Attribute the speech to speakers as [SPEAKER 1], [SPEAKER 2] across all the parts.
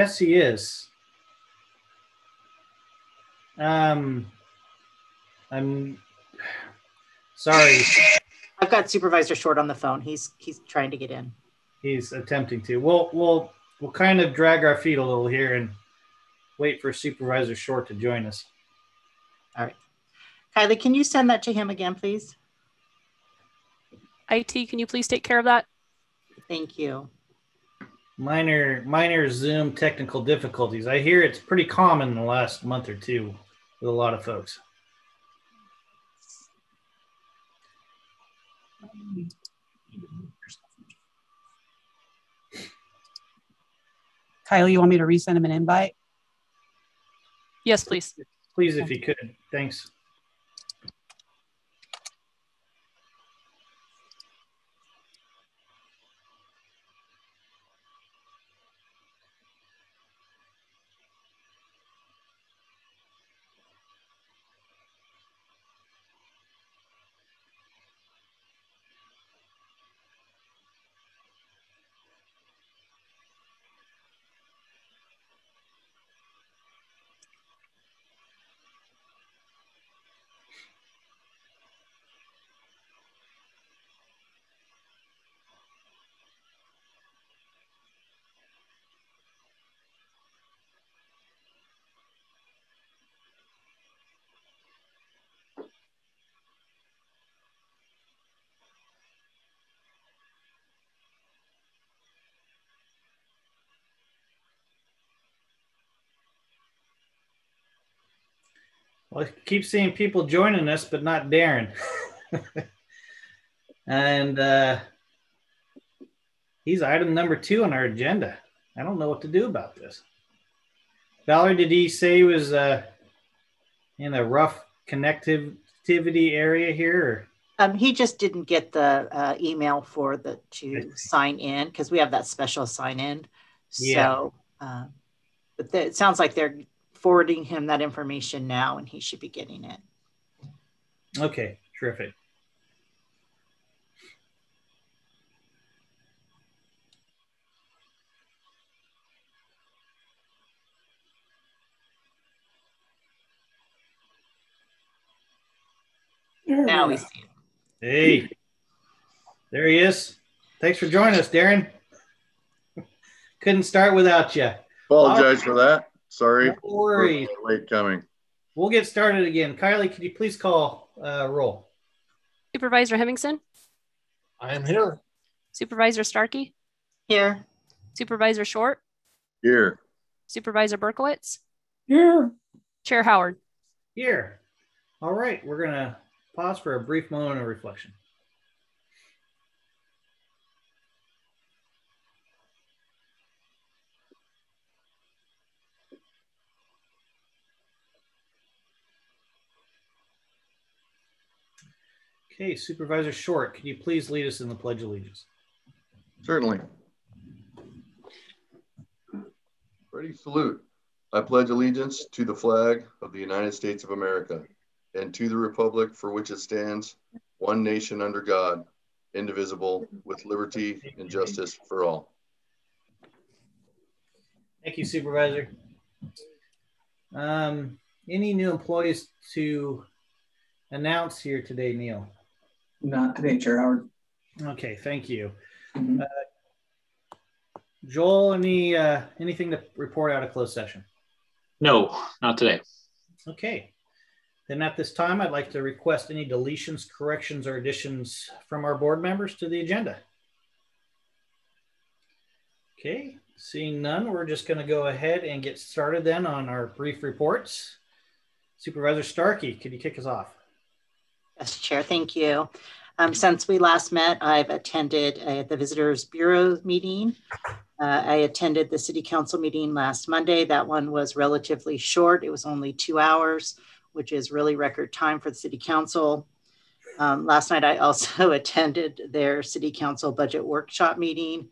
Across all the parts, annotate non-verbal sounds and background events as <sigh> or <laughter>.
[SPEAKER 1] Yes, he is. Um, I'm sorry.
[SPEAKER 2] I've got Supervisor Short on the phone. He's he's trying to get in.
[SPEAKER 1] He's attempting to. We'll we'll we'll kind of drag our feet a little here and wait for Supervisor Short to join us.
[SPEAKER 2] All right. Kylie, can you send that to him again, please?
[SPEAKER 3] IT, can you please take care of that?
[SPEAKER 2] Thank you.
[SPEAKER 1] Minor minor Zoom technical difficulties. I hear it's pretty common in the last month or two with a lot of folks.
[SPEAKER 4] Kylie, you want me to resend him an invite?
[SPEAKER 3] Yes, please.
[SPEAKER 1] Please, if you could. Thanks. Well, I keep seeing people joining us, but not Darrin. <laughs> and uh, he's item number two on our agenda. I don't know what to do about this. Valerie, did he say he was uh, in a rough connectivity area here?
[SPEAKER 2] Um, he just didn't get the uh, email for the to sign in because we have that special sign in.
[SPEAKER 1] Yeah.
[SPEAKER 2] So, uh, but the, it sounds like they're forwarding him that information now, and he should be getting it.
[SPEAKER 1] Okay, terrific.
[SPEAKER 2] Now we see it.
[SPEAKER 1] Hey, there he is. Thanks for joining us, Darrin. <laughs> Couldn't start without you.
[SPEAKER 5] Apologize for that. Sorry.
[SPEAKER 1] No worries.
[SPEAKER 5] for Late coming.
[SPEAKER 1] We'll get started again. Kylie, could you please call uh, roll?
[SPEAKER 3] Supervisor Hemmingsen,
[SPEAKER 6] I am here.
[SPEAKER 3] Supervisor Starkey,
[SPEAKER 2] Here.
[SPEAKER 3] Supervisor Short,
[SPEAKER 5] Here.
[SPEAKER 3] Supervisor Berkowitz,
[SPEAKER 4] Here.
[SPEAKER 3] Chair Howard.
[SPEAKER 1] Here. All right, we're going to pause for a brief moment of reflection. Okay, Supervisor Short, can you please lead us in the Pledge of Allegiance?
[SPEAKER 5] Certainly. Ready, salute. I pledge allegiance to the flag of the United States of America and to the republic for which it stands, one nation under God, indivisible, with liberty and justice for all.
[SPEAKER 1] Thank you, Supervisor. Um, any new employees to announce here today, Neil?
[SPEAKER 4] Not today, Chair Howard.
[SPEAKER 1] Okay, thank you.
[SPEAKER 4] Mhm.
[SPEAKER 1] Uh, Joel, any uh, anything to report out of closed session?
[SPEAKER 6] No, not today.
[SPEAKER 1] Okay. Then at this time, I'd like to request any deletions, corrections, or additions from our board members to the agenda. Okay, seeing none, we're just going to go ahead and get started then on our brief reports. Supervisor Starkey, could you kick us off?
[SPEAKER 2] Yes, Chair, thank you. Um, since we last met, I've attended uh, the Visitors Bureau meeting. Uh, I attended the City Council meeting last Monday. That one was relatively short. It was only two hours, which is really record time for the City Council. Um, last night, I also <laughs> attended their City Council budget workshop meeting.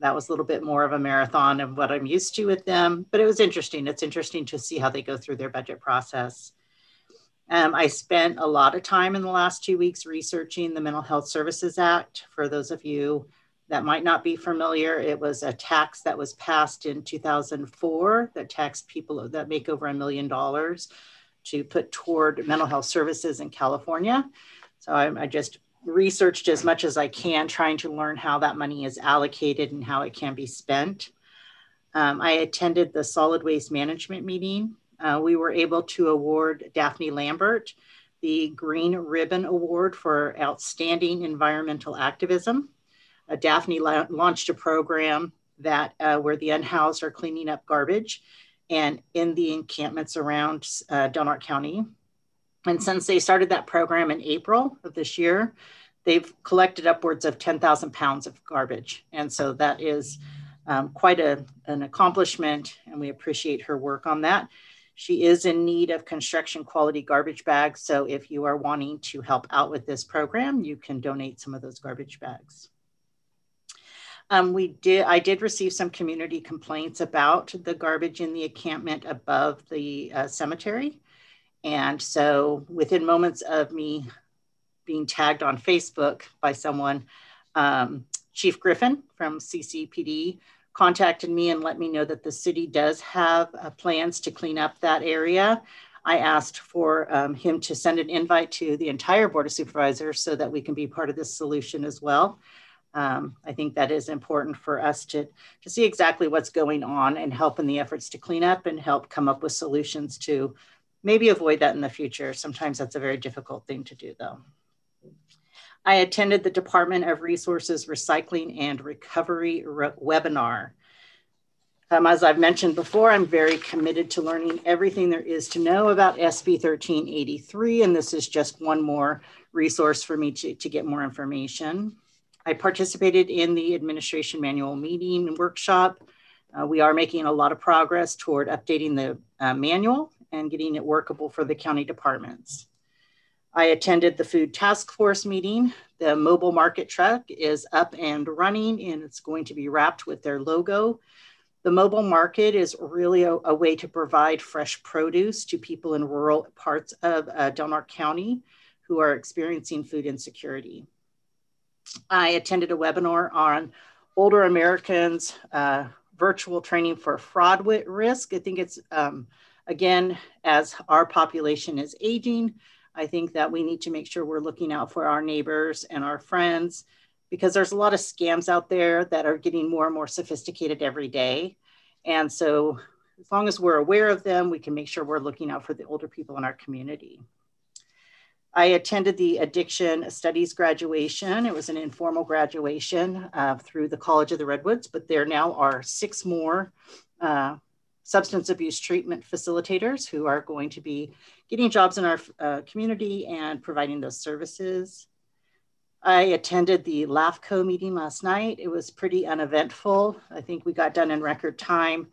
[SPEAKER 2] That was a little bit more of a marathon of what I'm used to with them, but it was interesting. It's interesting to see how they go through their budget process. Um, I spent a lot of time in the last two weeks researching the Mental Health Services Act. For those of you that might not be familiar, it was a tax that was passed in 2004 that taxed people that make over a million dollars to put toward mental health services in California. So I, I just researched as much as I can, trying to learn how that money is allocated and how it can be spent. Um, I attended the solid waste management meeting. Uh, we were able to award Daphne Lambert the Green Ribbon Award for Outstanding Environmental Activism. Uh, Daphne la- launched a program that uh, where the unhoused are cleaning up garbage and in the encampments around uh, County. And since they started that program in April of this year, they've collected upwards of 10,000 pounds of garbage. And so that is um, quite a, an accomplishment, and we appreciate her work on that. She is in need of construction quality garbage bags. So if you are wanting to help out with this program, you can donate some of those garbage bags. Um, we did, I did receive some community complaints about the garbage in the encampment above the uh, cemetery. And so within moments of me being tagged on Facebook by someone, um, Chief Griffin from CCPD contacted me and let me know that the city does have uh, plans to clean up that area. I asked for um, him to send an invite to the entire Board of Supervisors so that we can be part of this solution as well. Um, I think that is important for us to, to see exactly what's going on and help in the efforts to clean up and help come up with solutions to maybe avoid that in the future. Sometimes that's a very difficult thing to do though. I attended the Department of Resources Recycling and Recovery re webinar. Um, as I've mentioned before, I'm very committed to learning everything there is to know about SB 1383, and this is just one more resource for me to, to get more information. I participated in the administration manual meeting and workshop. Uh, we are making a lot of progress toward updating the uh, manual and getting it workable for the county departments. I attended the food task force meeting. The mobile market truck is up and running and it's going to be wrapped with their logo. The mobile market is really a, a way to provide fresh produce to people in rural parts of uh, Del Norte County who are experiencing food insecurity. I attended a webinar on older Americans uh, virtual training for fraud risk. I think it's, um, again, as our population is aging, I think that we need to make sure we're looking out for our neighbors and our friends because there's a lot of scams out there that are getting more and more sophisticated every day. And so, as long as we're aware of them, we can make sure we're looking out for the older people in our community. I attended the addiction studies graduation. It was an informal graduation uh, through the College of the Redwoods, but there now are six more uh, substance abuse treatment facilitators who are going to be getting jobs in our uh, community and providing those services. I attended the LAFCO meeting last night. It was pretty uneventful. I think we got done in record time.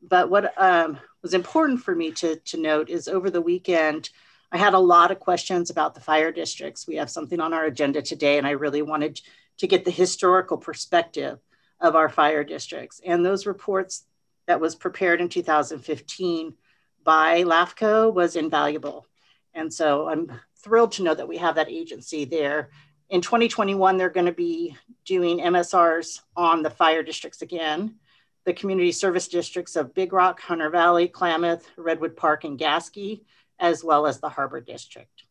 [SPEAKER 2] But what um, was important for me to, to note is over the weekend, I had a lot of questions about the fire districts. We have something on our agenda today, and I really wanted to get the historical perspective of our fire districts. And those reports that was prepared in 2015 by LAFCO was invaluable. And so I'm thrilled to know that we have that agency there. In 2021, they're going to be doing MSRs on the fire districts again, the community service districts of Big Rock, Hunter Valley, Klamath, Redwood Park, and Gasquet, as well as the Harbor District.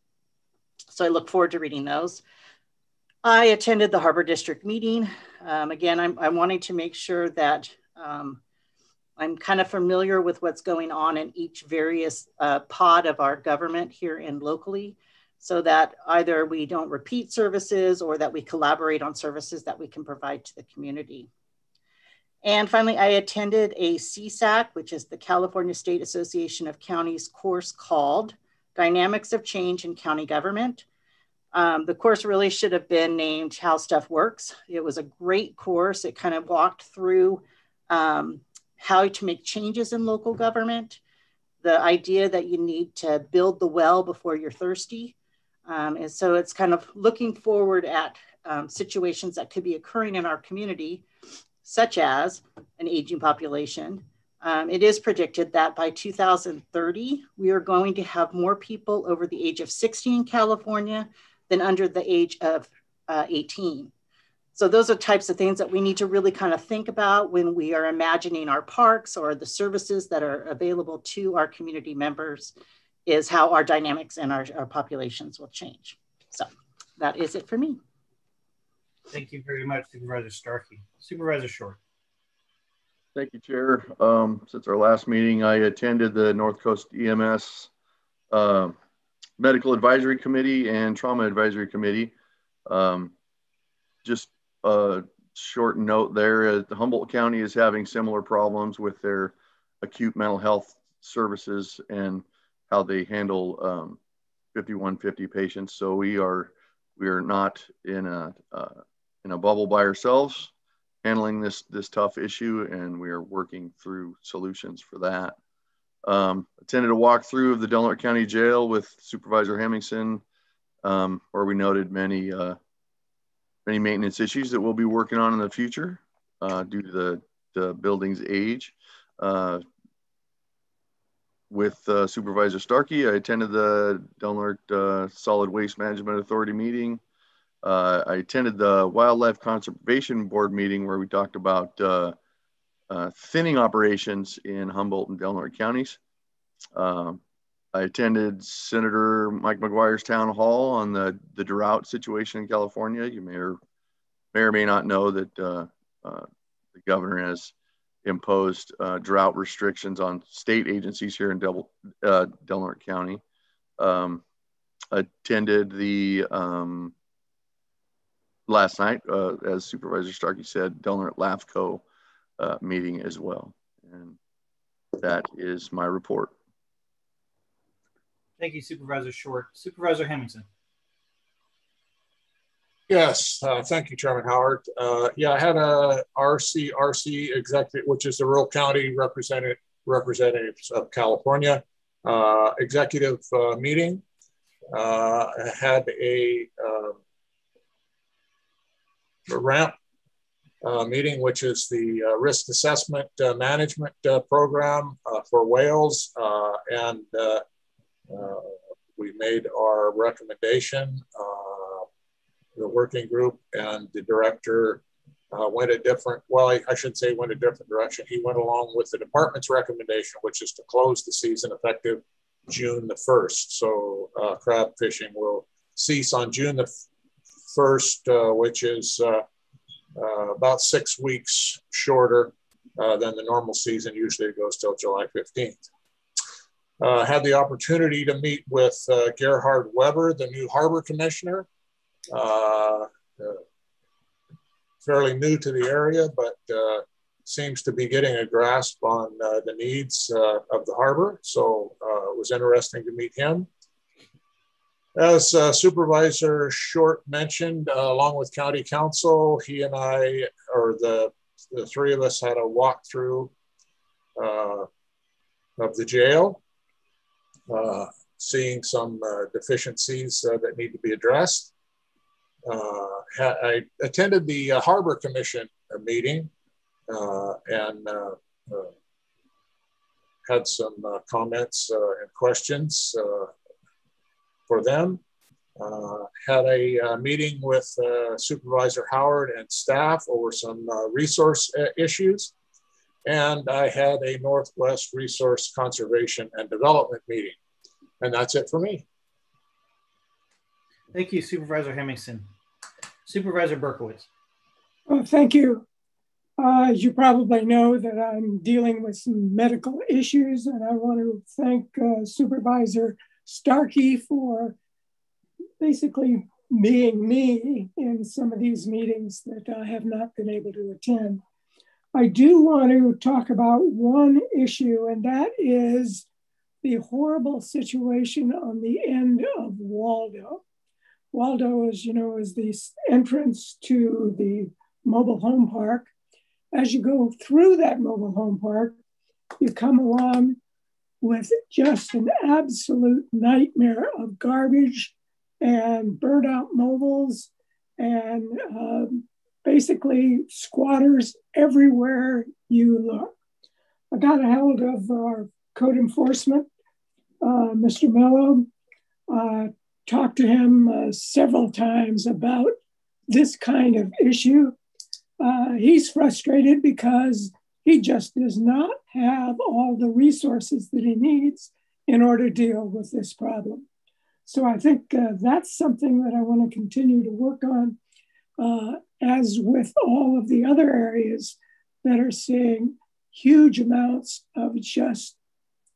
[SPEAKER 2] So I look forward to reading those. I attended the Harbor District meeting. Um, again, I'm, I'm wanting to make sure that um, I'm kind of familiar with what's going on in each various uh, pod of our government here and locally so that either we don't repeat services or that we collaborate on services that we can provide to the community. And finally, I attended a CSAC, which is the California State Association of Counties course called Dynamics of Change in County Government. Um, the course really should have been named How Stuff Works. It was a great course. It kind of walked through um, how to make changes in local government, the idea that you need to build the well before you're thirsty. Um, and so it's kind of looking forward at um, situations that could be occurring in our community, such as an aging population. Um, it is predicted that by 2030, we are going to have more people over the age of 60 in California than under the age of uh, 18. So those are types of things that we need to really kind of think about when we are imagining our parks or the services that are available to our community members is how our dynamics and our, our populations will change. So that is it for me.
[SPEAKER 1] Thank you very much, Supervisor Starkey. Supervisor Short.
[SPEAKER 5] Thank you, Chair. Um, since our last meeting, I attended the North Coast EMS uh, Medical Advisory Committee and Trauma Advisory Committee. Um, just a short note there, uh, Humboldt County is having similar problems with their acute mental health services and how they handle um, 5150 patients. So we are we are not in a uh, in a bubble by ourselves handling this this tough issue, and we are working through solutions for that. Um, attended a walkthrough of the Del Norte County Jail with Supervisor Hemmingsen, um, where we noted many uh, many maintenance issues that we'll be working on in the future uh, due to the, the building's age. Uh, with uh, Supervisor Starkey, I attended the Del uh, Solid Waste Management Authority meeting. Uh, I attended the Wildlife Conservation Board meeting where we talked about uh, thinning operations in Humboldt and Del counties. Um, I attended Senator Mike McGuire's town hall on the, the drought situation in California. You may or may, or may not know that uh, uh, the governor has imposed uh, drought restrictions on state agencies here in Del, Del Norte County. Um, attended the um, last night, uh, as Supervisor Starkey said, Del Norte LAFCO uh, meeting as well. And that is my report.
[SPEAKER 1] Thank you, Supervisor Short. Supervisor Hemmingsen.
[SPEAKER 6] Yes, uh, thank you, Chairman Howard. Uh, yeah, I had a RCRC executive, which is the rural county representative representatives of California uh, executive uh, meeting. Uh, I had a um, RAMP uh, meeting, which is the uh, risk assessment uh, management uh, program uh, for whales. Uh, and Uh, we made our recommendation. Uh, the working group and the director uh, went a different, well, I, I should say went a different direction. He went along with the department's recommendation, which is to close the season effective June the 1st. So crab fishing will cease on June the 1st, which is uh, about six weeks shorter uh, than the normal season. Usually it goes till July 15th. Uh, had the opportunity to meet with uh, Gerhard Weber, the new harbor commissioner. Uh, uh, fairly new to the area, but uh, seems to be getting a grasp on the needs of the harbor. So it was interesting to meet him. As uh, Supervisor Short mentioned, uh, along with County Counsel, he and I, or the, the three of us, had a walkthrough uh, of the jail, uh, seeing some uh, deficiencies uh, that need to be addressed. I attended the Harbor Commission meeting and had some comments and questions for them. Uh, had a uh, meeting with uh, Supervisor Howard and staff over some uh, resource uh, issues. And I had a Northwest Resource Conservation and Development meeting. And that's it for me.
[SPEAKER 1] Thank you, Supervisor Hemmingsen. Supervisor Berkowitz.
[SPEAKER 7] Well, thank you. Uh, as you probably know that I'm dealing with some medical issues and I want to thank Supervisor Starkey for basically being me in some of these meetings that I have not been able to attend. I do want to talk about one issue, and that is the horrible situation on the end of Waldo. Waldo, as you know, is the entrance to the mobile home park. As you go through that mobile home park, you come along with just an absolute nightmare of garbage and burned out mobiles and um, basically squatters everywhere you look. I got a hold of our code enforcement, uh, Mr. Mello, uh, talked to him uh, several times about this kind of issue. Uh, he's frustrated because he just does not have all the resources that he needs in order to deal with this problem. So I think uh, that's something that I want to continue to work on, uh, as with all of the other areas that are seeing huge amounts of just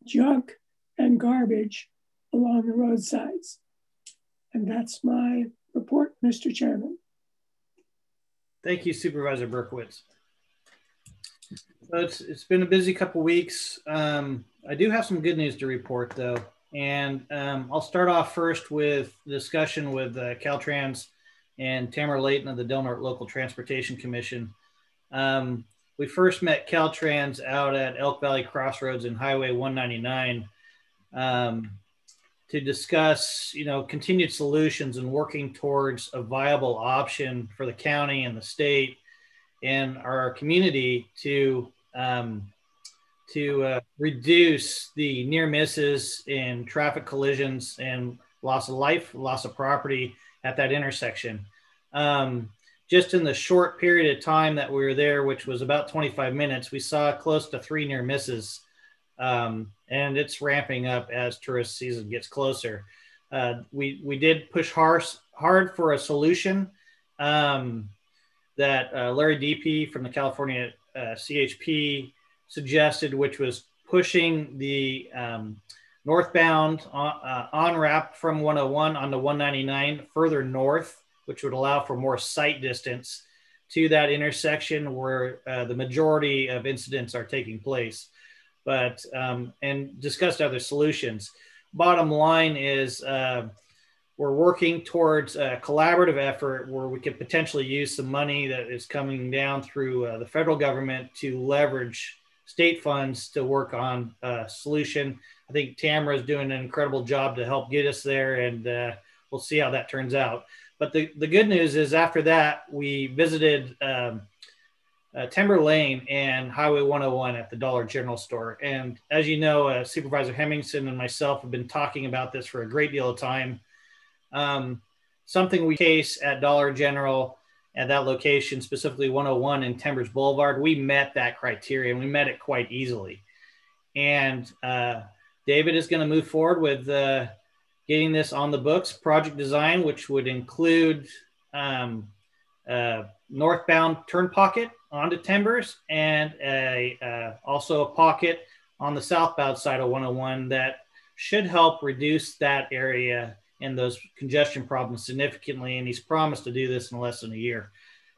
[SPEAKER 7] junk and garbage along the roadsides. And that's my report, Mr. Chairman.
[SPEAKER 1] Thank you, Supervisor Berkowitz. So it's, it's been a busy couple weeks. Um, I do have some good news to report, though. And um, I'll start off first with discussion with uh, Caltrans and Tamara Leighton of the Del Norte Local Transportation Commission. Um, we first met Caltrans out at Elk Valley Crossroads and Highway 199 um, to discuss, you know, continued solutions and working towards a viable option for the county and the state and our community to um, to uh, reduce the near misses in traffic collisions and loss of life, loss of property at that intersection. Um, just in the short period of time that we were there, which was about 25 minutes, we saw close to three near misses. Um, and it's ramping up as tourist season gets closer. Uh, we, we did push hard, hard for a solution um, that uh, Larry DP from the California uh, CHP suggested, which was pushing the um, northbound on, uh, on ramp from 101 onto 199 further north which would allow for more sight distance to that intersection where uh, the majority of incidents are taking place. But um, and discussed other solutions. Bottom line is uh, we're working towards a collaborative effort where we could potentially use some money that is coming down through uh, the federal government to leverage state funds to work on a solution. I think Tamara is doing an incredible job to help get us there, and uh, we'll see how that turns out. But the, the good news is after that, we visited um, uh, Timber Lane and Highway 101 at the Dollar General store. And as you know, uh, Supervisor Hemmingsen and myself have been talking about this for a great deal of time. Um, something we case at Dollar General at that location, specifically 101 in Timbers Boulevard, we met that criteria and we met it quite easily. And uh, David is going to move forward with uh, getting this on the books. Project design, which would include um, northbound turn pocket onto Timbers and a, uh, also a pocket on the southbound side of 101 that should help reduce that area and those congestion problems significantly. And he's promised to do this in less than a year.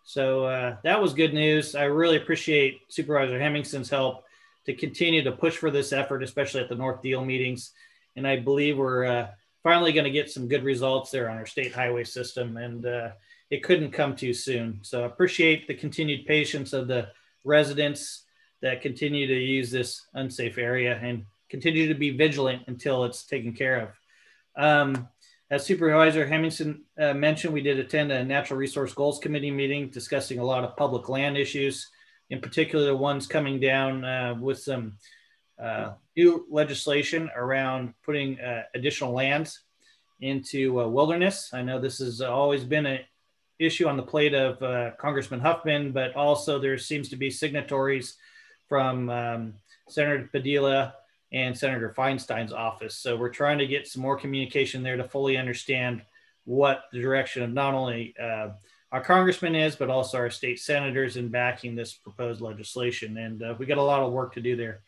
[SPEAKER 1] So uh, that was good news. I really appreciate Supervisor Hemmingsen's help to continue to push for this effort, especially at the North Deal meetings. And I believe we're uh, finally going to get some good results there on our state highway system, and uh, it couldn't come too soon. So I appreciate the continued patience of the residents that continue to use this unsafe area and continue to be vigilant until it's taken care of. Um, as Supervisor Hemmingsen uh, mentioned, we did attend a Natural Resource Goals Committee meeting discussing a lot of public land issues, in particular the ones coming down uh, with some uh, new legislation around putting uh, additional lands into uh, wilderness. I know this has always been an issue on the plate of uh, Congressman Huffman, but also there seems to be signatories from um, Senator Padilla and Senator Feinstein's office. So we're trying to get some more communication there to fully understand what the direction of not only uh, our congressman is, but also our state senators in backing this proposed legislation. And uh, we got a lot of work to do there.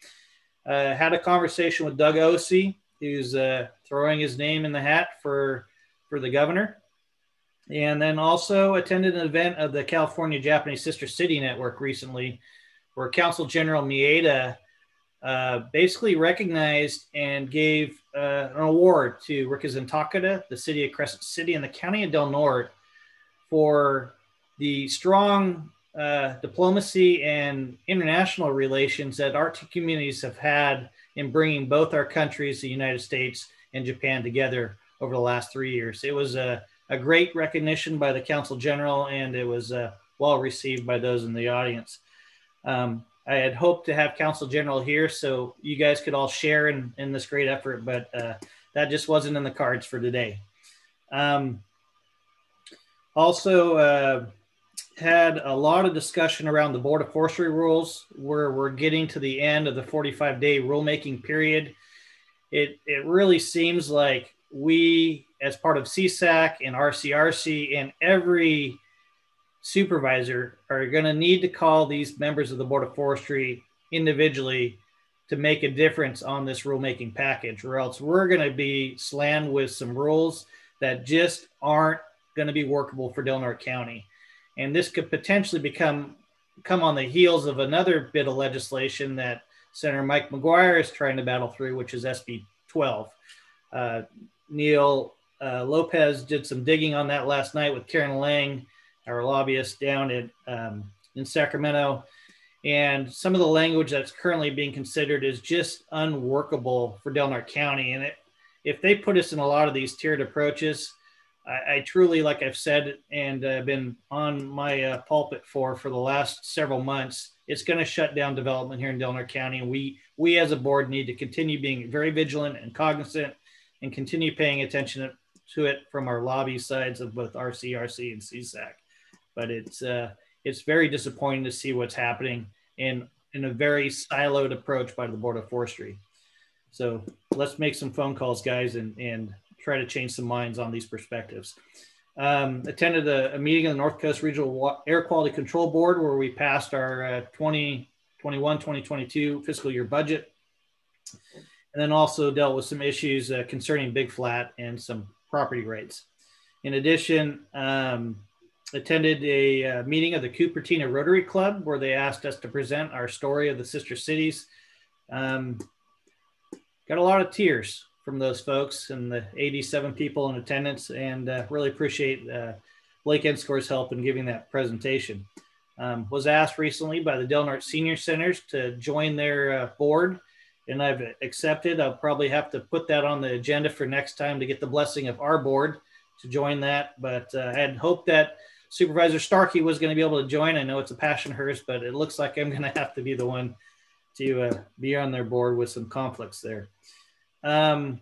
[SPEAKER 1] Uh, had a conversation with Doug Ose, who's uh, throwing his name in the hat for for the governor, and then also attended an event of the California Japanese Sister City Network recently, where Council General Maeda uh, basically recognized and gave uh, an award to Rikuzentakata, the city of Crescent City, and the county of Del Norte for the strong uh, diplomacy and international relations that our two communities have had in bringing both our countries, the United States and Japan, together over the last three years. It was a, a great recognition by the Council General, and it was uh, well received by those in the audience. Um, I had hoped to have Council General here so you guys could all share in, in this great effort, but uh, that just wasn't in the cards for today. Um, Also, uh, had a lot of discussion around the Board of Forestry rules, where we're getting to the end of the 45 day rulemaking period. It, it really seems like we, as part of CSAC and RCRC, and every supervisor are going to need to call these members of the Board of Forestry individually to make a difference on this rulemaking package, or else we're going to be slammed with some rules that just aren't going to be workable for Del Norte County. And this could potentially become come on the heels of another bit of legislation that Senator Mike McGuire is trying to battle through, which is SB 12. Uh, Neil uh, Lopez did some digging on that last night with Karen Lang, our lobbyist down in, um, in Sacramento. And some of the language that's currently being considered is just unworkable for Del Norte County. And it, if they put us in a lot of these tiered approaches, I, I truly, like I've said and uh, been on my uh, pulpit for for the last several months, it's going to shut down development here in Del Norte County. And we we as a board need to continue being very vigilant and cognizant, and continue paying attention to it from our lobby sides of both RCRC and CSAC. But it's uh, it's very disappointing to see what's happening in in a very siloed approach by the Board of Forestry. So let's make some phone calls, guys, and and try to change some minds on these perspectives. Um, attended a, a, meeting of the North Coast Regional Air Quality Control Board where we passed our uh, 2021 2022 fiscal year budget. And then also dealt with some issues uh, concerning Big Flat and some property rates. In addition, um, attended a uh, meeting of the Cupertino Rotary Club where they asked us to present our story of the sister cities. Um, got a lot of tears from those folks and the 87 people in attendance, and uh, really appreciate uh, Blake Inscore's help in giving that presentation. Um, was asked recently by the Del Norte Senior Centers to join their uh, board, and I've accepted. I'll probably have to put that on the agenda for next time to get the blessing of our board to join that. But uh, I had hoped that Supervisor Starkey was going to be able to join. I know it's a passion hers, but it looks like I'm going to have to be the one to uh, be on their board with some conflicts there. Um,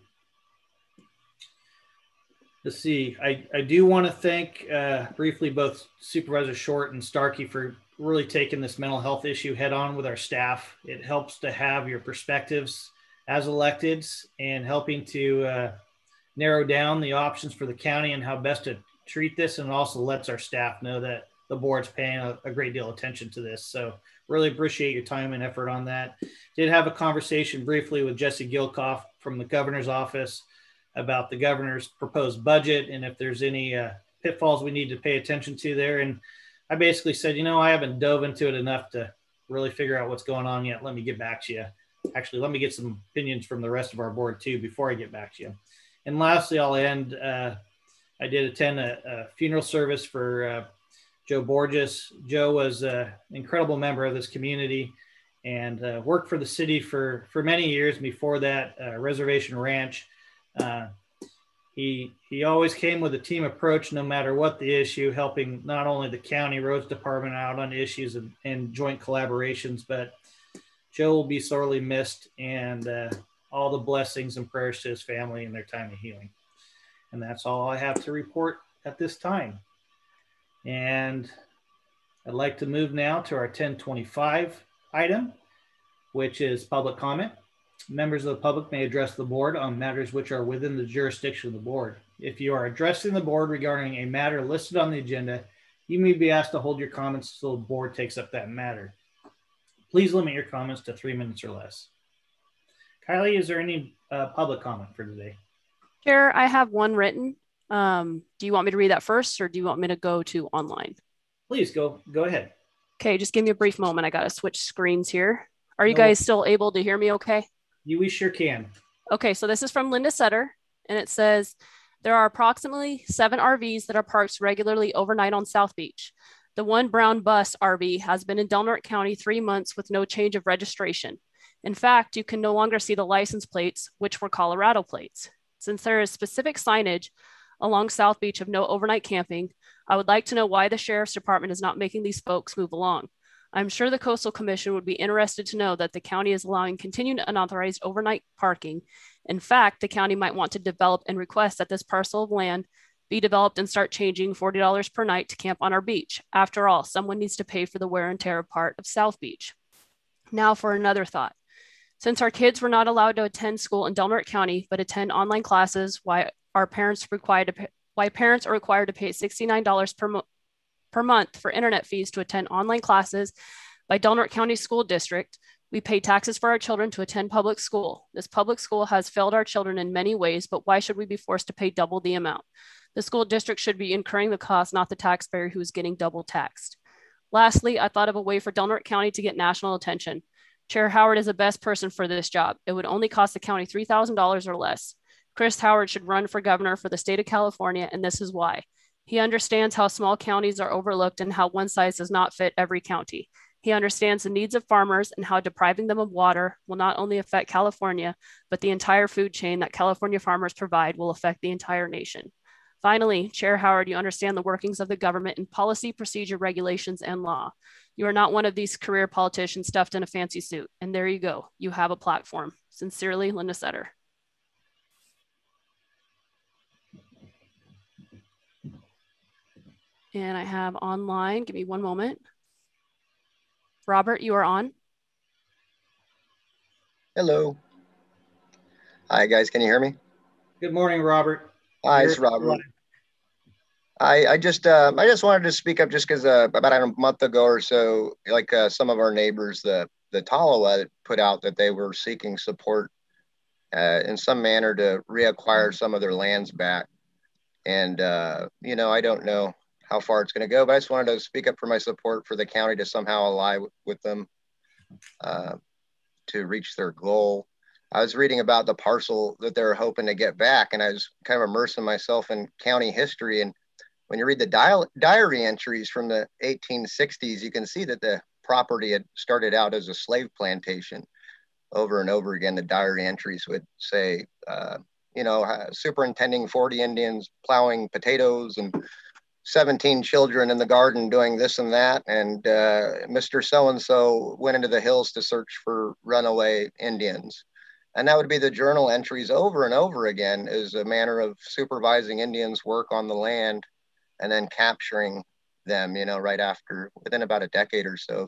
[SPEAKER 1] let's see. I, I do want to thank uh, briefly both Supervisor Short and Starkey for really taking this mental health issue head on with our staff. It helps to have your perspectives as electeds and helping to uh, narrow down the options for the county and how best to treat this and also lets our staff know that the board's paying a, a, great deal of attention to this. So really appreciate your time and effort on that. Did have a conversation briefly with Jesse Gilkoff from the governor's office about the governor's proposed budget and if there's any uh, pitfalls we need to pay attention to there. And I basically said, you know, I haven't dove into it enough to really figure out what's going on yet. Let me get back to you. Actually, let me get some opinions from the rest of our board too before I get back to you. And lastly, I'll end. Uh, I did attend a, a funeral service for uh, Joe Borges. Joe was an incredible member of this community and uh, worked for the city for, for many years. Before that, uh, Reservation Ranch. Uh, he, he always came with a team approach no matter what the issue, helping not only the county roads department out on issues and, and joint collaborations, but Joe will be sorely missed and uh, all the blessings and prayers to his family in their time of healing. And that's all I have to report at this time. And I'd like to move now to our 1025 item, which is public comment. Members of the public may address the board on matters which are within the jurisdiction of the board. If you are addressing the board regarding a matter listed on the agenda, you may be asked to hold your comments until the board takes up that matter. Please limit your comments to three minutes or less. Kylie, is there any uh, public comment for today?
[SPEAKER 3] Chair, I have one written. Um, do you want me to read that first or do you want me to go to online?
[SPEAKER 1] Please go, go ahead.
[SPEAKER 3] Okay, just give me a brief moment. I got to switch screens here. Are you no. guys still able to hear me okay?
[SPEAKER 1] You, we sure can.
[SPEAKER 3] Okay, so this is from Linda Sutter, and it says there are approximately seven RVs that are parked regularly overnight on South Beach. The one brown bus RV has been in Del County three months with no change of registration. In fact, you can no longer see the license plates, which were Colorado plates. Since there is specific signage along South Beach of no overnight camping, I would like to know why the Sheriff's Department is not making these folks move along. I'm sure the Coastal Commission would be interested to know that the county is allowing continued unauthorized overnight parking. In fact, the county might want to develop and request that this parcel of land be developed and start changing $40 per night to camp on our beach. After all, someone needs to pay for the wear and tear part of South Beach. Now for another thought. Since our kids were not allowed to attend school in Del County, but attend online classes, our parents required to pay, why parents are required to pay $69 per, mo- per month for internet fees to attend online classes by Del County School District, we pay taxes for our children to attend public school. This public school has failed our children in many ways, but why should we be forced to pay double the amount? The school district should be incurring the cost, not the taxpayer who is getting double taxed. Lastly, I thought of a way for Del County to get national attention. Chair Howard is the best person for this job. It would only cost the county $3,000 or less. Chris Howard should run for governor for the state of California, and this is why. He understands how small counties are overlooked and how one size does not fit every county. He understands the needs of farmers and how depriving them of water will not only affect California, but the entire food chain that California farmers provide will affect the entire nation. Finally, Chair Howard, you understand the workings of the government in policy, procedure, regulations, and law. You are not one of these career politicians stuffed in a fancy suit. And there you go. You have a platform. Sincerely, Linda Sutter. And I have online, give me one moment. Robert, you are on.
[SPEAKER 8] Hello. Hi, guys. Can you hear me?
[SPEAKER 1] Good morning, Robert.
[SPEAKER 8] Hi, it's Robert. I, I just uh, I just wanted to speak up just because uh, about a month ago or so, like uh, some of our neighbors, the the Tolowa put out that they were seeking support uh, in some manner to reacquire some of their lands back. And uh, you know, I don't know how far it's going to go. But I just wanted to speak up for my support for the county to somehow ally with them uh, to reach their goal. I was reading about the parcel that they're hoping to get back, and I was kind of immersing myself in county history. And when you read the dial- diary entries from the 1860s, you can see that the property had started out as a slave plantation. Over and over again, the diary entries would say, uh, you know, superintending 40 Indians plowing potatoes and 17 children in the garden doing this and that. And uh, Mr. So and so went into the hills to search for runaway Indians. And that would be the journal entries over and over again as a manner of supervising Indians' work on the land and then capturing them, you know, right after, within about a decade or so,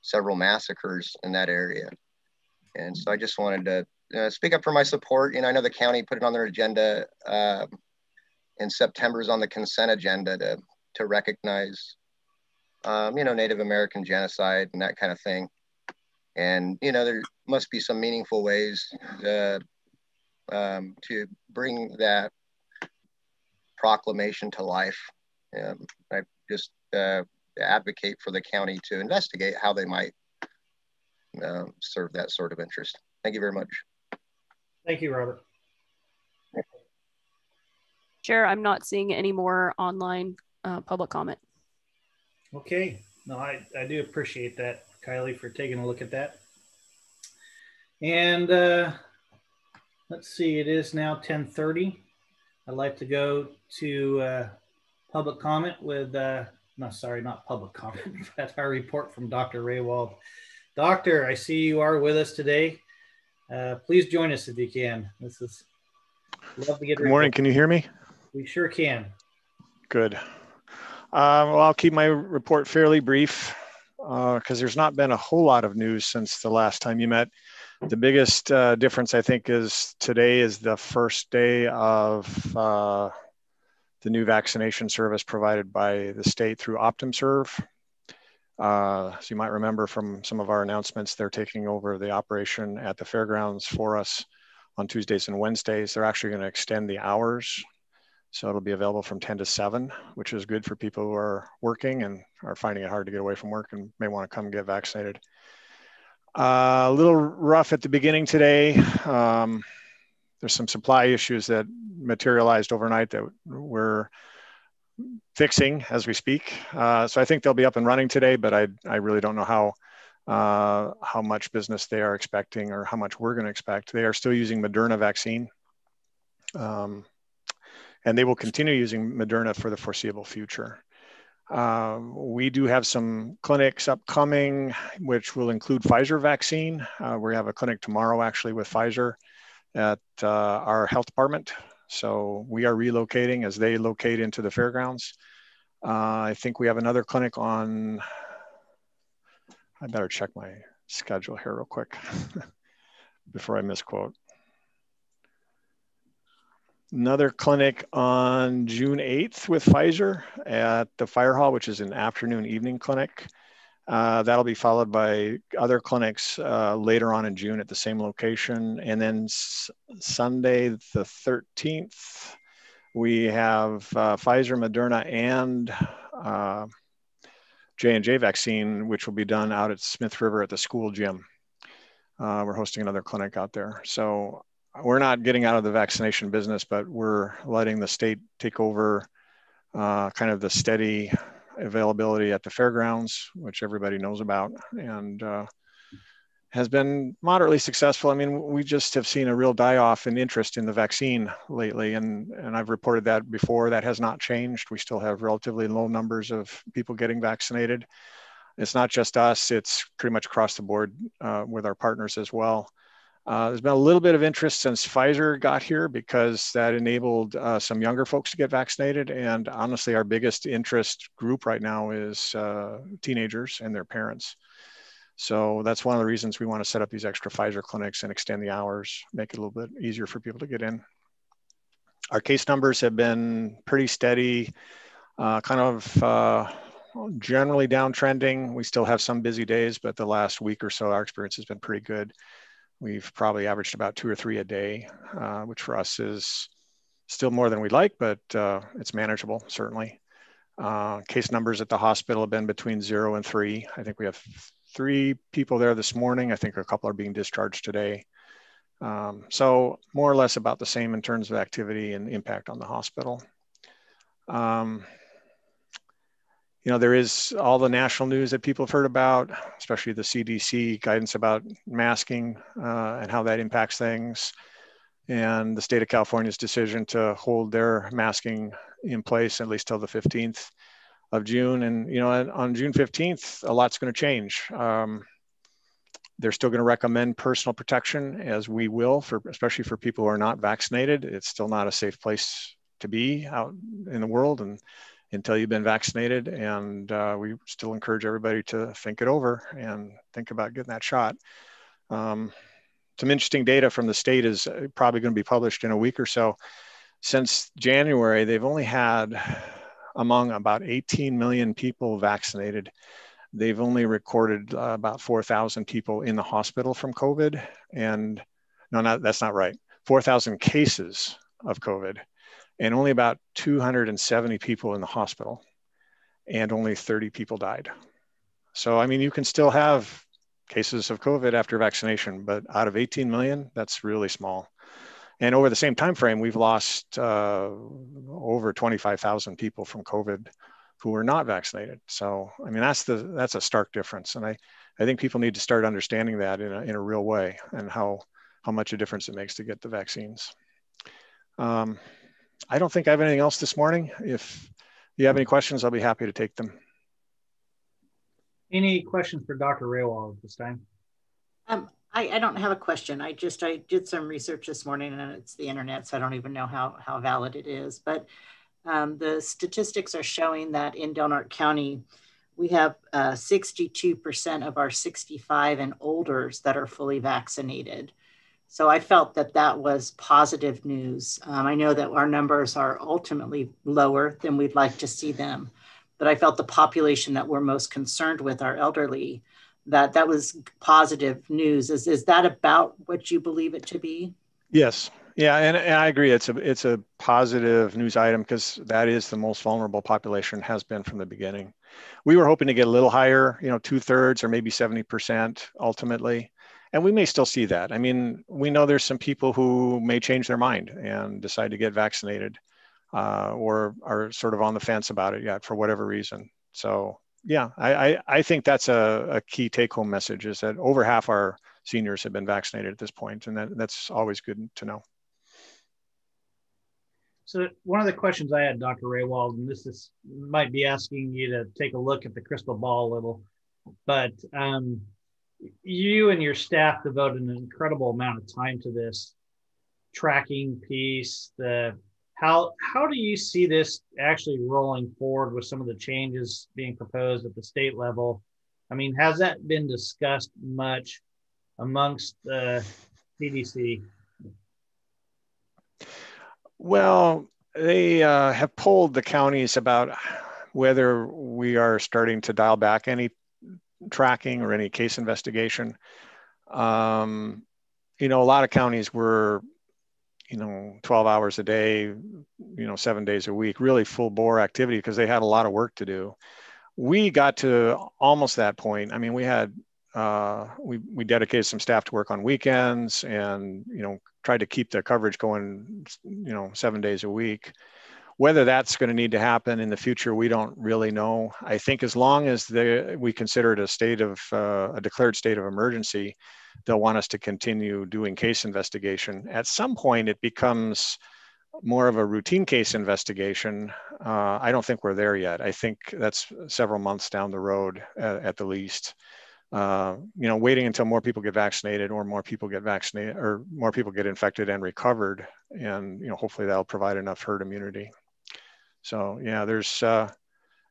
[SPEAKER 8] several massacres in that area. And so I just wanted to uh, speak up for my support. You know, I know the county put it on their agenda. Uh, in September is on the consent agenda to, to recognize, um, you know, Native American genocide and that kind of thing. And, you know, there must be some meaningful ways to, um, to bring that proclamation to life. Um, I just uh, advocate for the county to investigate how they might uh, serve that sort of interest. Thank you very much.
[SPEAKER 1] Thank you, Robert.
[SPEAKER 3] Chair, I'm not seeing any more online uh, public comment.
[SPEAKER 1] Okay. No, I, I do appreciate that, Kylie, for taking a look at that. And uh, let's see, it is now 1030. I'd like to go to uh, public comment with, uh, no, sorry, not public comment. <laughs> That's our report from Dr. Rehwaldt. Doctor, I see you are with us today. Uh, please join us if you can. This is
[SPEAKER 9] love to get. Good morning. Can you hear me?
[SPEAKER 1] We sure can.
[SPEAKER 9] Good. Um, well, I'll keep my report fairly brief because uh, there's not been a whole lot of news since the last time you met. The biggest uh, difference, I think, is today is the first day of uh, the new vaccination service provided by the state through OptumServe. Uh, so you might remember from some of our announcements, they're taking over the operation at the fairgrounds for us on Tuesdays and Wednesdays. They're actually going to extend the hours so it'll be available from 10 to 7, which is good for people who are working and are finding it hard to get away from work and may want to come get vaccinated. Uh, a little rough at the beginning today. Um, there's some supply issues that materialized overnight that we're fixing as we speak. Uh, so I think they'll be up and running today, but I, I really don't know how uh, how much business they are expecting or how much we're going to expect. They are still using Moderna vaccine. Um, and they will continue using Moderna for the foreseeable future. Um, we do have some clinics upcoming, which will include Pfizer vaccine. Uh, we have a clinic tomorrow actually with Pfizer at uh, our health department. So we are relocating as they locate into the fairgrounds. Uh, I think we have another clinic on, I better check my schedule here real quick <laughs> before I misquote. Another clinic on June 8th with Pfizer at the fire hall, which is an afternoon evening clinic. Uh, that'll be followed by other clinics uh, later on in June at the same location. And then Sunday, the 13th, we have uh, Pfizer, Moderna, and uh, J&J vaccine, which will be done out at Smith River at the school gym. Uh, we're hosting another clinic out there. So we're not getting out of the vaccination business, but we're letting the state take over uh, kind of the steady availability at the fairgrounds, which everybody knows about. And uh, has been moderately successful. I mean, we just have seen a real die-off in interest in the vaccine lately, and and I've reported that before. That has not changed. We still have relatively low numbers of people getting vaccinated. It's not just us; it's pretty much across the board uh, with our partners as well. Uh, there's been a little bit of interest since Pfizer got here because that enabled uh, some younger folks to get vaccinated. And honestly, our biggest interest group right now is uh, teenagers and their parents. So that's one of the reasons we want to set up these extra Pfizer clinics and extend the hours, make it a little bit easier for people to get in. Our case numbers have been pretty steady, uh, kind of uh, generally downtrending. We still have some busy days, but the last week or so, our experience has been pretty good. We've probably averaged about two or three a day, uh, which for us is still more than we'd like, but uh, it's manageable, certainly. Uh, case numbers at the hospital have been between zero and three. I think we have three people there this morning. I think a couple are being discharged today. Um, so more or less about the same in terms of activity and impact on the hospital. Um, you know, there is all the national news that people have heard about, especially the CDC guidance about masking uh, and how that impacts things, and the state of California's decision to hold their masking in place at least till the 15th of June. And, you know, on June 15th, a lot's going to change. Um, they're still going to recommend personal protection as we will for, especially for people who are not vaccinated. It's still not a safe place to be out in the world and until you've been vaccinated. And uh, we still encourage everybody to think it over and think about getting that shot. Um, some interesting data from the state is uh, probably going to be published in a week or so. Since January, they've only had among about 18 million people vaccinated, they've only recorded uh, about 4,000 people in the hospital from COVID. And no, not, that's not right. 4,000 cases of COVID and only about 270 people in the hospital and only 30 people died. So, I mean, you can still have cases of COVID after vaccination, but out of 18 million, that's really small. And over the same time frame, we've lost uh, over 25,000 people from COVID who were not vaccinated. So, I mean, that's the that's a stark difference, and I, I think people need to start understanding that in a, in a real way and how how much a difference it makes to get the vaccines. Um, I don't think I have anything else this morning. If you have any questions, I'll be happy to take them.
[SPEAKER 1] Any questions for Dr. Rehwaldt at this time?
[SPEAKER 2] Um, I, I don't have a question. I just, I did some research this morning and it's the internet, so I don't even know how, how valid it is. But um, the statistics are showing that in Del Norte County, we have 62% uh, of our 65 and olders that are fully vaccinated. So I felt that that was positive news. Um, I know that our numbers are ultimately lower than we'd like to see them, but I felt the population that we're most concerned with, our elderly, that that was positive news. Is is that about what you believe it to be?
[SPEAKER 9] Yes. Yeah, and, and I agree. It's a it's a positive news item because that is the most vulnerable population has been from the beginning. We were hoping to get a little higher, you know, two thirds or maybe seventy percent ultimately, and we may still see that. I mean, we know there's some people who may change their mind and decide to get vaccinated, uh, or are sort of on the fence about it yet for whatever reason. So yeah, I, I, I think that's a, a key take home message is that over half our seniors have been vaccinated at this point, and that, that's always good to know.
[SPEAKER 1] So one of the questions I had, Dr. Rehwaldt, and this is might be asking you to take a look at the crystal ball a little, but um, you and your staff devoted an incredible amount of time to this tracking piece, the how how do you see this actually rolling forward with some of the changes being proposed at the state level? I mean, has that been discussed much amongst the CDC?
[SPEAKER 9] Well, they uh, have polled the counties about whether we are starting to dial back any tracking or any case investigation. Um, you know, a lot of counties were, you know, 12 hours a day, you know, seven days a week, really full bore activity because they had a lot of work to do. We got to almost that point. I mean, we had, uh, we, we dedicated some staff to work on weekends and, you know, tried to keep the coverage going, you know, seven days a week. Whether that's going to need to happen in the future, we don't really know. I think as long as the, we consider it a state of uh, a declared state of emergency, they'll want us to continue doing case investigation. At some point, it becomes more of a routine case investigation. Uh, I don't think we're there yet. I think that's several months down the road at, at the least. Uh, you know, waiting until more people get vaccinated or more people get vaccinated or more people get infected and recovered. And, you know, hopefully that'll provide enough herd immunity. So yeah, there's uh,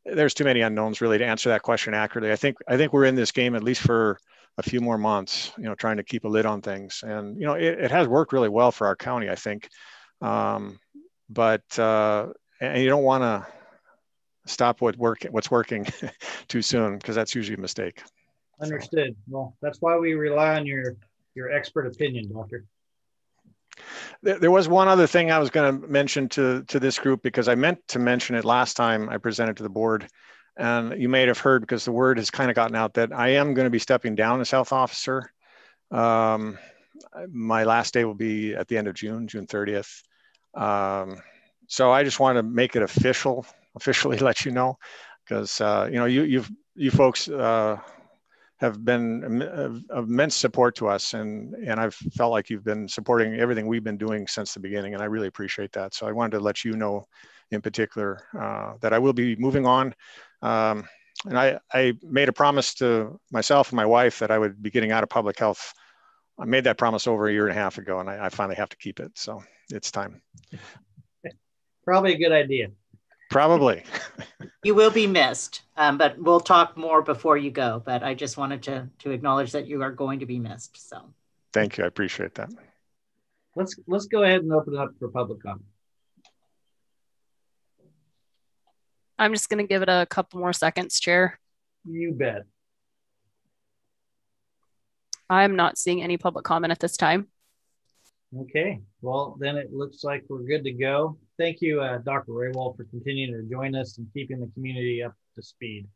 [SPEAKER 9] there's too many unknowns really to answer that question accurately. I think I think we're in this game at least for a few more months, you know, trying to keep a lid on things. And you know, it, it has worked really well for our county, I think. Um, but uh, and you don't want to stop what work what's working <laughs> too soon because that's usually a mistake.
[SPEAKER 1] Understood. Well, that's why we rely on your your expert opinion, doctor.
[SPEAKER 9] There was one other thing I was going to mention to, to this group because I meant to mention it last time I presented to the board. And you may have heard because the word has kind of gotten out that I am going to be stepping down as health officer. Um, my last day will be at the end of June, June 30th. Um, so I just want to make it official, officially <laughs> let you know, because uh, you know you you've you folks uh, have been of immense support to us and and I've felt like you've been supporting everything we've been doing since the beginning and I really appreciate that. So I wanted to let you know in particular uh, that I will be moving on. Um, and I, I made a promise to myself and my wife that I would be getting out of public health. I made that promise over a year and a half ago and I, I finally have to keep it so it's time.
[SPEAKER 1] Probably a good idea
[SPEAKER 9] Probably.
[SPEAKER 2] you will be missed, um, but we'll talk more before you go. But I just wanted to to acknowledge that you are going to be missed. So.
[SPEAKER 9] Thank you. I appreciate that.
[SPEAKER 1] Let's let's go ahead and open it up for public comment.
[SPEAKER 3] I'm just going to give it a couple more seconds, Chair.
[SPEAKER 1] You bet.
[SPEAKER 3] I'm not seeing any public comment at this time.
[SPEAKER 1] Okay, well, then it looks like we're good to go thank you, uh, Dr. Rehwaldt, for continuing to join us and keeping the community up to speed.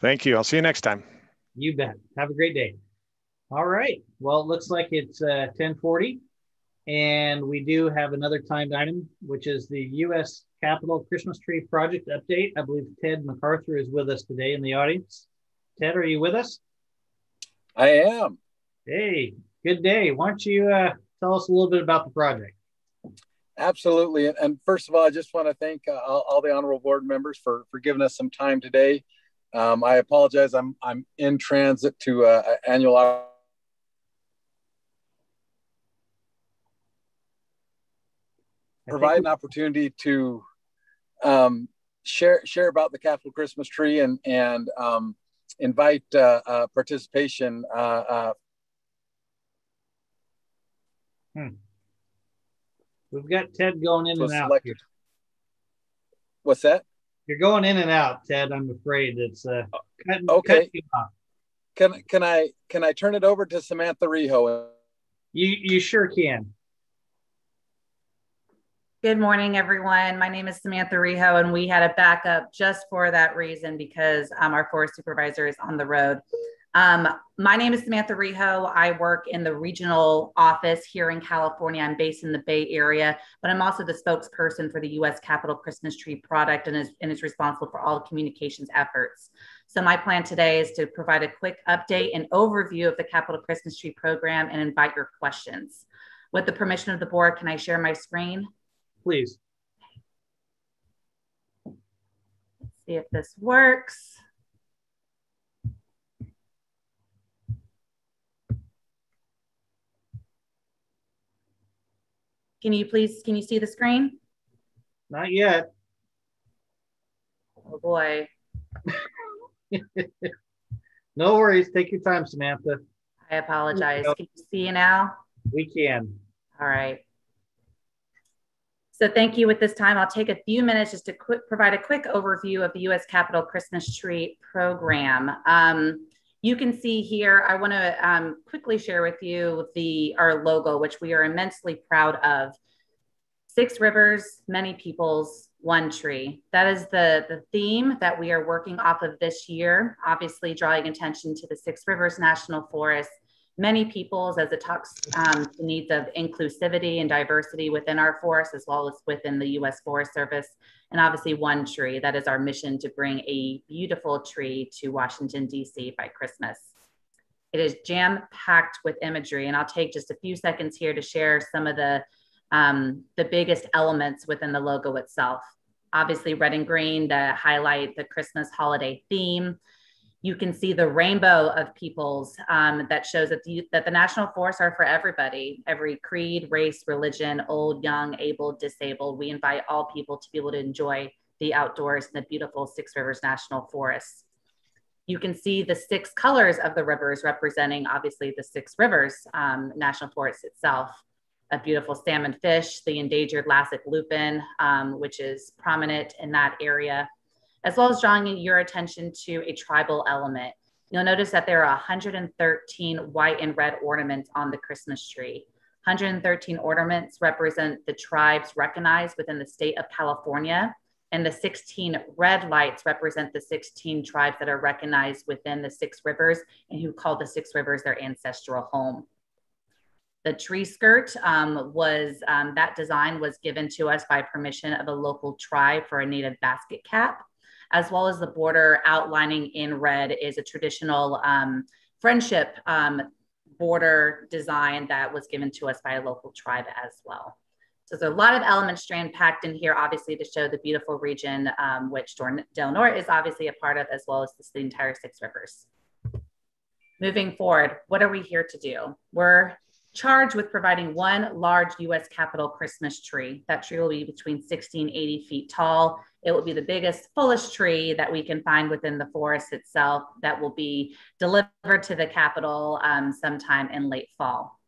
[SPEAKER 9] Thank you. I'll see you next time.
[SPEAKER 1] You bet. Have a great day. All right. Well, it looks like it's uh, 1040 and we do have another timed item, which is the U.S. Capitol Christmas Tree Project update. I believe Ted McArthur is with us today in the audience. Ted, are you with us?
[SPEAKER 10] I am.
[SPEAKER 1] Hey, good day. Why don't you uh, tell us a little bit about the project?
[SPEAKER 10] Absolutely. And, and, first of all, I just want to thank uh, all, all, the honorable board members for, for giving us some time today. Um, I apologize. I'm, I'm in transit to uh, annual. Provide an opportunity to um, share share about the Capitol Christmas tree and and um, invite uh, uh participation. Uh, uh,
[SPEAKER 1] hmm. We've got Ted going in and out. Here.
[SPEAKER 10] What's that?
[SPEAKER 1] You're going in and out, Ted. I'm afraid it's uh,
[SPEAKER 10] cutting, okay. Cutting can can I can I turn it over to Samantha Rijo?
[SPEAKER 1] You you sure can.
[SPEAKER 11] Good morning, everyone. My name is Samantha Rijo, and we had a backup just for that reason because um, our forest supervisor is on the road. Um, my name is Samantha Rijo. I work in the regional office here in California. I'm based in the Bay Area, but I'm also the spokesperson for the U.S. Capitol Christmas Tree product and is, and is responsible for all the communications efforts. So my plan today is to provide a quick update and overview of the Capitol Christmas Tree program and invite your questions. With the permission of the board, can I share my screen?
[SPEAKER 1] Please.
[SPEAKER 11] Let's see if this works. Can you please, can you see the screen?
[SPEAKER 1] Not yet.
[SPEAKER 11] Oh boy. <laughs>
[SPEAKER 1] no worries. Take your time, Samantha.
[SPEAKER 11] I apologize. Can you see you now?
[SPEAKER 1] We can.
[SPEAKER 11] All right. So thank you. At this time, I'll take a few minutes just to quick, provide a quick overview of the U.S. Capitol Christmas Tree Program. Um, you can see here, I want to um, quickly share with you the our logo, which we are immensely proud of. Six rivers, many peoples, one tree. That is the, the theme that we are working off of this year, obviously drawing attention to the Six Rivers National Forest many peoples as it talks um, the needs of inclusivity and diversity within our forest as well as within the U.S. Forest Service, and obviously One Tree. That is our mission to bring a beautiful tree to Washington D.C. by Christmas. It is jam packed with imagery, and I'll take just a few seconds here to share some of the um, the biggest elements within the logo itself. Obviously, red and green that highlight the Christmas holiday theme you can see the rainbow of peoples um, that shows that the, that the national forests are for everybody, every creed, race, religion, old, young, able, disabled. We invite all people to be able to enjoy the outdoors in the beautiful Six Rivers National Forest. You can see the six colors of the rivers representing obviously the Six Rivers um, National Forest itself. A beautiful salmon fish, the endangered Lassic lupin, um, which is prominent in that area as well as drawing your attention to a tribal element. You'll notice that there are 113 white and red ornaments on the Christmas tree. 113 ornaments represent the tribes recognized within the state of California, and the 16 red lights represent the 16 tribes that are recognized within the six rivers and who call the six rivers their ancestral home. The tree skirt um, was, um, that design was given to us by permission of a local tribe for a native basket cap as well as the border outlining in red is a traditional um, friendship um, border design that was given to us by a local tribe as well. So there's a lot of elements strand packed in here, obviously to show the beautiful region, um, which Del Norte is obviously a part of, as well as the entire Six Rivers. Moving forward, what are we here to do? We're charged with providing one large US Capitol Christmas tree. That tree will be between 60 and 80 feet tall. It will be the biggest, fullest tree that we can find within the forest itself that will be delivered to the Capitol um, sometime in late fall.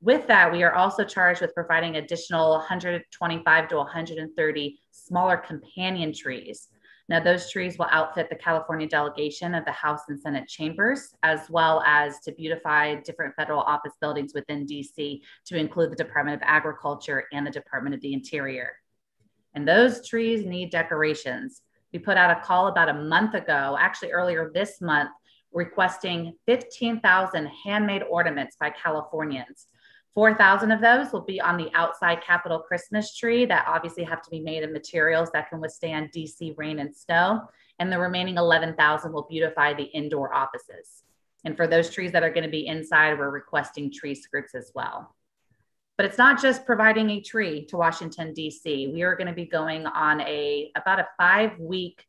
[SPEAKER 11] With that, we are also charged with providing additional 125 to 130 smaller companion trees now, those trees will outfit the California delegation of the House and Senate chambers, as well as to beautify different federal office buildings within DC to include the Department of Agriculture and the Department of the Interior. And those trees need decorations. We put out a call about a month ago, actually earlier this month, requesting 15,000 handmade ornaments by Californians. 4,000 of those will be on the outside Capitol Christmas tree that obviously have to be made of materials that can withstand DC rain and snow. And the remaining 11,000 will beautify the indoor offices. And for those trees that are going to be inside, we're requesting tree skirts as well. But it's not just providing a tree to Washington, D.C. We are going to be going on a about a five week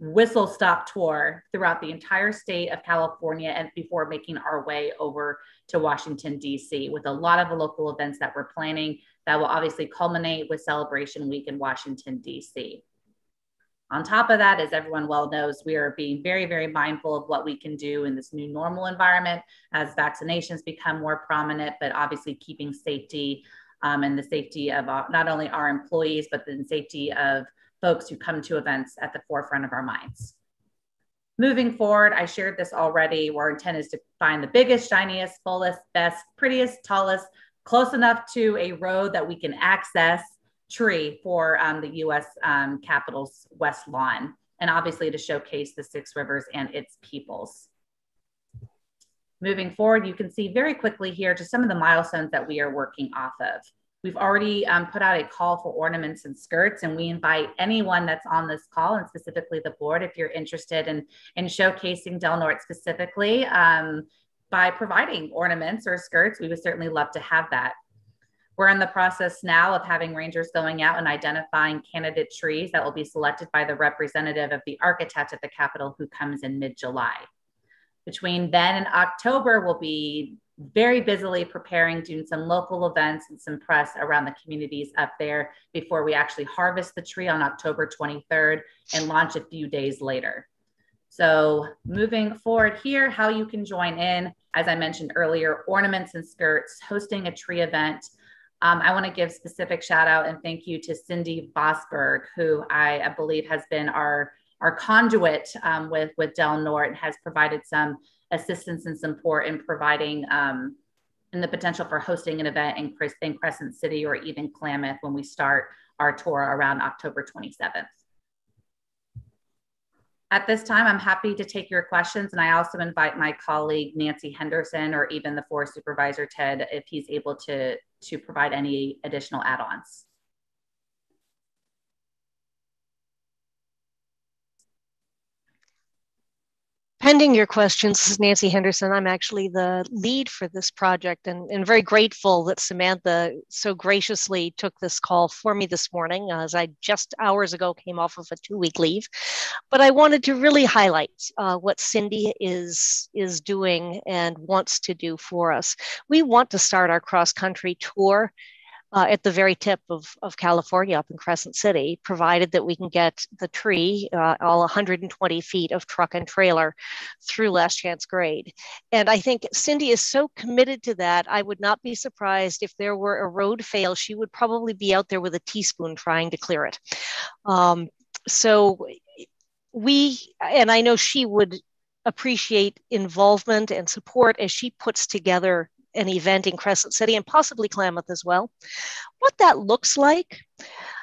[SPEAKER 11] whistle stop tour throughout the entire state of California and before making our way over to Washington, D.C., with a lot of the local events that we're planning that will obviously culminate with Celebration Week in Washington, D.C. On top of that, as everyone well knows, we are being very, very mindful of what we can do in this new normal environment as vaccinations become more prominent, but obviously keeping safety um, and the safety of not only our employees, but the safety of folks who come to events at the forefront of our minds. Moving forward, I shared this already. Our intent is to find the biggest, shiniest, fullest, best, prettiest, tallest, close enough to a road that we can access tree for um, the US um, Capitol's West Lawn, and obviously to showcase the Six Rivers and its peoples. Moving forward, you can see very quickly here just some of the milestones that we are working off of. We've already um, put out a call for ornaments and skirts, and we invite anyone that's on this call, and specifically the board, if you're interested in, in showcasing Del Norte specifically um, by providing ornaments or skirts, we would certainly love to have that. We're in the process now of having rangers going out and identifying candidate trees that will be selected by the representative of the architect at the Capitol who comes in mid July. Between then and October, we'll be very busily preparing, doing some local events and some press around the communities up there before we actually harvest the tree on October 23rd and launch a few days later. So moving forward here, how you can join in, as I mentioned earlier, ornaments and skirts, hosting a tree event. Um, I want to give specific shout out and thank you to Cindy Bosberg, who I, I believe has been our, our conduit um, with, with Del Norte and has provided some assistance and support in providing um, and the potential for hosting an event in, in Crescent City or even Klamath when we start our tour around October 27th. At this time, I'm happy to take your questions, and I also invite my colleague Nancy Henderson or even the forest supervisor Ted if he's able to, to provide any additional add-ons.
[SPEAKER 12] Pending your questions, this is Nancy Henderson. I'm actually the lead for this project and, and very grateful that Samantha so graciously took this call for me this morning as I just hours ago came off of a two week leave. But I wanted to really highlight uh, what Cindy is, is doing and wants to do for us. We want to start our cross country tour uh, at the very tip of, of California up in Crescent City, provided that we can get the tree, uh, all 120 feet of truck and trailer through Last Chance Grade. And I think Cindy is so committed to that, I would not be surprised if there were a road fail, she would probably be out there with a teaspoon trying to clear it. Um, so we, and I know she would appreciate involvement and support as she puts together an event in Crescent City and possibly Klamath as well. What that looks like,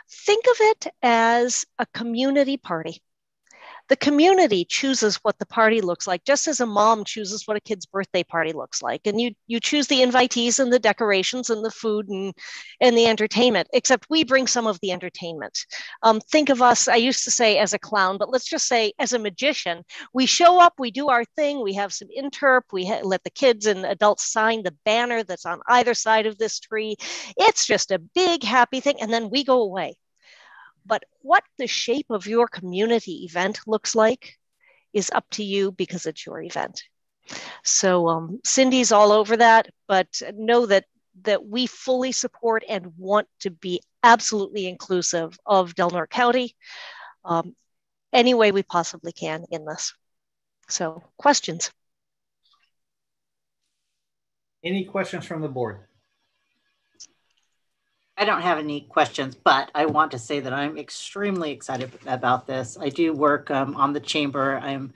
[SPEAKER 12] think of it as a community party the community chooses what the party looks like just as a mom chooses what a kid's birthday party looks like. And you you choose the invitees and the decorations and the food and and the entertainment except we bring some of the entertainment. Um, think of us i used to say as a clown but let's just say as a magician we show up we do our thing we have some interp we ha- let the kids and adults sign the banner that's on either side of this tree. It's just a big happy thing and then we go away but what the shape of your community event looks like is up to you because it's your event. So um, Cindy's all over that, but know that that we fully support and want to be absolutely inclusive of Del Norte County um, any way we possibly can in this. So questions?
[SPEAKER 1] Any questions from the board?
[SPEAKER 2] I don't have any questions, but I want to say that I'm extremely excited about this. I do work um, on the chamber. I'm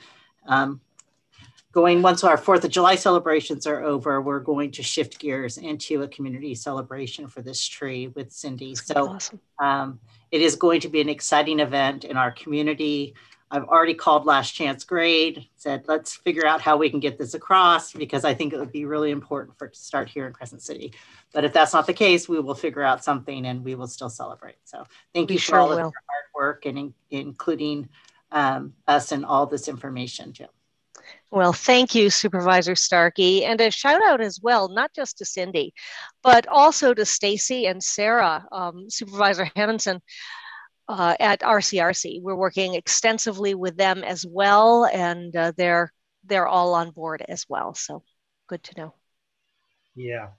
[SPEAKER 2] um, going, once our 4th of July celebrations are over, we're going to shift gears into a community celebration for this tree with Cindy. So awesome. um, it is going to be an exciting event in our community. I've already called Last Chance Grade, said, let's figure out how we can get this across because I think it would be really important for it to start here in Crescent City. But if that's not the case, we will figure out something and we will still celebrate. So thank we you for all will. of your hard work and in, including um, us and all this information, Jim.
[SPEAKER 12] Well, thank you, Supervisor Starkey, and a shout out as well, not just to Cindy, but also to Stacy and Sarah, um, Supervisor Henderson uh, at RCRC. We're working extensively with them as well, and uh, they're they're all on board as well. So good to know.
[SPEAKER 1] Yeah,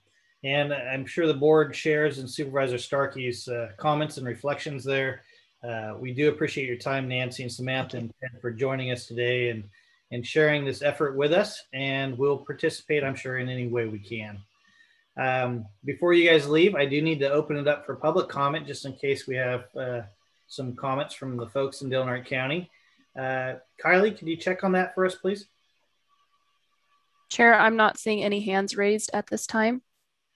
[SPEAKER 1] and I'm sure the board shares and Supervisor Starkey's uh, comments and reflections there. Uh, we do appreciate your time, Nancy and Samantha, and, for joining us today and and sharing this effort with us. And we'll participate, I'm sure, in any way we can. Um, before you guys leave, I do need to open it up for public comment just in case we have uh, some comments from the folks in Del Norte County. Uh, Kylie, could you check on that for us, please?
[SPEAKER 3] Chair, I'm not seeing any hands raised at this time.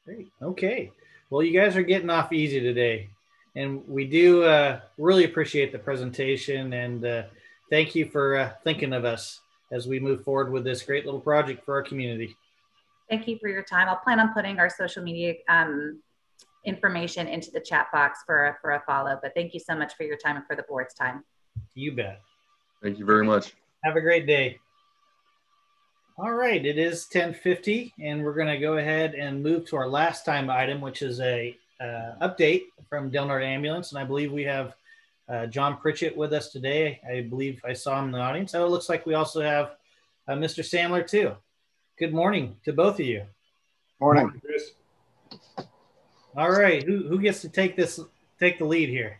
[SPEAKER 1] Great. Okay. Well, you guys are getting off easy today. And we do uh, really appreciate the presentation and uh, thank you for uh, thinking of us as we move forward with this great little project for our community.
[SPEAKER 11] Thank you for your time. I'll plan on putting our social media um, information into the chat box for a, for a follow. But thank you so much for your time and for the board's time.
[SPEAKER 1] You bet.
[SPEAKER 5] Thank you very much.
[SPEAKER 1] Have a great day. All right, it is 1050 and we're gonna go ahead and move to our last time item, which is a uh, update from Del Norte Ambulance. And I believe we have uh, John Pritchett with us today. I believe I saw him in the audience. Oh, it looks like we also have uh, Mr. Sandler too. Good morning to both of you.
[SPEAKER 8] Morning.
[SPEAKER 13] Chris.
[SPEAKER 1] All right, who, who gets to take this, take the lead here?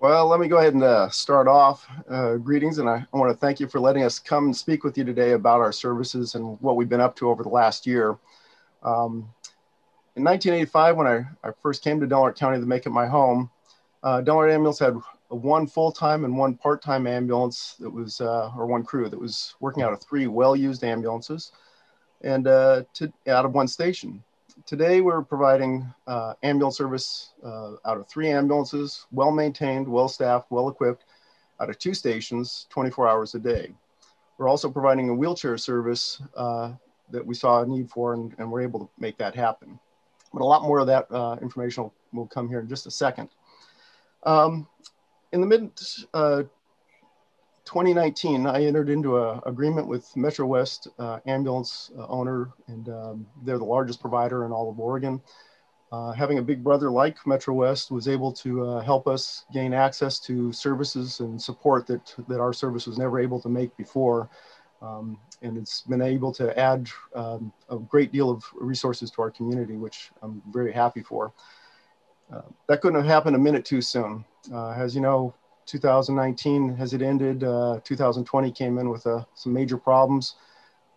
[SPEAKER 14] Well, let me go ahead and uh, start off. Uh, greetings, and I, I want to thank you for letting us come and speak with you today about our services and what we've been up to over the last year. Um, in 1985, when I, I first came to Del Norte County to make it my home, uh, Del Norte Ambulance had one full-time and one part-time ambulance that was, uh, or one crew that was working out of three well-used ambulances and uh, to, out of one station. Today, we're providing uh, ambulance service uh, out of three ambulances, well-maintained, well-staffed, well-equipped, out of two stations, 24 hours a day. We're also providing a wheelchair service uh, that we saw a need for, and, and, we're able to make that happen. But a lot more of that uh, information will, will, come here in just a second. Um, in the mid uh, 2019, I entered into an agreement with Metro West uh, ambulance uh, owner, and um, they're the largest provider in all of Oregon. Uh, having a big brother like Metro West was able to uh, help us gain access to services and support that, that our service was never able to make before. Um, and it's been able to add um, a great deal of resources to our community, which I'm very happy for. Uh, that couldn't have happened a minute too soon. Uh, as you know, 2019 as it ended. Uh, 2020 came in with uh, some major problems.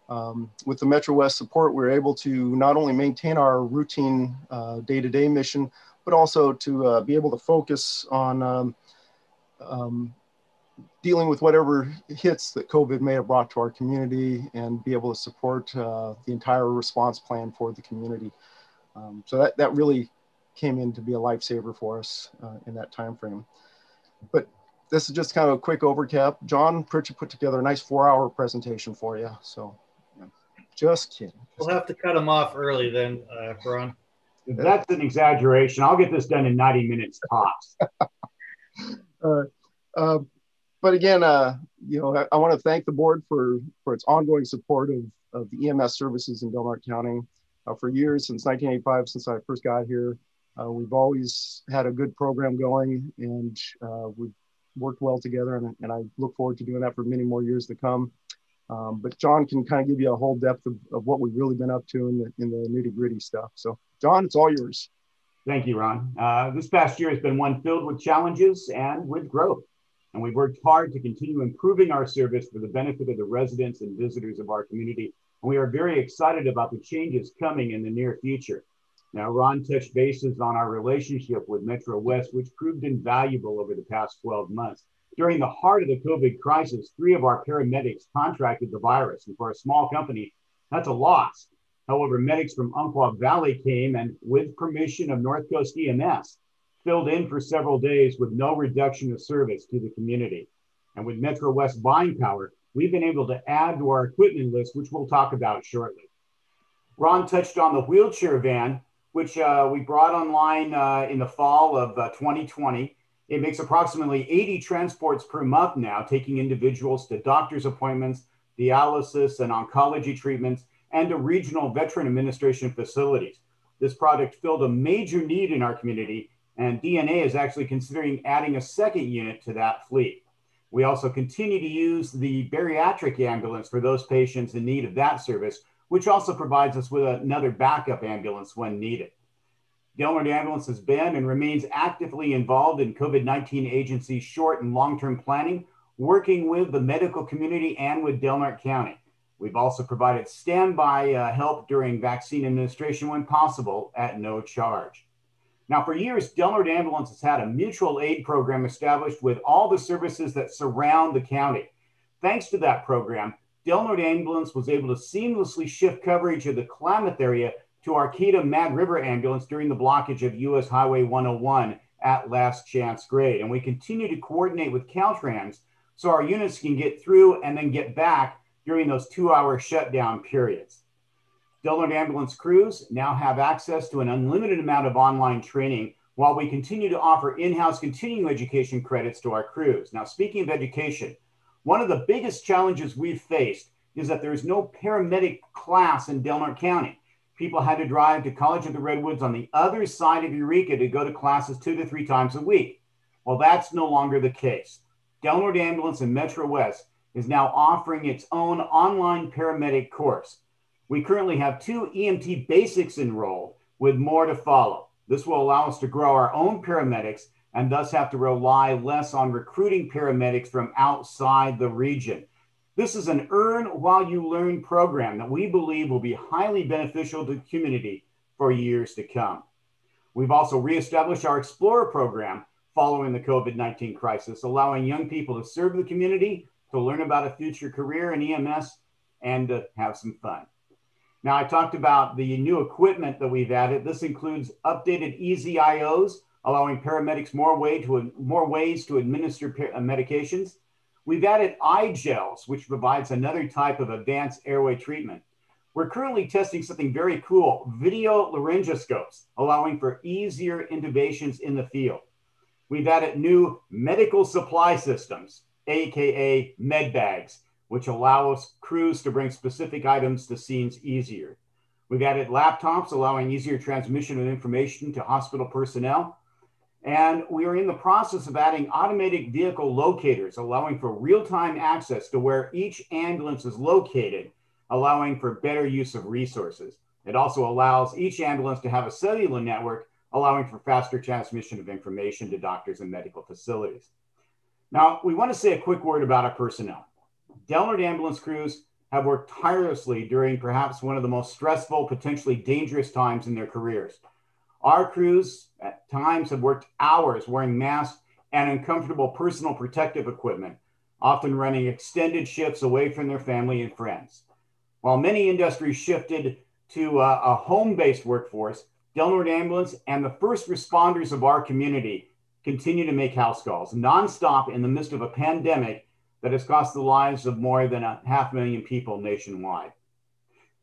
[SPEAKER 14] Um, with the Metro West support, we were able to not only maintain our routine uh, day-to-day -day mission, but also to uh, be able to focus on um, um, dealing with whatever hits that COVID may have brought to our community and be able to support uh, the entire response plan for the community. Um, so that, that really came in to be a lifesaver for us uh, in that time frame. But this is just kind of a quick overcap. John Pritchett put together a nice four hour presentation for you. So just kidding.
[SPEAKER 1] We'll have to cut him off early then, uh, Ron.
[SPEAKER 13] That's an exaggeration. I'll get this done in 90 minutes tops. <laughs>
[SPEAKER 14] uh, uh, but again, uh, you know, I, I want to thank the board for, for its ongoing support of, of the EMS services in Del Norte County. Uh, for years, since 1985, since I first got here, uh, we've always had a good program going and we've worked well together, and, and I look forward to doing that for many more years to come. Um, but John can kind of give you a whole depth of, of what we've really been up to in the, in the nitty gritty stuff. So, John, it's all yours.
[SPEAKER 13] Thank you, Ron. Uh, this past year has been one filled with challenges and with growth. And we've worked hard to continue improving our service for the benefit of the residents and visitors of our community. And we are very excited about the changes coming in the near future. Now, Ron touched bases on our relationship with Metro West, which proved invaluable over the past 12 months. During the heart of the COVID crisis, three of our paramedics contracted the virus, and for a small company, that's a loss. However, medics from Umpqua Valley came and, with permission of North Coast EMS, filled in for several days with no reduction of service to the community. And with Metro West buying power, we've been able to add to our equipment list, which we'll talk about shortly. Ron touched on the wheelchair van, which uh, we brought online uh, in the fall of uh, 2020. It makes approximately 80 transports per month now, taking individuals to doctor's appointments, dialysis and oncology treatments, and to regional veteran administration facilities. This product filled a major need in our community, and DNA is actually considering adding a second unit to that fleet. We also continue to use the bariatric ambulance for those patients in need of that service, which also provides us with another backup ambulance when needed. Del Norte Ambulance has been and remains actively involved in COVID 19 agency short and long term planning, working with the medical community and with Del Norte County. We've also provided standby uh, help during vaccine administration when possible at no charge. Now, for years, Del Norte Ambulance has had a mutual aid program established with all the services that surround the county. Thanks to that program, Del Norte Ambulance was able to seamlessly shift coverage of the Klamath area to Arcata Mad River Ambulance during the blockage of US Highway 101 at Last Chance Grade. And we continue to coordinate with Caltrans so our units can get through and then get back during those two hour shutdown periods. Norte Ambulance crews now have access to an unlimited amount of online training while we continue to offer in house continuing education credits to our crews. Now, speaking of education, one of the biggest challenges we've faced is that there is no paramedic class in Del Norte County. People had to drive to College of the Redwoods on the other side of Eureka to go to classes two to three times a week. Well, that's no longer the case. Del Norte Ambulance and Metro West is now offering its own online paramedic course. We currently have two EMT basics enrolled with more to follow. This will allow us to grow our own paramedics and thus have to rely less on recruiting paramedics from outside the region. This is an earn while you learn program that we believe will be highly beneficial to the community for years to come. We've also reestablished our Explorer program following the COVID 19 crisis, allowing young people to serve the community, to learn about a future career in EMS, and to have some fun. Now, I talked about the new equipment that we've added. This includes updated EZ-IOs, allowing paramedics more, way to, more ways to administer uh, medications. We've added i-gels, which provides another type of advanced airway treatment. We're currently testing something very cool, video laryngoscopes, allowing for easier intubations in the field. We've added new medical supply systems, AKA med bags, which allow us crews to bring specific items to scenes easier. We've added laptops, allowing easier transmission of information to hospital personnel. And we are in the process of adding automated vehicle locators, allowing for real time access to where each ambulance is located, allowing for better use of resources. It also allows each ambulance to have a cellular network, allowing for faster transmission of information to doctors and medical facilities. Now, we want to say a quick word about our personnel. Del Norte ambulance crews have worked tirelessly during perhaps one of the most stressful, potentially dangerous times in their careers. Our crews at times have worked hours wearing masks and uncomfortable personal protective equipment, often running extended shifts away from their family and friends. While many industries shifted to uh, a, a home based workforce, Del Norte Ambulance and the first responders of our community continue to make house calls nonstop in the midst of a pandemic that has cost the lives of more than a half million people nationwide.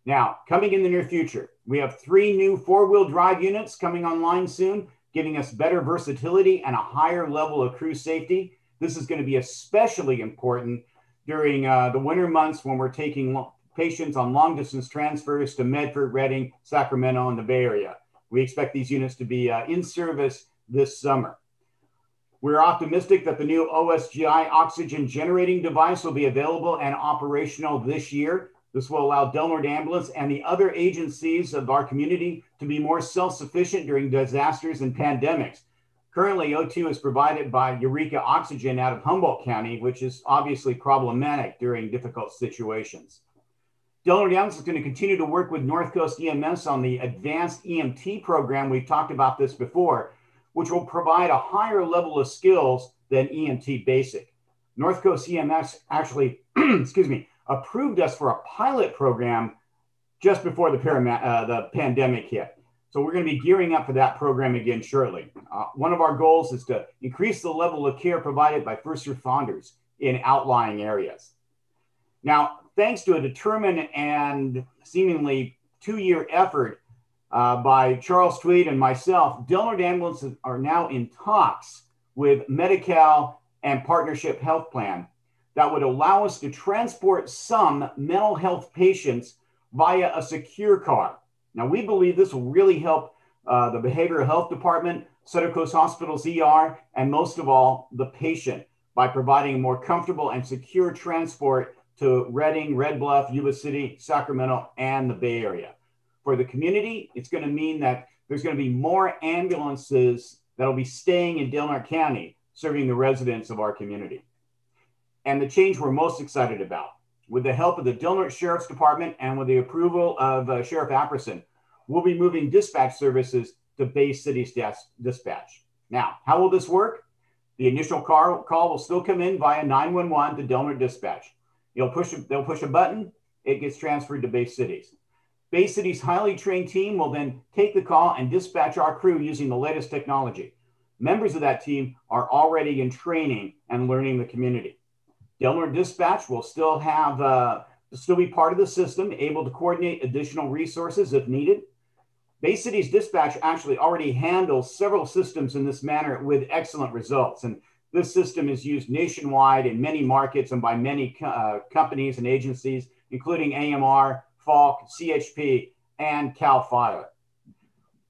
[SPEAKER 13] Now, coming in the near future, we have three new four wheel drive units coming online soon, giving us better versatility and a higher level of crew safety. This is going to be especially important during uh, the winter months when we're taking patients on long distance transfers to Medford, Redding, Sacramento, and the Bay Area. We expect these units to be uh, in service this summer. We're optimistic that the new OSGI oxygen generating device will be available and operational this year. This will allow Del Norte Ambulance and the other agencies of our community to be more self sufficient during disasters and pandemics. Currently, O2 is provided by Eureka Oxygen out of Humboldt County, which is obviously problematic during difficult situations. Del Norte Ambulance is going to continue to work with North Coast EMS on the advanced EMT program. We've talked about this before, which will provide a higher level of skills than EMT basic. North Coast EMS actually, <clears throat> excuse me, approved us for a pilot program just before the, uh, the pandemic hit. So we're going to be gearing up for that program again shortly. Uh, one of our goals is to increase the level of care provided by first responders in outlying areas. Now, thanks to a determined and seemingly two-year effort uh, by Charles Tweed and myself, Del Norte ambulances are now in talks with Medi-Cal and Partnership Health Plan that would allow us to transport some mental health patients via a secure car. Now, we believe this will really help uh, the behavioral health department, Sutter Coast Hospital's ER, and most of all, the patient by providing a more comfortable and secure transport to Redding, Red Bluff, Yuba City, Sacramento, and the Bay Area. For the community, it's going to mean that there's going to be more ambulances that'll be staying in Del Norte County, serving the residents of our community and the change we're most excited about. With the help of the Del Norte Sheriff's Department and with the approval of uh, Sheriff Apperson, we'll be moving dispatch services to Bay Cities dispatch. Now, how will this work? The initial car call will still come in via 911 to Del Norte Dispatch. You'll push, they'll push a button, it gets transferred to Bay Cities. Bay City's highly trained team will then take the call and dispatch our crew using the latest technology. Members of that team are already in training and learning the community. Del Norte Dispatch will still have uh, still be part of the system, able to coordinate additional resources if needed. Bay Cities Dispatch actually already handles several systems in this manner with excellent results. And this system is used nationwide in many markets and by many uh, companies and agencies, including AMR, Falck, CHP, and CAL FIRE.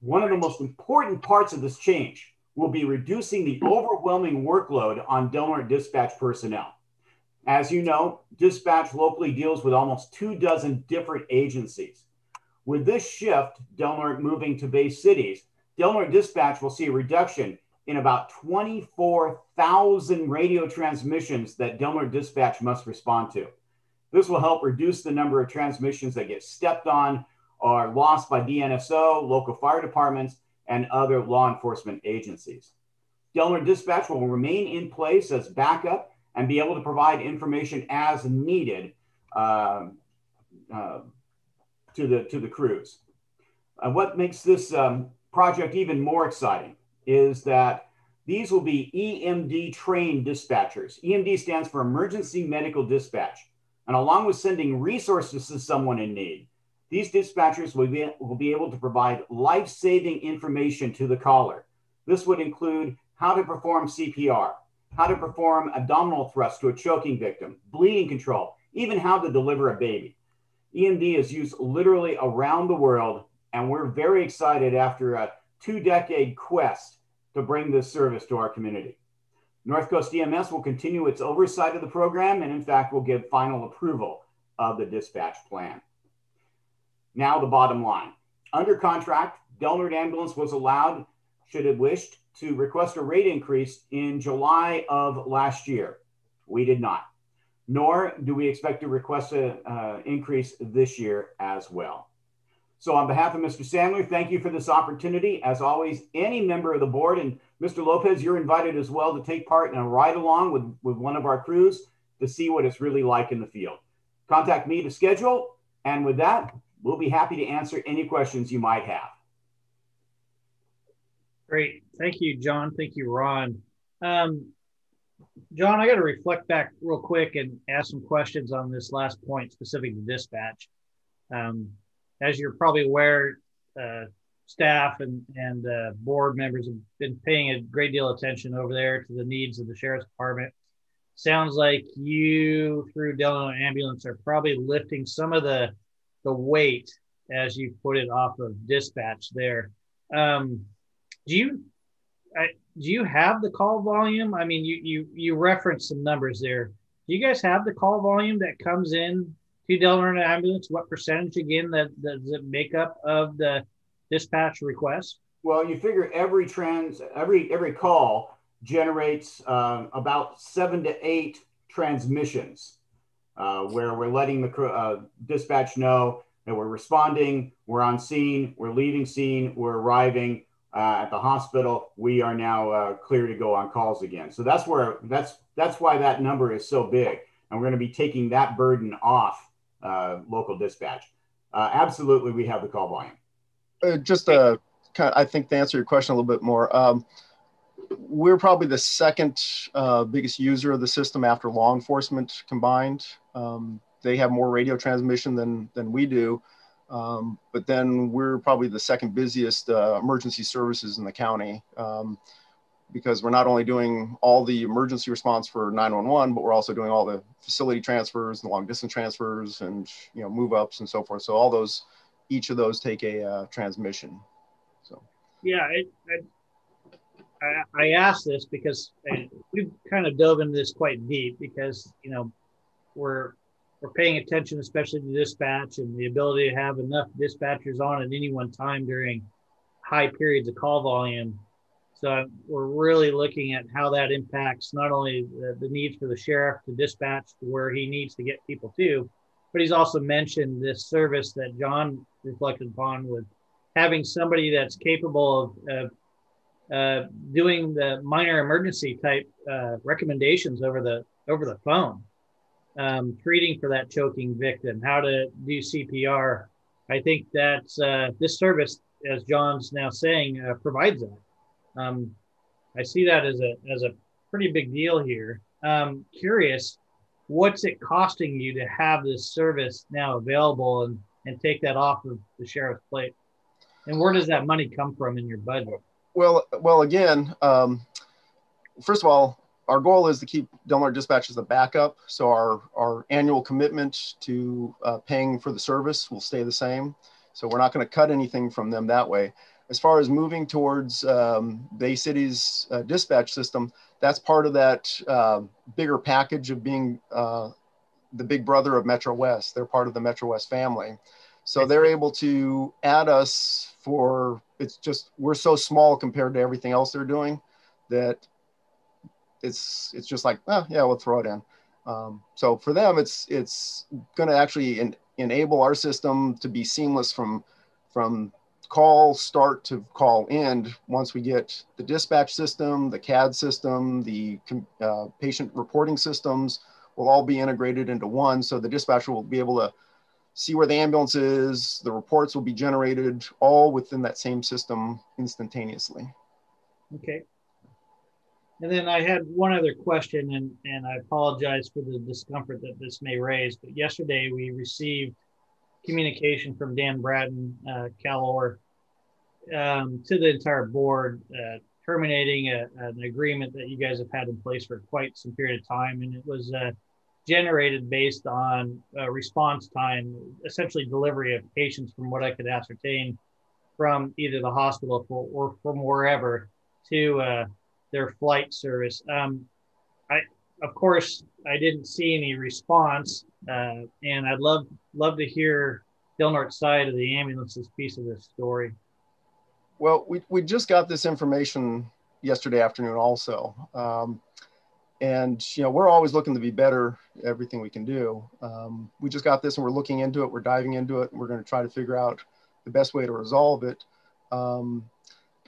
[SPEAKER 13] One of the most important parts of this change will be reducing the overwhelming workload on Del Norte Dispatch personnel. As you know, dispatch locally deals with almost two dozen different agencies. With this shift, Del Norte moving to Bay Cities, Del Norte Dispatch will see a reduction in about 24,000 radio transmissions that Del Norte Dispatch must respond to. This will help reduce the number of transmissions that get stepped on or lost by DNSO, local fire departments, and other law enforcement agencies. Del Norte Dispatch will remain in place as backup and be able to provide information as needed uh, uh, to, the, to the crews. Uh, what makes this um, project even more exciting is that these will be EMD trained dispatchers. EMD stands for Emergency Medical Dispatch. And along with sending resources to someone in need, these dispatchers will be, will be able to provide life saving information to the caller. This would include how to perform CPR, how to perform abdominal thrusts to a choking victim, bleeding control, even how to deliver a baby. EMD is used literally around the world, and we're very excited after a two decade quest to bring this service to our community. North Coast EMS will continue its oversight of the program and, in fact, will give final approval of the dispatch plan. Now, the bottom line. Under contract, Del Norte Ambulance was allowed, should it wished, to request a rate increase in July of last year. We did not, nor do we expect to request an uh, increase this year as well. So on behalf of Mr. Sandler, thank you for this opportunity. As always, any member of the board, and Mr. Lopez, you're invited as well to take part in a ride along with, with one of our crews to see what it's really like in the field. Contact me to schedule. And with that, we'll be happy to answer any questions you might have.
[SPEAKER 1] Great. Thank you, John. Thank you, Ron. Um, John, I got to reflect back real quick and ask some questions on this last point specific to dispatch. Um, as you're probably aware, uh, staff and, and uh, board members have been paying a great deal of attention over there to the needs of the sheriff's department. Sounds like you, through Del Norte Ambulance, are probably lifting some of the the weight as you put it off of dispatch there. Um, do you I, do you have the call volume? I mean, you you you referenced some numbers there. Do you guys have the call volume that comes in to Del Norte Ambulance? What percentage again that does it make up of the dispatch request?
[SPEAKER 13] Well, you figure every trans every every call generates uh, about seven to eight transmissions, uh, where we're letting the uh, dispatch know that we're responding, we're on scene, we're leaving scene, we're arriving uh, at the hospital, we are now uh, clear to go on calls again. So that's where that's that's why that number is so big, and we're going to be taking that burden off uh, local dispatch. Uh, absolutely, we have the call volume.
[SPEAKER 14] Uh, just uh, kind of, I think to answer your question a little bit more. Um, we're probably the second biggest user of the system after law enforcement combined. Um, they have more radio transmission than than we do. Um, but then we're probably the second busiest uh, emergency services in the county um, because we're not only doing all the emergency response for 911, but we're also doing all the facility transfers and long distance transfers and you know move ups and so forth. So all those, each of those take a uh, transmission. So
[SPEAKER 1] yeah, it, it, I, I asked this because we've kind of dove into this quite deep because you know we're we're paying attention, especially to dispatch and the ability to have enough dispatchers on at any one time during high periods of call volume. So we're really looking at how that impacts not only the, the needs for the sheriff to dispatch to where he needs to get people to, but he's also mentioned this service that John reflected upon with having somebody that's capable of, of uh, doing the minor emergency type uh, recommendations over the over the phone um, treating for that choking victim, how to do CPR. I think that uh, this service, as John's now saying, uh, provides that. Um, I see that as a as a pretty big deal here. Um, curious, what's it costing you to have this service now available and and take that off of the sheriff's plate? And where does that money come from in your budget?
[SPEAKER 14] Well, well, again, um, first of all, our goal is to keep Del Norte Dispatch as a backup. So our, our annual commitment to uh, paying for the service will stay the same. So we're not going to cut anything from them that way. as far as moving towards um, Bay Cities uh, dispatch system, that's part of that uh, bigger package of being uh, the big brother of Metro West. They're part of the Metro West family. So they're able to add us for, it's just, we're so small compared to everything else they're doing that it's, it's just like, oh yeah, we'll throw it in. Um, so for them, it's, it's going to actually en enable our system to be seamless from, from call start to call end once we get the dispatch system, the CAD system, the uh, patient reporting systems will all be integrated into one. So the dispatcher will be able to see where the ambulance is, the reports will be generated all within that same system instantaneously.
[SPEAKER 1] Okay. And then I had one other question, and, and I apologize for the discomfort that this may raise, but yesterday we received communication from Dan Bratton, uh, Cal-Ore, um, to the entire board, uh, terminating a, an agreement that you guys have had in place for quite some period of time. And it was uh, generated based on uh, response time, essentially delivery of patients from what I could ascertain from either the hospital or from wherever to uh, their flight service. Um, I, of course, I didn't see any response, uh, and I'd love love to hear Del Norte's side of the ambulance's piece of this story.
[SPEAKER 14] Well, we, we just got this information yesterday afternoon also. Um, and, you know, we're always looking to be better everything we can do. Um, we just got this and we're looking into it. We're diving into it. And we're going to try to figure out the best way to resolve it. Um,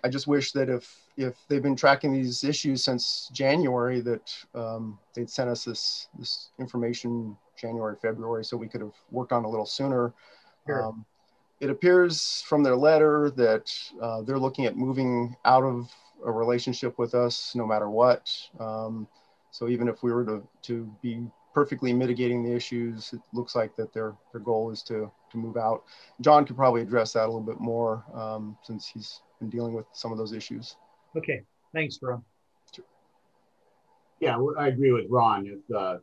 [SPEAKER 14] I just wish that if if they've been tracking these issues since January, that um, they'd sent us this this information January, February, so we could have worked on a little sooner. Sure. Um, it appears from their letter that uh, they're looking at moving out of a relationship with us no matter what. Um, so even if we were to, to be perfectly mitigating the issues, it looks like that their, their goal is to, to move out. John could probably address that a little bit more um, since he's been dealing with some of those issues.
[SPEAKER 1] Okay, thanks, Ron.
[SPEAKER 13] Sure. Yeah, I agree with Ron. If uh,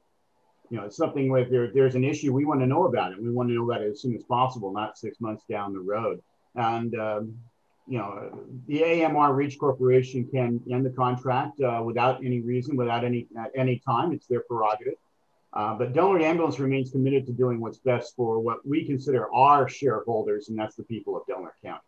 [SPEAKER 13] you know, it's something where there, there's an issue, we want to know about it. We want to know about it as soon as possible, not six months down the road. And, um, you know, the AMR Reach Corporation can end the contract uh, without any reason, without any at any time. It's their prerogative. Uh, but Del Norte Ambulance remains committed to doing what's best for what we consider our shareholders, and that's the people of Del Norte County.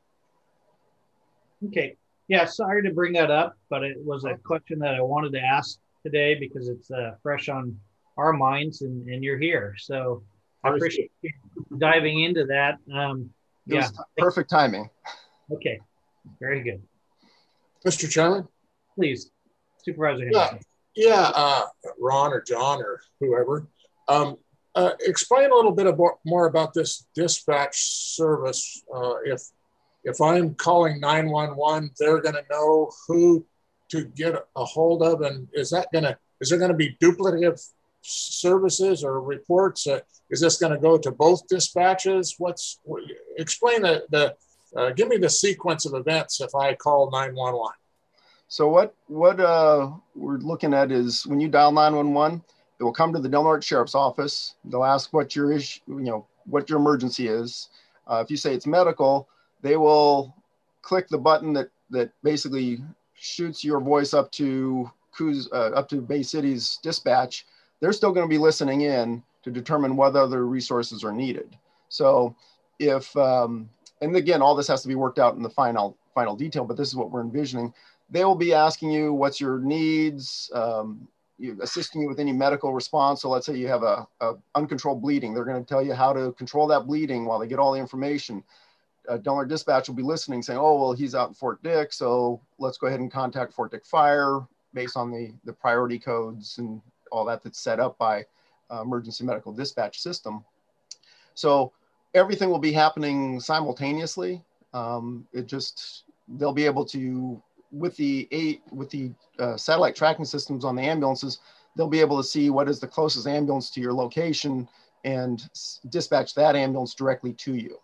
[SPEAKER 1] Okay. Yeah, sorry to bring that up, but it was a question that I wanted to ask today because it's uh, fresh on our minds and, and you're here. So I appreciate diving into that. Um, yeah.
[SPEAKER 14] Perfect timing.
[SPEAKER 1] Okay. Very good.
[SPEAKER 6] Mr. Chairman?
[SPEAKER 1] Please, Supervisor
[SPEAKER 6] Henderson. Yeah, yeah uh, Ron or John or whoever. Um, uh, explain a little bit about, more about this dispatch service. Uh, if if I'm calling 911, they're going to know who to get a hold of, and is that going to is there going to be duplicative services or reports? Uh, is this going to go to both dispatches? What's explain the, the uh, give me the sequence of events if I call 911.
[SPEAKER 14] So what what uh, we're looking at is when you dial 911, it will come to the Del Norte Sheriff's Office. They'll ask what your issue, you know, what your emergency is. Uh, if you say it's medical, they will click the button that that basically shoots your voice up to uh, up to Bay Cities dispatch, they're still going to be listening in to determine what other resources are needed. So if, um, and again, all this has to be worked out in the final, final detail, but this is what we're envisioning. They will be asking you what's your needs, um, you, assisting you with any medical response. So let's say you have a, a uncontrolled bleeding. They're going to tell you how to control that bleeding while they get all the information. Uh, Norte Dispatch will be listening saying, oh, well, he's out in Fort Dick. So let's go ahead and contact Fort Dick Fire based on the, the priority codes and all that that's set up by uh, emergency medical dispatch system. So everything will be happening simultaneously. Um, it just, they'll be able to, with the eight, with the uh, satellite tracking systems on the ambulances, they'll be able to see what is the closest ambulance to your location and dispatch that ambulance directly to you.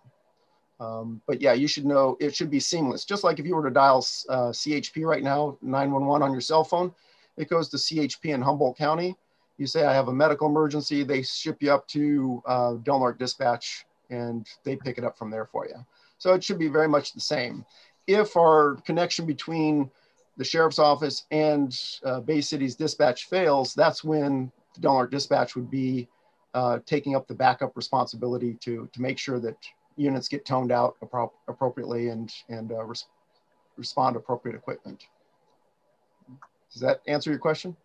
[SPEAKER 14] Um, but yeah, you should know it should be seamless. Just like if you were to dial uh, CHP right now, 911 on your cell phone, it goes to CHP in Humboldt County. You say, I have a medical emergency. They ship you up to uh, Del Norte Dispatch and they pick it up from there for you. So it should be very much the same. if our connection between the sheriff's office and uh, Bay Cities dispatch fails, that's when the Del dispatch would be uh, taking up the backup responsibility to, to make sure that units get toned out appro appropriately and, and uh, res respond appropriate equipment. Does that answer your question?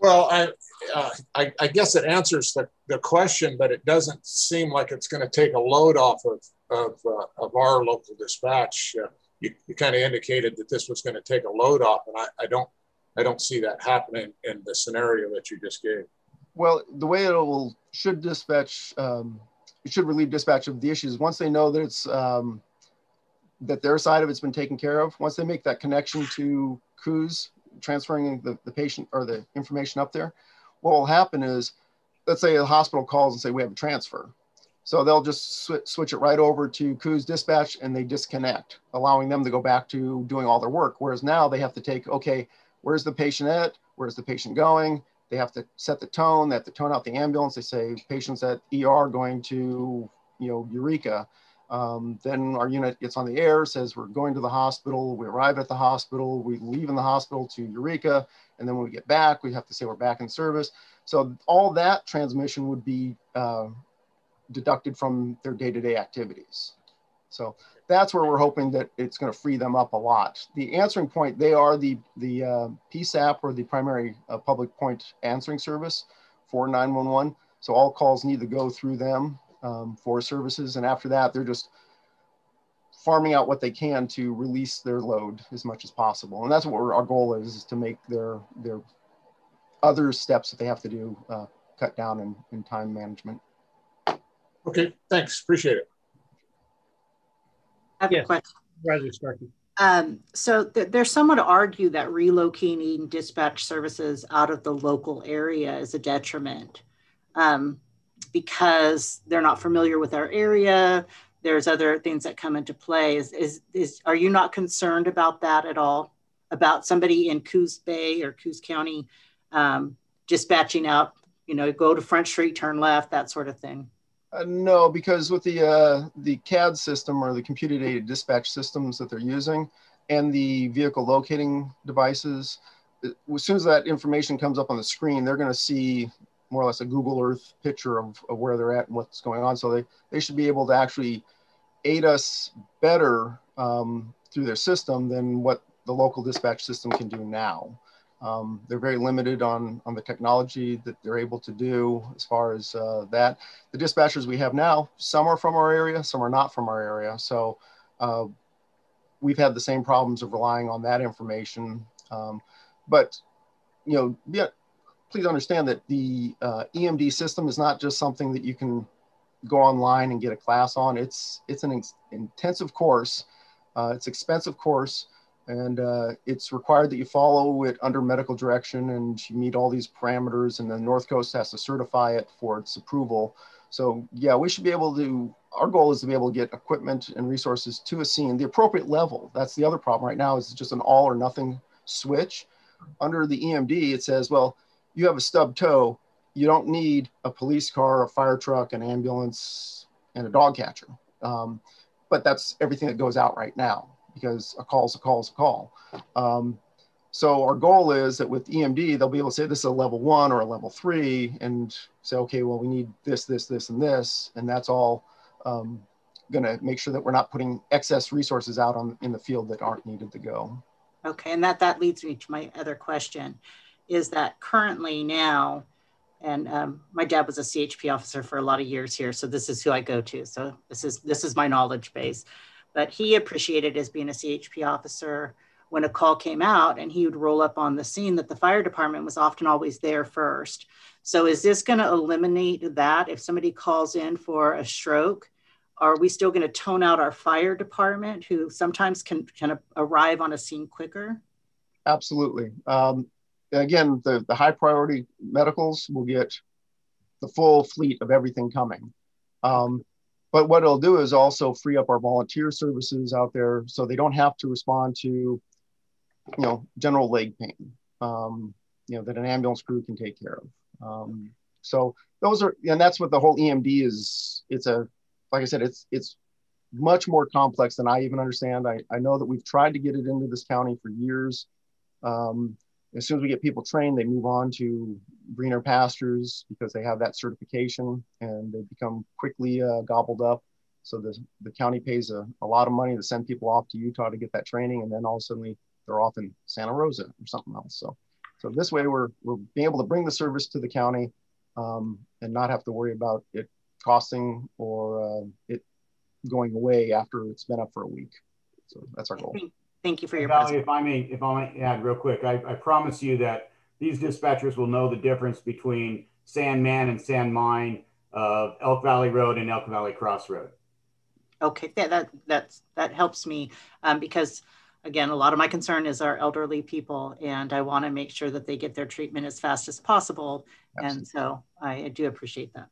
[SPEAKER 6] Well, I, uh, I, I, guess it answers the, the question, but it doesn't seem like it's going to take a load off of, of, uh, of our local dispatch. Uh, you, you kind of indicated that this was going to take a load off, and I, I, don't I don't see that happening in the scenario that you just gave.
[SPEAKER 14] Well, the way it will should dispatch um, it should relieve dispatch of the issues once they know that it's um, that their side of it's been taken care of. Once they make that connection to COOS, transferring the, the patient or the information up there, what will happen is, let's say a hospital calls and say we have a transfer. So they'll just sw switch it right over to COOS dispatch and they disconnect, allowing them to go back to doing all their work. Whereas now they have to take, okay, where's the patient at? Where's the patient going? They have to set the tone. They have to tone out the ambulance. They say patients at ER going to, you know, Eureka. Um, then our unit gets on the air, says we're going to the hospital. We arrive at the hospital. We leave in the hospital to Eureka. And then when we get back, we have to say we're back in service. So all that transmission would be uh, deducted from their day-to-day activities. So that's where we're hoping that it's going to free them up a lot. The answering point, they are the, the uh, PSAP or the primary uh, public point answering service for 911. So all calls need to go through them um, for services. And after that, they're just farming out what they can to release their load as much as possible. And that's what our goal is, is to make their, their other steps that they have to do uh, cut down in, in time management.
[SPEAKER 6] Okay, thanks. Appreciate it.
[SPEAKER 2] Have yes. a question.
[SPEAKER 1] Roger Starkey.
[SPEAKER 2] Um, so th- there's someone to argue that relocating dispatch services out of the local area is a detriment um, because they're not familiar with our area. There's other things that come into play. Is, is, is are you not concerned about that at all? About somebody in Coos Bay or Coos County um, dispatching out, you know, go to Front Street, turn left, that sort of thing?
[SPEAKER 14] Uh, no, because with the uh, the CAD system or the computer aided dispatch systems that they're using, and the vehicle locating devices, uh, as soon as that information comes up on the screen, they're going to see more or less a Google Earth picture of, of where they're at and what's going on. So they they should be able to actually aid us better um, through their system than what the local dispatch system can do now. Um, they're very limited on, on the technology that they're able to do as far as uh, that. The dispatchers we have now, some are from our area, some are not from our area. So uh, we've had the same problems of relying on that information. Um, but, you know, yeah, please understand that the uh, EMD system is not just something that you can go online and get a class on. It's, it's an intensive course. Uh, it's expensive course and uh, it's required that you follow it under medical direction and you meet all these parameters and the north coast has to certify it for its approval. So yeah we should be able to our goal is to be able to get equipment and resources to a scene the appropriate level. That's the other problem right now is just an all or nothing switch. Under the emd it says well you have a stub toe. You don't need a police car a fire truck an ambulance and a dog catcher. Um, but that's everything that goes out right now because a call is a call is a call. Um, so our goal is that with EMD, they'll be able to say this is a level one or a level three and say, okay, well, we need this, this, this, and this. And that's all um, going to make sure that we're not putting excess resources out on in the field that aren't needed to go.
[SPEAKER 2] Okay, and that, that leads me to my other question, is that currently now, and um, my dad was a CHP officer for a lot of years here, so this is who I go to. So this is this is my knowledge base but he appreciated as being a CHP officer when a call came out and he would roll up on the scene that the fire department was often always there first. So is this going to eliminate that if somebody calls in for a stroke? Are we still going to tone out our fire department who sometimes can can arrive on a scene quicker?
[SPEAKER 14] Absolutely. Um, again, the, the high priority medicals will get the full fleet of everything coming. Um, but what it'll do is also free up our volunteer services out there so they don't have to respond to, you know, general leg pain, um, you know, that an ambulance crew can take care of. Um, so those are, and that's what the whole EMD is. It's a, like I said, it's, it's much more complex than I even understand. I, I know that we've tried to get it into this county for years. Um, as soon as we get people trained, they move on to greener pastures because they have that certification and they become quickly uh, gobbled up. So the, the county pays a, a lot of money to send people off to Utah to get that training. And then all of a sudden they're off in Santa Rosa or something else. So, so this way we're, we're being able to bring the service to the county um, and not have to worry about it costing or uh, it going away after it's been up for a week. So that's our goal.
[SPEAKER 2] Thank you for your
[SPEAKER 13] Valley, if I may, if I may add real quick, I, I promise you that these dispatchers will know the difference between Sand Man and Sand Mine of Elk Valley Road and Elk Valley Cross Road.
[SPEAKER 2] Okay, that that that's, that helps me um, because again, a lot of my concern is our elderly people, and I want to make sure that they get their treatment as fast as possible. Absolutely. And so I, I do appreciate that.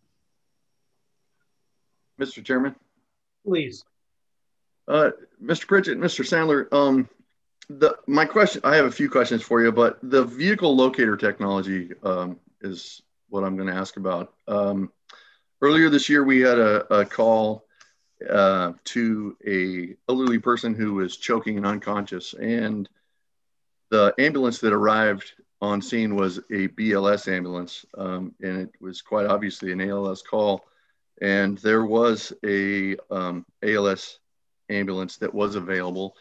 [SPEAKER 5] Mr. Chairman.
[SPEAKER 1] Please.
[SPEAKER 5] Uh, Mr. Pritchett, Mr. Sandler, um, the my question, I have a few questions for you, but the vehicle locator technology um, is what I'm going to ask about. Um, earlier this year, we had a, a call uh, to a elderly person who was choking and unconscious, and the ambulance that arrived on scene was a BLS ambulance, um, and it was quite obviously an ALS call. And there was a um, ALS ambulance that was available.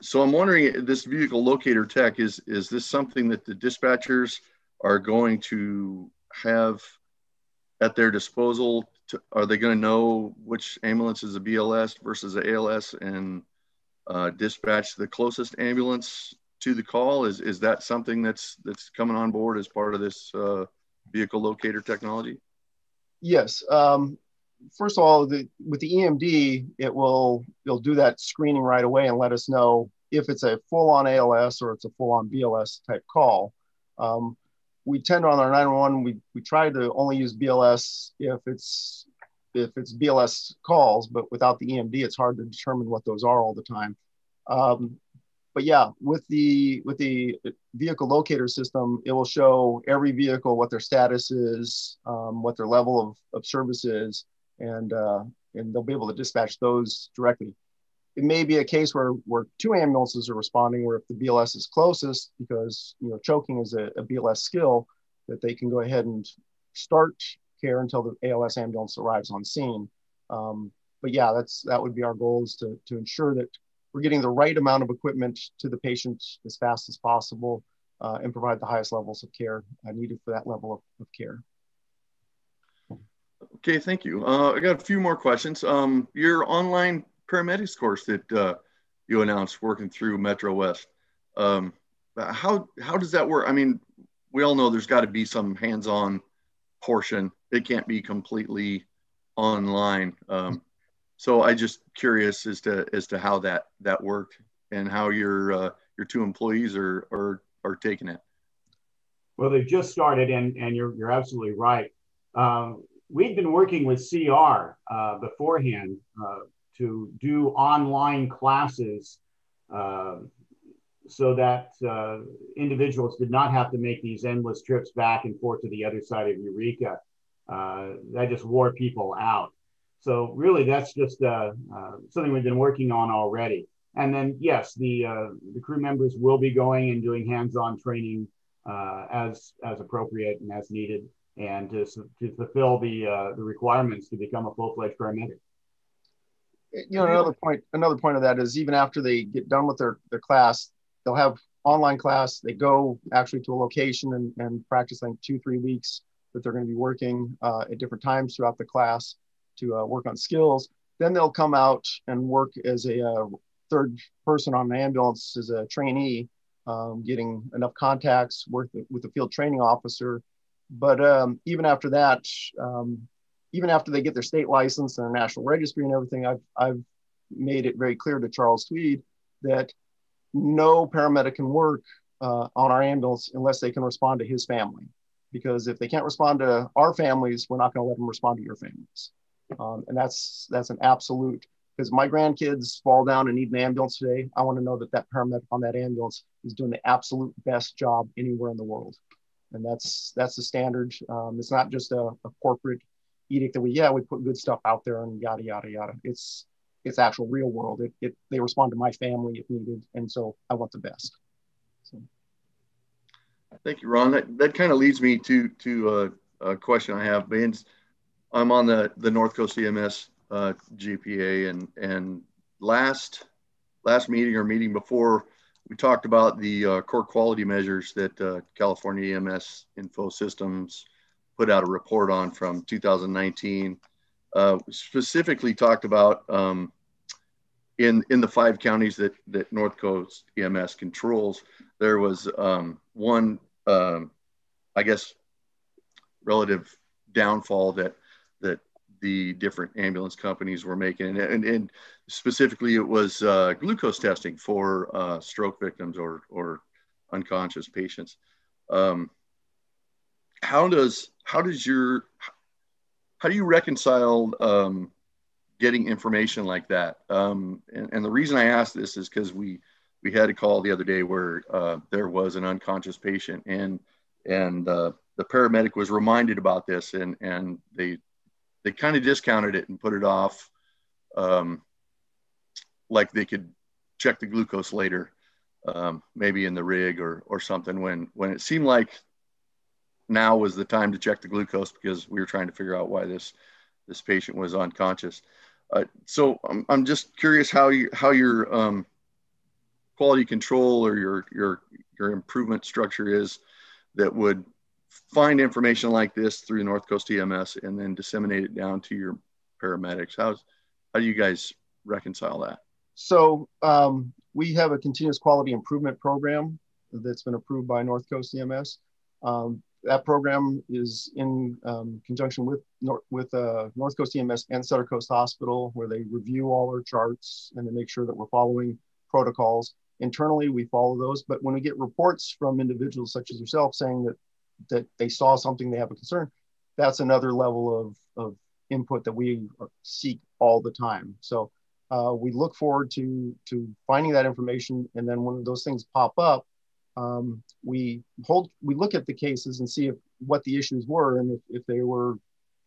[SPEAKER 5] So I'm wondering, this vehicle locator tech is is this something that the dispatchers are going to have at their disposal? To, are they going to know which ambulance is a BLS versus a ALS and uh, dispatch the closest ambulance to the call? Is is that something that's that's coming on board as part of this uh, vehicle locator technology?
[SPEAKER 14] Yes. Um, first of all, the, with the EMD, it will it'll do that screening right away and let us know if it's a full-on ALS or it's a full-on BLS type call. Um, we tend on our 911, we, we try to only use BLS if it's if it's BLS calls, but without the EMD, it's hard to determine what those are all the time. Um, but yeah, with the with the vehicle locator system, it will show every vehicle what their status is, um, what their level of, of service is, and uh, and they'll be able to dispatch those directly. It may be a case where where two ambulances are responding, where if the BLS is closest, because you know choking is a, a BLS skill, that they can go ahead and start care until the ALS ambulance arrives on scene. Um, but yeah, that's that would be our goal is to to ensure that we're getting the right amount of equipment to the patient as fast as possible uh, and provide the highest levels of care uh, needed for that level of, of care.
[SPEAKER 5] Okay, thank you. Uh, I got a few more questions. Um, your online paramedics course that uh, you announced working through Metro West, um, how how does that work? I mean, we all know there's got to be some hands-on portion. It can't be completely online. Um, so I just curious as to as to how that that worked and how your uh, your two employees are are are taking it.
[SPEAKER 13] Well, they've just started, and and you're you're absolutely right. Um, we'd been working with CR uh, beforehand uh, to do online classes uh, so that uh, individuals did not have to make these endless trips back and forth to the other side of Eureka. Uh, that just wore people out. So really, that's just uh, something we've been working on already. And then, yes, the the crew members will be going and doing hands-on training as as appropriate and as needed and to, to fulfill the uh, the requirements to become a full-fledged paramedic.
[SPEAKER 14] You know, another point another point of that is even after they get done with their, their class, they'll have online class. They go actually to a location and, and practice like two, three weeks that they're going to be working uh, at different times throughout the class to uh, work on skills. Then they'll come out and work as a uh, third person on an ambulance as a trainee, um, getting enough contacts, work with the field training officer but um, even after that, um, even after they get their state license and their national registry and everything, I've, I've made it very clear to Charles Tweed that no paramedic can work uh, on our ambulance unless they can respond to his family. Because if they can't respond to our families, we're not going to let them respond to your families. Um, and that's that's an absolute. Because my grandkids fall down and need an ambulance today, I want to know that that paramedic on that ambulance is doing the absolute best job anywhere in the world and that's that's the standard. Um, it's not just a, a, corporate edict that we yeah we put good stuff out there and yada yada yada. It's it's actual real world. It, it they respond to my family if needed, and so I want the best. So.
[SPEAKER 5] Thank you, Ron. That that kind of leads me to to uh, a question I have. Being I'm on the the North Coast EMS uh, JPA, and and last last meeting or meeting before, we talked about the uh, core quality measures that uh, California EMS Info Systems put out a report on from 2019. Uh, specifically talked about um, in in the five counties that that North Coast EMS controls, there was um, one, um, I guess, relative downfall that that the different ambulance companies were making, and, and, and specifically it was uh, glucose testing for uh, stroke victims or or unconscious patients. Um, how does how does your how do you reconcile um, getting information like that? Um, and, and, the reason I ask this is because we we had a call the other day where uh, there was an unconscious patient and and uh, the paramedic was reminded about this and and they they kind of discounted it and put it off um, like they could check the glucose later um, maybe in the rig or or something when when it seemed like now was the time to check the glucose because we were trying to figure out why this this patient was unconscious. Uh, so I'm, I'm just curious how you how your um, quality control or your your your improvement structure is that would find information like this through North Coast EMS and then disseminate it down to your paramedics. How's how do you guys reconcile that?
[SPEAKER 14] So um, we have a continuous quality improvement program that's been approved by North Coast EMS. Um, that program is in um, conjunction with with uh, North Coast EMS and Sutter Coast Hospital, where they review all our charts and they make sure that we're following protocols. Internally, we follow those, but when we get reports from individuals such as yourself saying that that they saw something, they have a concern, that's another level of, of input that we seek all the time. So uh, we look forward to to finding that information, and then when those things pop up, um, we hold we look at the cases and see if what the issues were and if, if they were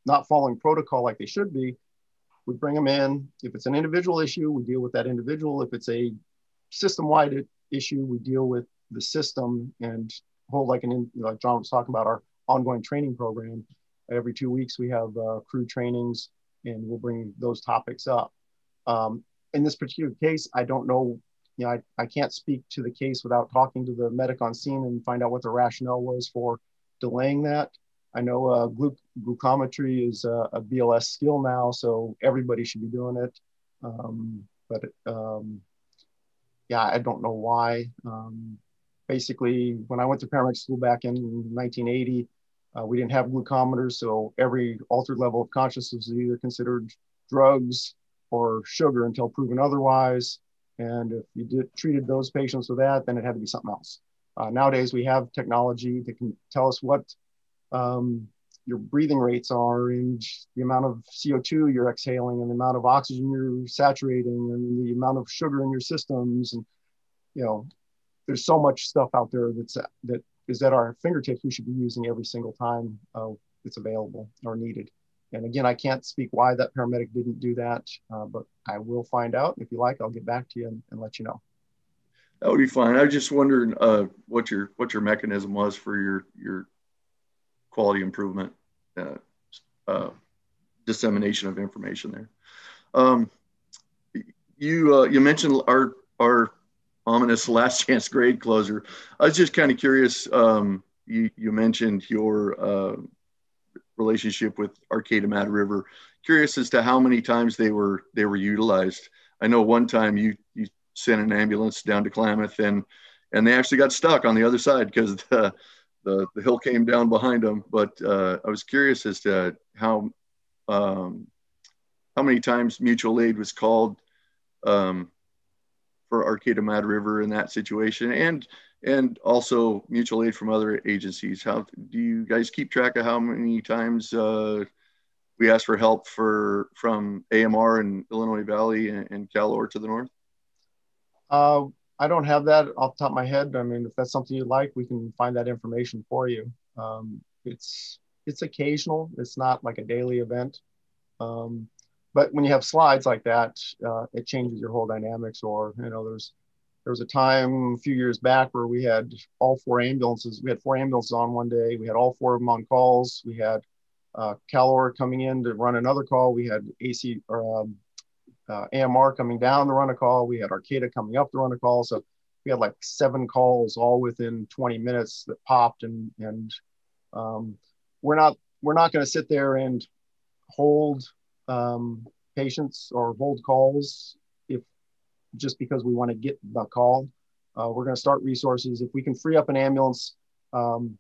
[SPEAKER 14] not following protocol like they should be we bring them in if it's an individual issue we deal with that individual if it's a system-wide issue we deal with the system and hold like an like john was talking about our ongoing training program every two weeks we have uh, crew trainings and we'll bring those topics up um, in this particular case i don't know you know, I, I can't speak to the case without talking to the medic on scene and find out what the rationale was for delaying that. I know uh, gluc glucometry is a, a, BLS skill now, so everybody should be doing it. Um, but um, yeah, I don't know why. Um, basically, when I went to paramedic school back in 1980, uh, we didn't have glucometers, so every altered level of consciousness was either considered drugs or sugar until proven otherwise. And if you did, treated those patients with that, then it had to be something else. Uh, nowadays, we have technology that can tell us what um, your breathing rates are and the amount of CO2 you're exhaling and the amount of oxygen you're saturating and the amount of sugar in your systems. And, you know, there's so much stuff out there that's that is at our fingertips we should be using every single time uh, it's available or needed. And again, I can't speak why that paramedic didn't do that, uh, but I will find out. If you like, I'll get back to you and, and let you know.
[SPEAKER 5] That would be fine. I was just wondering uh, what your what your mechanism was for your your quality improvement uh, uh dissemination of information there. Um, you uh, you mentioned our our ominous <laughs> last chance grade closer. I was just kind of curious. Um, you you mentioned your uh, relationship with Arcata Mad River. Curious as to how many times they were they were utilized. I know one time you you sent an ambulance down to Klamath and and they actually got stuck on the other side because <laughs> the, the, the hill came down behind them. But uh, I was curious as to how um, how many times mutual aid was called um, for Arcata Mad River in that situation, and and also mutual aid from other agencies. How do you guys keep track of how many times uh, we ask for help for from AMR and Illinois Valley and, and Cal-Ore to the north?
[SPEAKER 14] Uh, I don't have that off the top of my head. I mean, if that's something you'd like, we can find that information for you. Um, it's it's occasional. It's not like a daily event. Um, but when you have slides like that, uh, it changes your whole dynamics. Or you know, there's there was a time a few years back where we had all four ambulances. We had four ambulances on one day. We had all four of them on calls. We had uh, Cal-Ore coming in to run another call. We had AC or um, uh, AMR coming down to run a call. We had Arcata coming up to run a call. So we had like seven calls all within 20 minutes that popped, and and um, we're not we're not going to sit there and hold um, patients or hold calls if just because we want to get the call. Uh, we're going to start resources. If we can free up an ambulance um,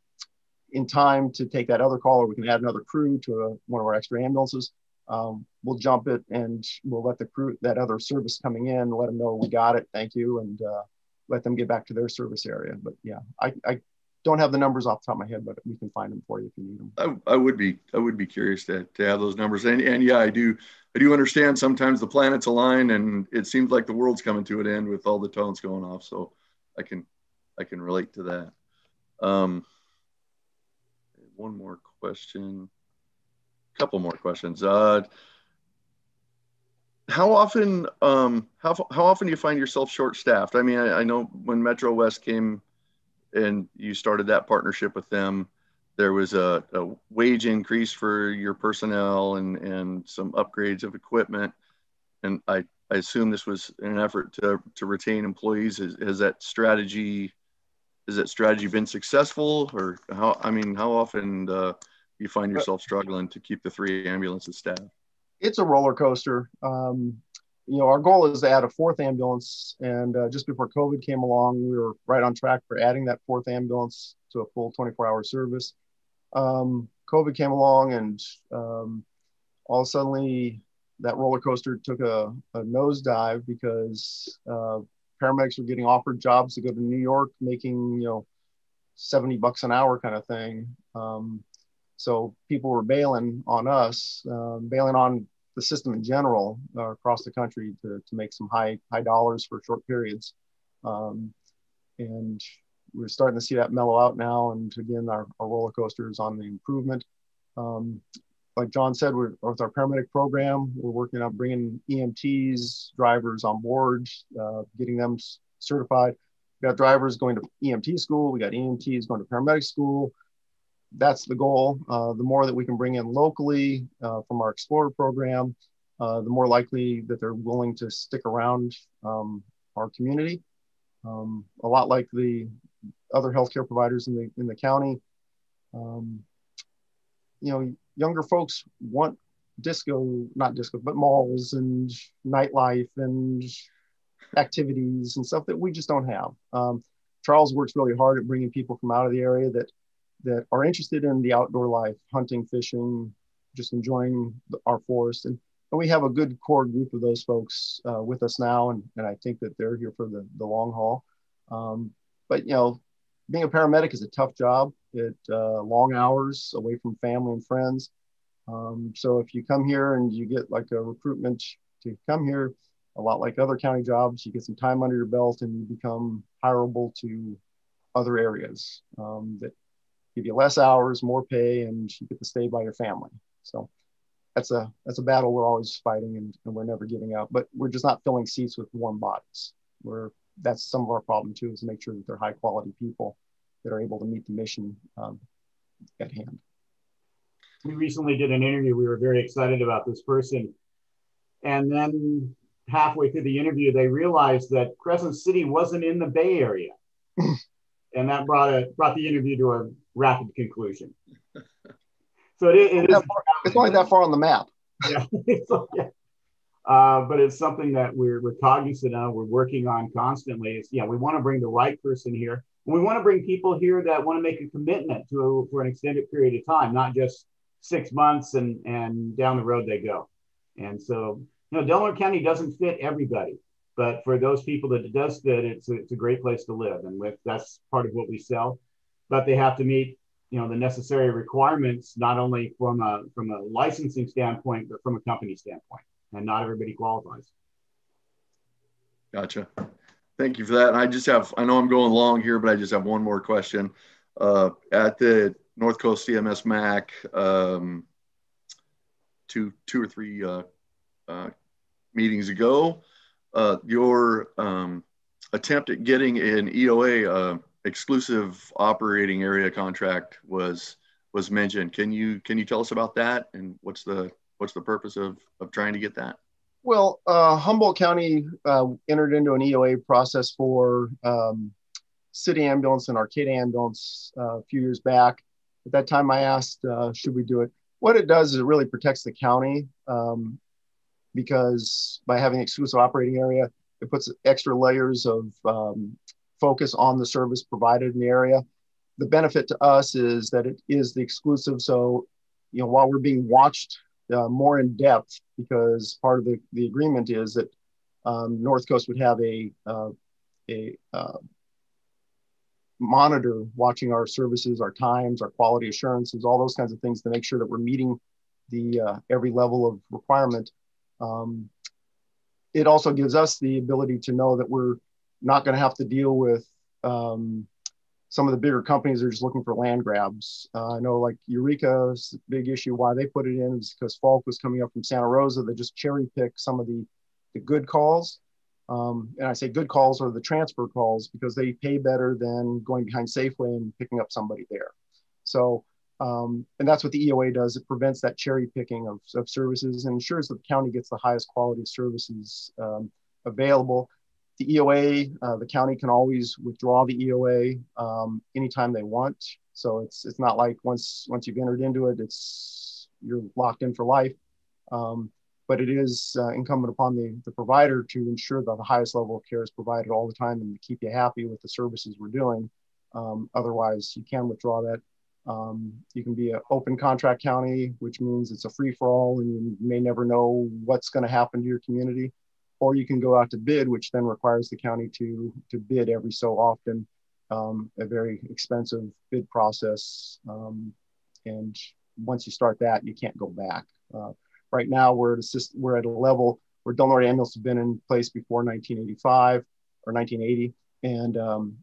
[SPEAKER 14] in time to take that other call, or we can add another crew to a, one of our extra ambulances, um, we'll jump it and we'll let the crew, that other service coming in, let them know we got it, thank you, and uh, let them get back to their service area. But yeah, I, I don't have the numbers off the top of my head, but we can find them for you if you need them.
[SPEAKER 5] I, I would be I would be curious to, to have those numbers. And, and yeah, I do I do understand sometimes the planets align and it seems like the world's coming to an end with all the tones going off. So I can I can relate to that. Um, one more question. A couple more questions. Uh, how often um, how, how often do you find yourself short staffed? I mean, I, I know when Metro West came and you started that partnership with them, there was a, a, wage increase for your personnel and, and some upgrades of equipment. And I, I assume this was an effort to, to retain employees. Has, has that strategy, has that strategy been successful or how, I mean, how often uh, you find yourself struggling to keep the three ambulances staffed?
[SPEAKER 14] It's a roller coaster. Um, you know, our goal is to add a fourth ambulance. And uh, just before COVID came along, we were right on track for adding that fourth ambulance to a full 24 hour service um, COVID came along and um, all of a sudden that roller coaster took a, a nosedive because uh, paramedics were getting offered jobs to go to New York making, you know, 70 bucks an hour kind of thing. Um, so people were bailing on us, um, bailing on the system in general uh, across the country to, to make some high high dollars for short periods. Um, and we're starting to see that mellow out now. And again, our, our roller coaster is on the improvement. Um, like John said, we're with our paramedic program, we're working on bringing EMTs, drivers on board, uh, getting them certified. We got drivers going to EMT school. We got EMTs going to paramedic school. That's the goal. Uh, the more that we can bring in locally uh, from our Explorer program, uh, the more likely that they're willing to stick around um, our community. Um, a lot like the other healthcare providers in the in the county. Um, you know, younger folks want disco, not disco, but malls and nightlife and activities and stuff that we just don't have. Um, Charles works really hard at bringing people from out of the area that that are interested in the outdoor life, hunting, fishing, just enjoying our forest. And, and we have a good core group of those folks uh, with us now, and, and I think that they're here for the, the long haul. Um, but you know, being a paramedic is a tough job. It uh, long hours away from family and friends. Um, so if you come here and you get like a recruitment to come here, a lot like other county jobs, you get some time under your belt and you become hireable to other areas um, that give you less hours, more pay, and you get to stay by your family. So that's a that's a battle we're always fighting and, and we're never giving up. But we're just not filling seats with warm bodies. We're that's some of our problem too, is to make sure that they're high quality people that are able to meet the mission um, at hand.
[SPEAKER 13] We recently did an interview. We were very excited about this person. And then halfway through the interview, they realized that Crescent City wasn't in the Bay Area. <laughs> and that brought a brought the interview to a rapid conclusion. So it, it is.
[SPEAKER 14] It's only that far on the map.
[SPEAKER 13] Yeah. <laughs> yeah. Uh, but it's something that we're, we're cognizant of, we're working on constantly. Is yeah, we want to bring the right person here. And we want to bring people here that want to make a commitment to for an extended period of time, not just six months and, and down the road they go. And so, you know, Del Norte County doesn't fit everybody, but for those people that it does fit, it's a, it's a great place to live. And with that's part of what we sell. But they have to meet, you know, the necessary requirements, not only from a from a licensing standpoint, but from a company standpoint and not everybody qualifies.
[SPEAKER 5] Gotcha. Thank you for that. And I just have, I know I'm going long here, but I just have one more question. Uh, at the North Coast EMS MAC, um, two, two or three uh, uh, meetings ago, uh, your um, attempt at getting an EOA uh, exclusive operating area contract was was mentioned. Can you can you tell us about that and what's the what's the purpose of of trying to get that?
[SPEAKER 14] Well, uh, Humboldt County uh, entered into an EOA process for um, city ambulance and Arcata ambulance uh, a few years back. At that time, I asked, uh, should we do it? What it does is it really protects the county um, because by having exclusive operating area, it puts extra layers of um, focus on the service provided in the area. The benefit to us is that it is the exclusive. So, you know, while we're being watched uh, more in depth, because part of the, the agreement is that um, North Coast would have a, uh, a uh, monitor watching our services, our times, our quality assurances, all those kinds of things to make sure that we're meeting the uh, every level of requirement. Um, it also gives us the ability to know that we're not going to have to deal with um, some of the bigger companies are just looking for land grabs. Uh, I know like Eureka's big issue. Why they put it in is because Falck was coming up from Santa Rosa. They just cherry pick some of the, the good calls. Um, and I say good calls are the transfer calls because they pay better than going behind Safeway and picking up somebody there. So, um, and that's what the EOA does. It prevents that cherry picking of, of services and ensures that the county gets the highest quality services um, available the EOA, uh, the county can always withdraw the EOA um, anytime they want. So it's it's not like once once you've entered into it, it's you're locked in for life. Um, but it is uh, incumbent upon the, the provider to ensure that the highest level of care is provided all the time and to keep you happy with the services we're doing. Um, otherwise, you can withdraw that. Um, you can be an open contract county, which means it's a free for all and you may never know what's going to happen to your community or you can go out to bid, which then requires the county to to bid every so often, um, a very expensive bid process. Um, and once you start that, you can't go back. Uh, right now, we're at a system, we're at a level where Del Norte ambulance been in place before 1985 or 1980, and um,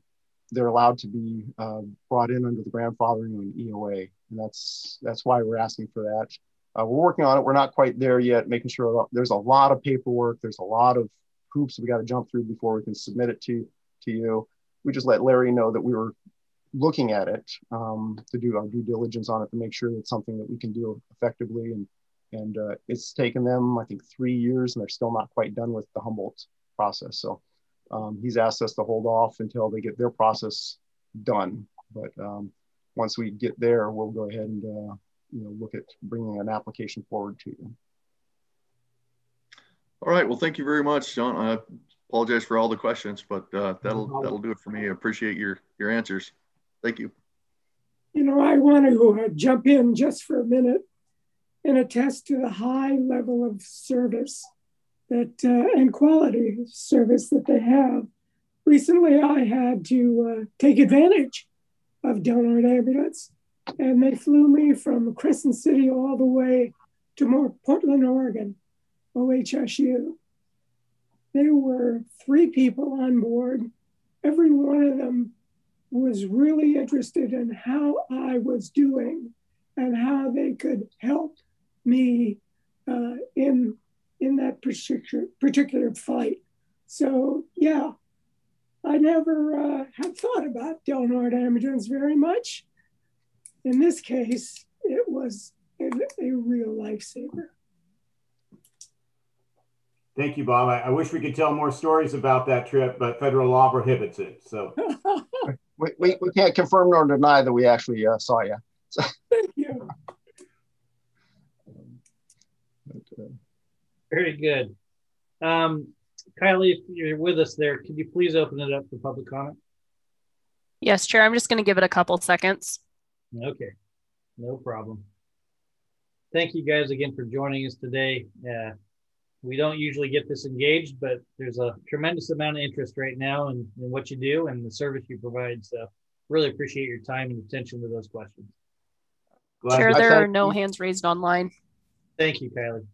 [SPEAKER 14] they're allowed to be uh, brought in under the grandfathering and EOA, and that's that's why we're asking for that. Uh, we're working on it. We're not quite there yet, making sure there's a lot of paperwork. There's a lot of hoops we got to jump through before we can submit it to, to you. We just let Larry know that we were looking at it um, to do our due diligence on it to make sure it's something that we can do effectively. And, and uh, it's taken them, I think, three years and they're still not quite done with the Humboldt process. So um, he's asked us to hold off until they get their process done. But um, once we get there, we'll go ahead and uh, you know, look at bringing an application forward to you.
[SPEAKER 5] All right. Well, thank you very much, John. I apologize for all the questions, but uh, that'll that'll do it for me. I appreciate your your answers. Thank you.
[SPEAKER 7] You know, I want to uh, jump in just for a minute and attest to the high level of service that uh, and quality of service that they have. Recently, I had to uh, take advantage of Del Norte Ambulance and they flew me from Crescent City all the way to more Portland, Oregon, OHSU. There were three people on board. Every one of them was really interested in how I was doing and how they could help me uh, in in that particular particular fight. So yeah, I never uh, had thought about Del Norte Ambulance very much in this case, it was a, a real lifesaver.
[SPEAKER 13] Thank you, Bob. I, I, wish we could tell more stories about that trip, but federal law prohibits it. So <laughs>
[SPEAKER 14] we, we, we, can't confirm nor deny that we actually uh, saw you. So.
[SPEAKER 7] Thank you. <laughs>
[SPEAKER 1] Very good. Um, Kylie, if you're with us there, could you please open it up for public comment?
[SPEAKER 3] Yes, Chair. I'm just going to give it a couple seconds.
[SPEAKER 1] Okay, no problem. Thank you guys again for joining us today. Uh, we don't usually get this engaged, but there's a tremendous amount of interest right now in, in what you do and the service you provide. So really appreciate your time and attention to those questions.
[SPEAKER 3] Glad Chair, there are no you. hands raised online.
[SPEAKER 1] Thank you, Kylie.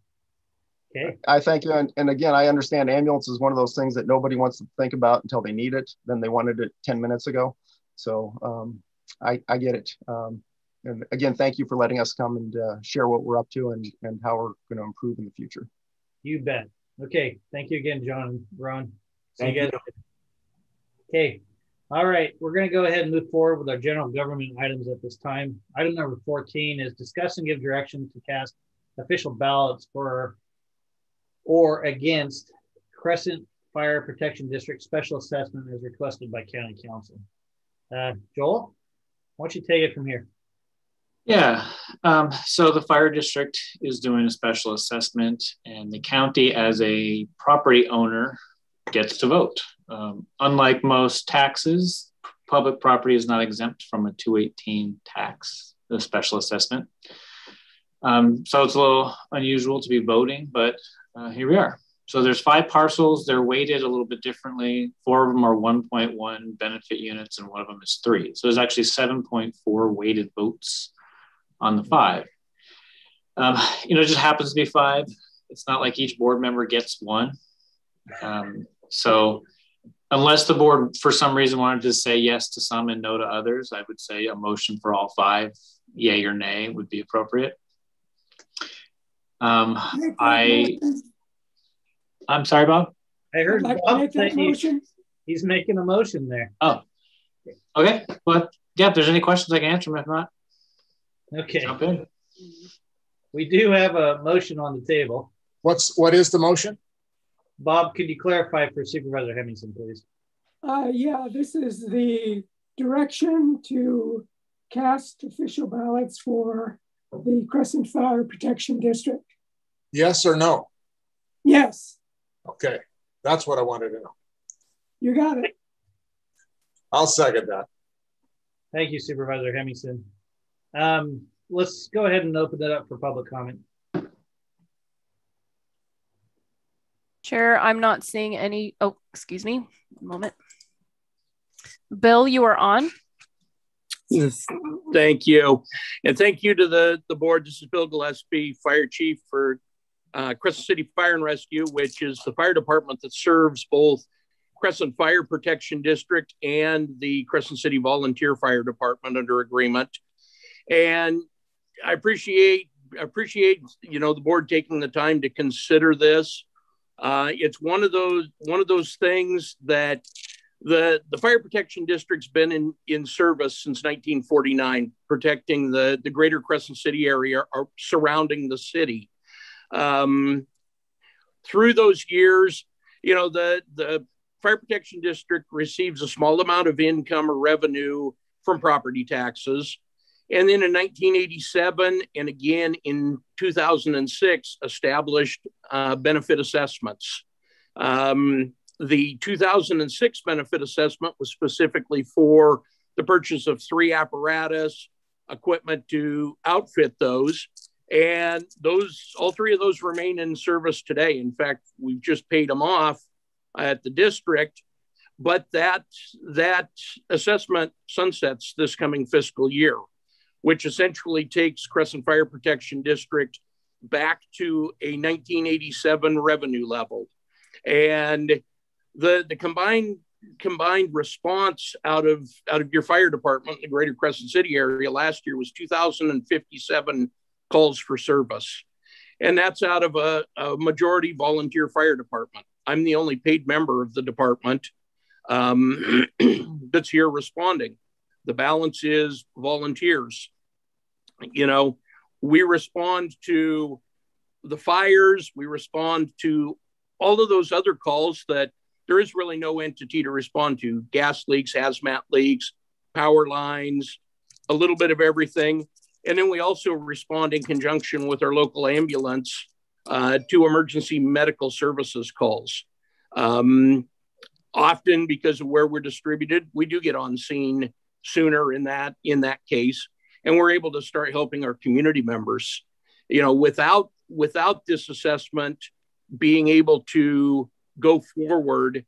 [SPEAKER 14] Okay. I thank you. And, and again, I understand ambulance is one of those things that nobody wants to think about until they need it. Then they wanted it 10 minutes ago. So um, I, I get it. Um, and again, thank you for letting us come and uh, share what we're up to and, and how we're going to improve in the future.
[SPEAKER 1] You bet. Okay. Thank you again, John and Ron. See
[SPEAKER 13] Thank
[SPEAKER 1] you guys. Okay. All right. We're going to go ahead and move forward with our general government items at this time. Item number 14 is discuss and give direction to cast official ballots for or against Crescent Fire Protection District special assessment as requested by County Counsel. Uh, Joel, why don't you take it from here?
[SPEAKER 15] Yeah, um, so the fire district is doing a special assessment, and the county, as a property owner, gets to vote. Um, unlike most taxes, public property is not exempt from a 218 tax, the special assessment. Um, so it's a little unusual to be voting, but uh, here we are. So there's five parcels. They're weighted a little bit differently. Four of them are 1.1 benefit units, and one of them is three. So there's actually 7.4 weighted votes on the five. Um, you know, it just happens to be five. It's not like each board member gets one. Um, so unless the board for some reason wanted to say yes to some and no to others, I would say a motion for all five, yay or nay, would be appropriate. Um, I, I'm sorry, Bob.
[SPEAKER 1] I heard
[SPEAKER 7] like
[SPEAKER 1] Bob
[SPEAKER 7] make
[SPEAKER 1] say
[SPEAKER 7] that
[SPEAKER 1] he- he's making a motion there.
[SPEAKER 15] Oh, okay. Well, yeah, if there's any questions, I can answer them. If not,
[SPEAKER 1] Okay.
[SPEAKER 15] jump in.
[SPEAKER 1] We do have a motion on the table.
[SPEAKER 6] What's what is the motion?
[SPEAKER 1] Bob, could you clarify for Supervisor Hemmingsen, please?
[SPEAKER 7] Uh, yeah, this is the direction to cast official ballots for the Crescent Fire Protection District.
[SPEAKER 6] Yes or no?
[SPEAKER 7] Yes,
[SPEAKER 6] Okay, that's what I wanted to know.
[SPEAKER 7] you got it.
[SPEAKER 6] I'll second that.
[SPEAKER 1] Thank you, Supervisor Hemmingsen. Um, let's go ahead and open it up for public comment.
[SPEAKER 3] Chair, I'm not seeing any. Oh, excuse me. One moment. Bill, you are on.
[SPEAKER 16] Yes, Thank you. And thank you to the, the board. This is Bill Gillespie, Fire Chief for uh, Crescent City Fire and Rescue, which is the fire department that serves both Crescent Fire Protection District and the Crescent City Volunteer Fire Department under agreement. And I appreciate appreciate you know the board taking the time to consider this. Uh, it's one of those one of those things that the the fire protection district's been in in service since 1949 protecting the the greater crescent city area or surrounding the city um, through those years you know the the fire protection district receives a small amount of income or revenue from property taxes. And then in 1987 and again in 2006 established uh, benefit assessments. Um, the 2006 benefit assessment was specifically for the purchase of three apparatus equipment to outfit those and those all three of those remain in service today. In fact we've just paid them off at the district but that that assessment sunsets this coming fiscal year which essentially takes crescent fire protection district back to a 1987 revenue level. And the the combined combined response out of out of your fire department in the greater crescent city area last year was 2057 calls for service. And that's out of a, a majority volunteer fire department. I'm the only paid member of the department um, <clears throat> that's here responding. The balance is volunteers. You know we respond to the fires we respond to all of those other calls that there is really no entity to respond to. Gas leaks, hazmat leaks, power lines, a little bit of everything. And then we also respond in conjunction with our local ambulance uh, to emergency medical services calls. Um, often, because of where we're distributed, we do get on scene sooner in that in that case, and we're able to start helping our community members. You know, without without this assessment being able to go forward,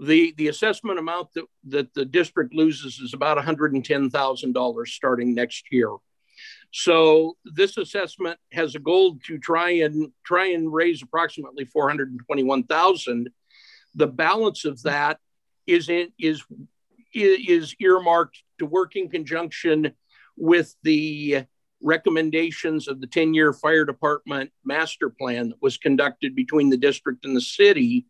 [SPEAKER 16] the the assessment amount that, that the district loses is about $110,000 starting next year. So this assessment has a goal to try and try and raise approximately 421,000. The balance of that is in, is is earmarked to work in conjunction with the recommendations of the 10 year fire department master plan that was conducted between the district and the city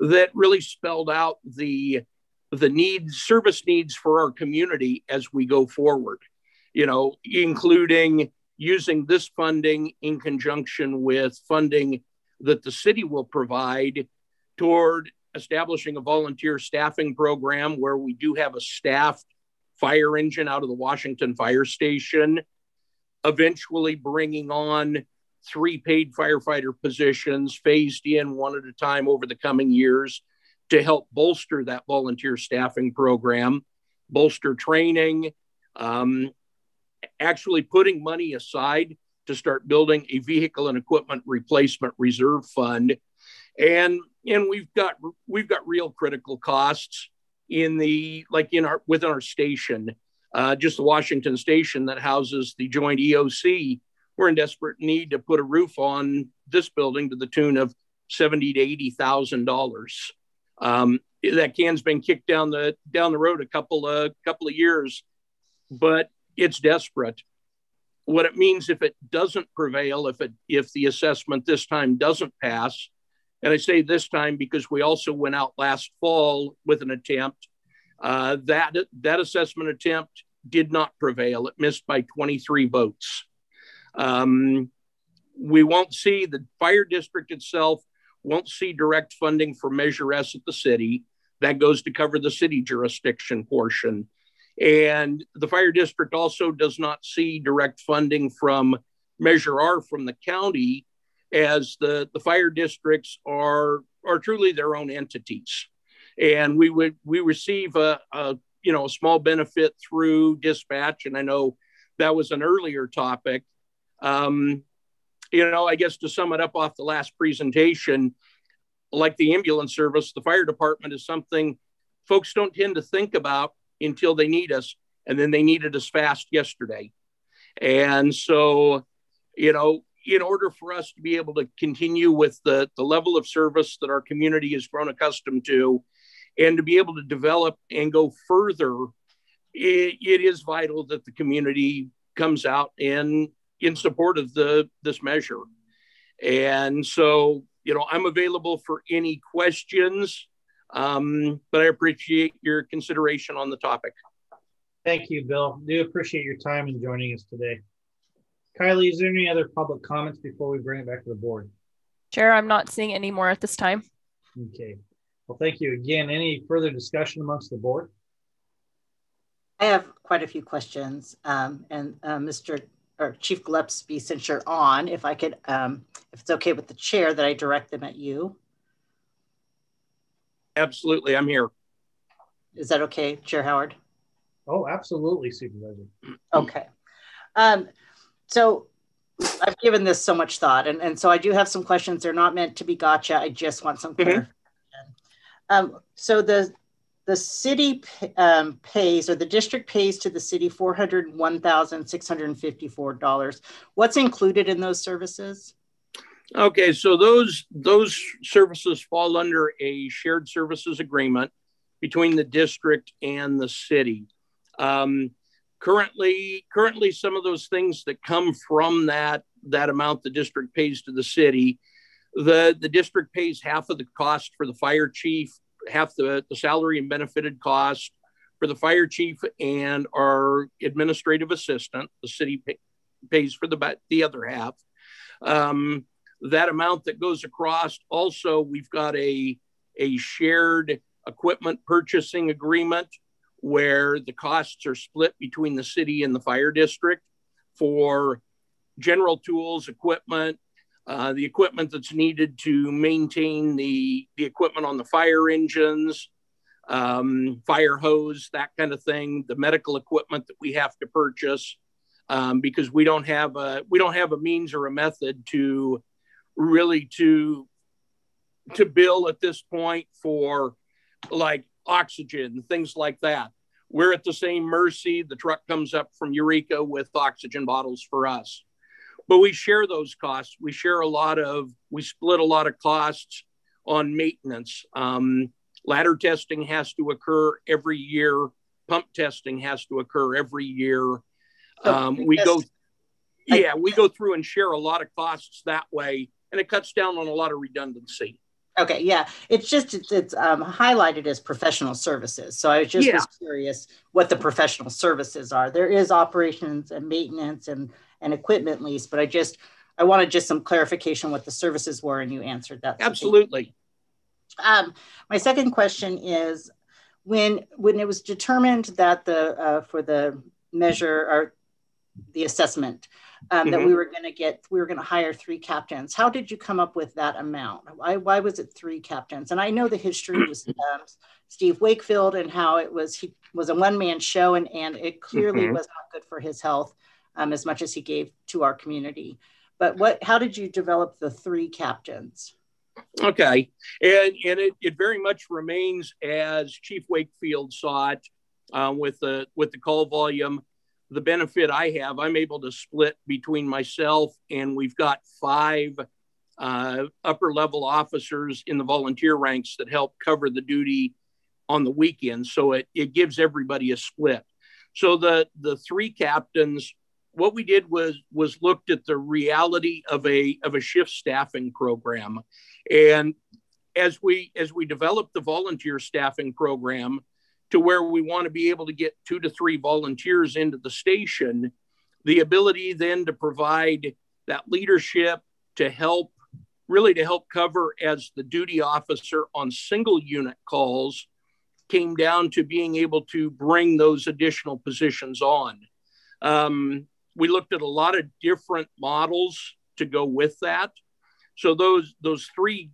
[SPEAKER 16] that really spelled out the the needs service needs for our community as we go forward you know including using this funding in conjunction with funding that the city will provide toward establishing a volunteer staffing program where we do have a staffed fire engine out of the Washington Fire Station, eventually bringing on three paid firefighter positions phased in one at a time over the coming years to help bolster that volunteer staffing program, bolster training, um, actually putting money aside to start building a vehicle and equipment replacement reserve fund. And, and we've got we've got real critical costs in the like in our within our station, uh, just the Washington station that houses the joint EOC. We're in desperate need to put a roof on this building to the tune of seventy to eighty thousand um, dollars. That can's been kicked down the down the road a couple of couple of years, but it's desperate. What it means if it doesn't prevail, if it if the assessment this time doesn't pass, and I say this time because we also went out last fall with an attempt. Uh, that, that assessment attempt did not prevail. It missed by 23 votes. Um, we won't see the fire district itself, won't see direct funding for Measure S at the city. That goes to cover the city jurisdiction portion. And the fire district also does not see direct funding from Measure R from the county as the, the fire districts are are truly their own entities. And we would we receive a, a you know a small benefit through dispatch, and I know that was an earlier topic. Um, you know, I guess to sum it up off the last presentation, like the ambulance service, the fire department is something folks don't tend to think about until they need us, and then they needed us fast yesterday. And so, you know, in order for us to be able to continue with the, the level of service that our community has grown accustomed to and to be able to develop and go further, it, it is vital that the community comes out in in support of the this measure. And so, you know, I'm available for any questions, um, but I appreciate your consideration on the topic.
[SPEAKER 1] Thank you, Bill. Do appreciate your time in joining us today. Kylie, is there any other public comments before we bring it back to the board?
[SPEAKER 3] Chair, I'm not seeing any more at this time.
[SPEAKER 1] Okay. Well, thank you again. Any further discussion amongst the board?
[SPEAKER 2] I have quite a few questions. Um, and uh, Mr. or Chief Gillespie, since you're on, if I could, um, if it's okay with the chair that I direct them at you.
[SPEAKER 16] Absolutely, I'm here.
[SPEAKER 2] Is that okay, Chair Howard?
[SPEAKER 1] Oh, absolutely, Supervisor.
[SPEAKER 2] Okay. Um, so I've given this so much thought, and, and so I do have some questions. They're not meant to be gotcha. I just want some clarification. Mm-hmm. Um, so the the city um, pays, or the district pays to the city four hundred one thousand six hundred fifty four dollars. What's included in those services?
[SPEAKER 16] Okay, so those those services fall under a shared services agreement between the district and the city. Um, currently currently some of those things that come from that that amount the district pays to the city the the district pays half of the cost for the fire chief half the, the salary and benefited cost for the fire chief and our administrative assistant the city pay, pays for the the other half um, that amount that goes across. Also we've got a a shared equipment purchasing agreement where the costs are split between the city and the fire district for general tools, equipment, uh, the equipment that's needed to maintain the, the equipment on the fire engines, um, fire hose, that kind of thing, the medical equipment that we have to purchase um, because we don't have a we don't have a means or a method to really to to bill at this point for like oxygen, things like that. We're at the same mercy. The truck comes up from Eureka with oxygen bottles for us. But we share those costs. We share a lot of, we split a lot of costs on maintenance. Um, ladder testing has to occur every year, pump testing has to occur every year. Um, we go. Yeah, we go through and share a lot of costs that way, and it cuts down on a lot of redundancy.
[SPEAKER 2] Okay, yeah, it's just it's, it's um, highlighted as professional services. So I was just
[SPEAKER 16] Yeah.
[SPEAKER 2] was curious what the professional services are. There is operations and maintenance and and equipment lease, but I just I wanted just some clarification what the services were, and you answered that. So thank you.
[SPEAKER 16] Absolutely.
[SPEAKER 2] Um, my second question is when when it was determined that the uh, for the measure or the assessment um, that we
[SPEAKER 16] Mhm.
[SPEAKER 2] were going to get we were going to hire three captains. How did you come up with that amount? Why why was it three captains? And I know the history <clears throat> was um, Steve Wakefield and how it was he was a one man show and and it clearly
[SPEAKER 16] Mhm.
[SPEAKER 2] was not good for his health um, as much as he gave to our community. But what how did you develop the three captains?
[SPEAKER 16] Okay. And, and it, it very much remains as Chief Wakefield saw it um, with, the, with the call volume. The benefit I have, I'm able to split between myself and we've got five uh, upper level officers in the volunteer ranks that help cover the duty on the weekends. So it, it gives everybody a split. So the, the three captains, what we did was was looked at the reality of a of a shift staffing program and as we as we developed the volunteer staffing program to where we want to be able to get two to three volunteers into the station the ability then to provide that leadership to help really to help cover as the duty officer on single unit calls came down to being able to bring those additional positions on um, we looked at a lot of different models to go with that. So those those three,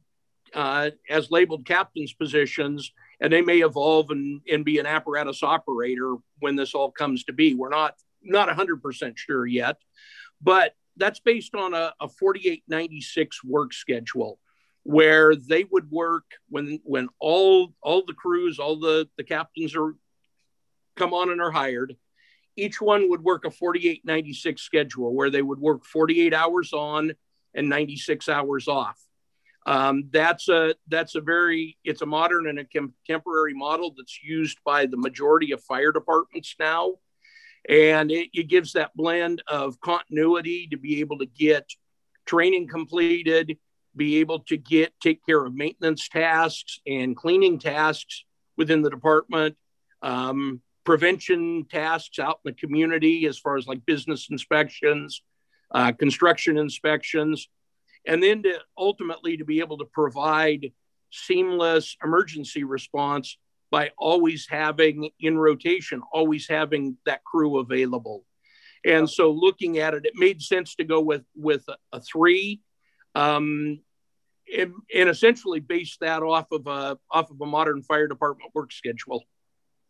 [SPEAKER 16] uh, as labeled captains positions, and they may evolve and, and be an apparatus operator when this all comes to be. We're not not 100% sure yet, but that's based on a, a 4896 work schedule where they would work when when all all the crews all the the captains are come on and are hired each one would work a 4896 schedule where they would work 48 hours on and 96 hours off um, that's a that's a very it's a modern and a contemporary model that's used by the majority of fire departments now. And it, it gives that blend of continuity to be able to get training completed be able to get take care of maintenance tasks and cleaning tasks within the department um, prevention tasks out in the community as far as like business inspections, uh, construction inspections, and then to ultimately to be able to provide seamless emergency response by always having in rotation, always having that crew available. And so looking at it, it made sense to go with with a, a three, um, and, and essentially base that off of a off of a modern fire department work schedule.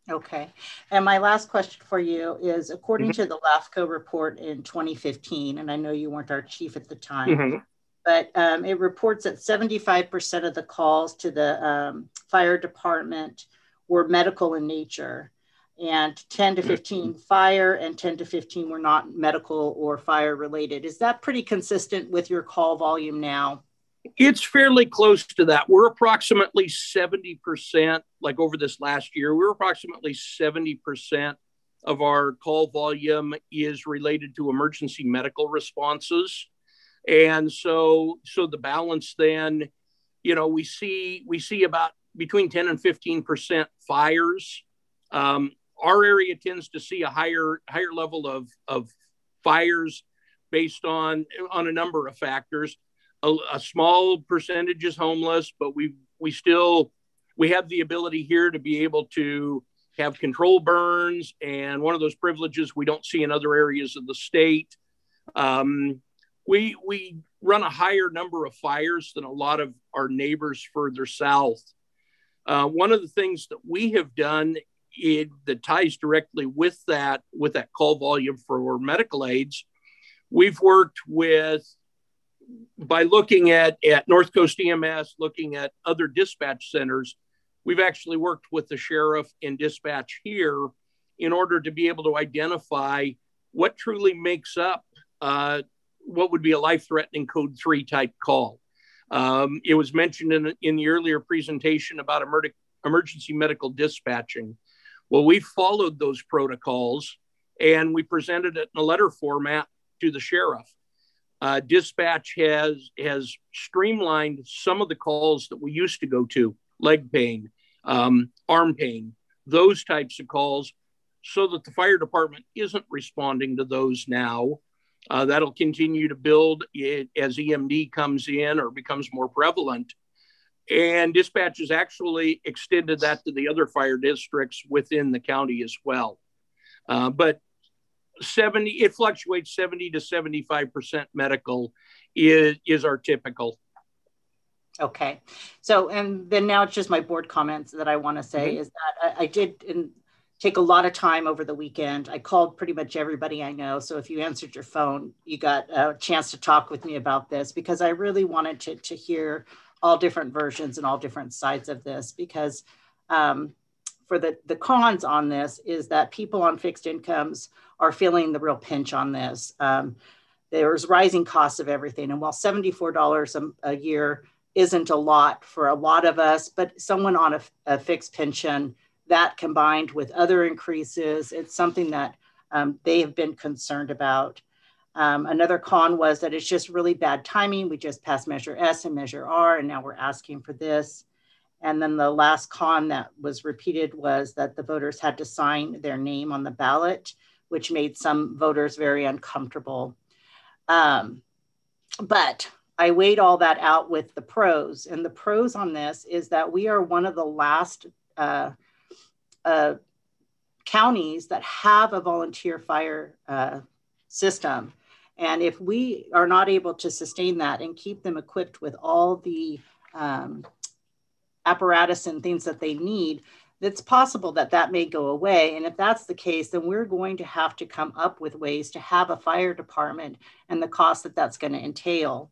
[SPEAKER 2] Okay. And my last question for you is according
[SPEAKER 16] Mhm.
[SPEAKER 2] to the LAFCO report in 2015, and I know you weren't our chief at the time,
[SPEAKER 16] Mhm.
[SPEAKER 2] But um, it reports that 75% of the calls to the um, fire department were medical in nature, and 10 to 15 fire, and 10 to 15 were not medical or fire related. Is that pretty consistent with your call volume now?
[SPEAKER 16] It's fairly close to that. We're approximately 70%, like over this last year, we're approximately 70% of our call volume is related to emergency medical responses. And so so the balance then, you know, we see we see about between 10 and 15% fires. Um, our area tends to see a higher higher level of, of fires based on on a number of factors a, a small percentage is homeless, but we we still we have the ability here to be able to have control burns, and one of those privileges we don't see in other areas of the state. Um, we we run a higher number of fires than a lot of our neighbors further south. Uh, one of the things that we have done it, that ties directly with that with that call volume for medical aids, we've worked with by looking at, at North Coast EMS, looking at other dispatch centers, we've actually worked with the sheriff and dispatch here in order to be able to identify what truly makes up uh, what would be a life threatening code three type call. Um, it was mentioned in, in the earlier presentation about emer- emergency medical dispatching. Well, we followed those protocols and we presented it in a letter format to the sheriff. Uh, dispatch has has streamlined some of the calls that we used to go to, leg pain, um, arm pain, those types of calls, so that the fire department isn't responding to those now. Uh, that'll continue to build it as EMD comes in or becomes more prevalent. And dispatch has actually extended that to the other fire districts within the county as well. Uh, but 70, it fluctuates 70 to 75% medical is, is our typical.
[SPEAKER 2] Okay. So, and then now it's just my board comments that I want to say mm-hmm. is that I, I did in, take a lot of time over the weekend. I called pretty much everybody I know. So if you answered your phone, you got a chance to talk with me about this because I really wanted to, to hear all different versions and all different sides of this because um, for the, the cons on this is that people on fixed incomes are feeling the real pinch on this. Um, there's rising costs of everything. And while $74 a, a, year isn't a lot for a lot of us, but someone on a, a fixed pension, that combined with other increases, it's something that um, they have been concerned about. Um, another con was that it's just really bad timing. We just passed Measure S and Measure R, and now we're asking for this. And then the last con that was repeated was that the voters had to sign their name on the ballot, which made some voters very uncomfortable. Um, but I weighed all that out with the pros. And the pros on this is that we are one of the last uh, uh, counties that have a volunteer fire uh, system. And if we are not able to sustain that and keep them equipped with all the um, apparatus and things that they need, it's possible that that may go away. And if that's the case, then we're going to have to come up with ways to have a fire department and the cost that that's going to entail.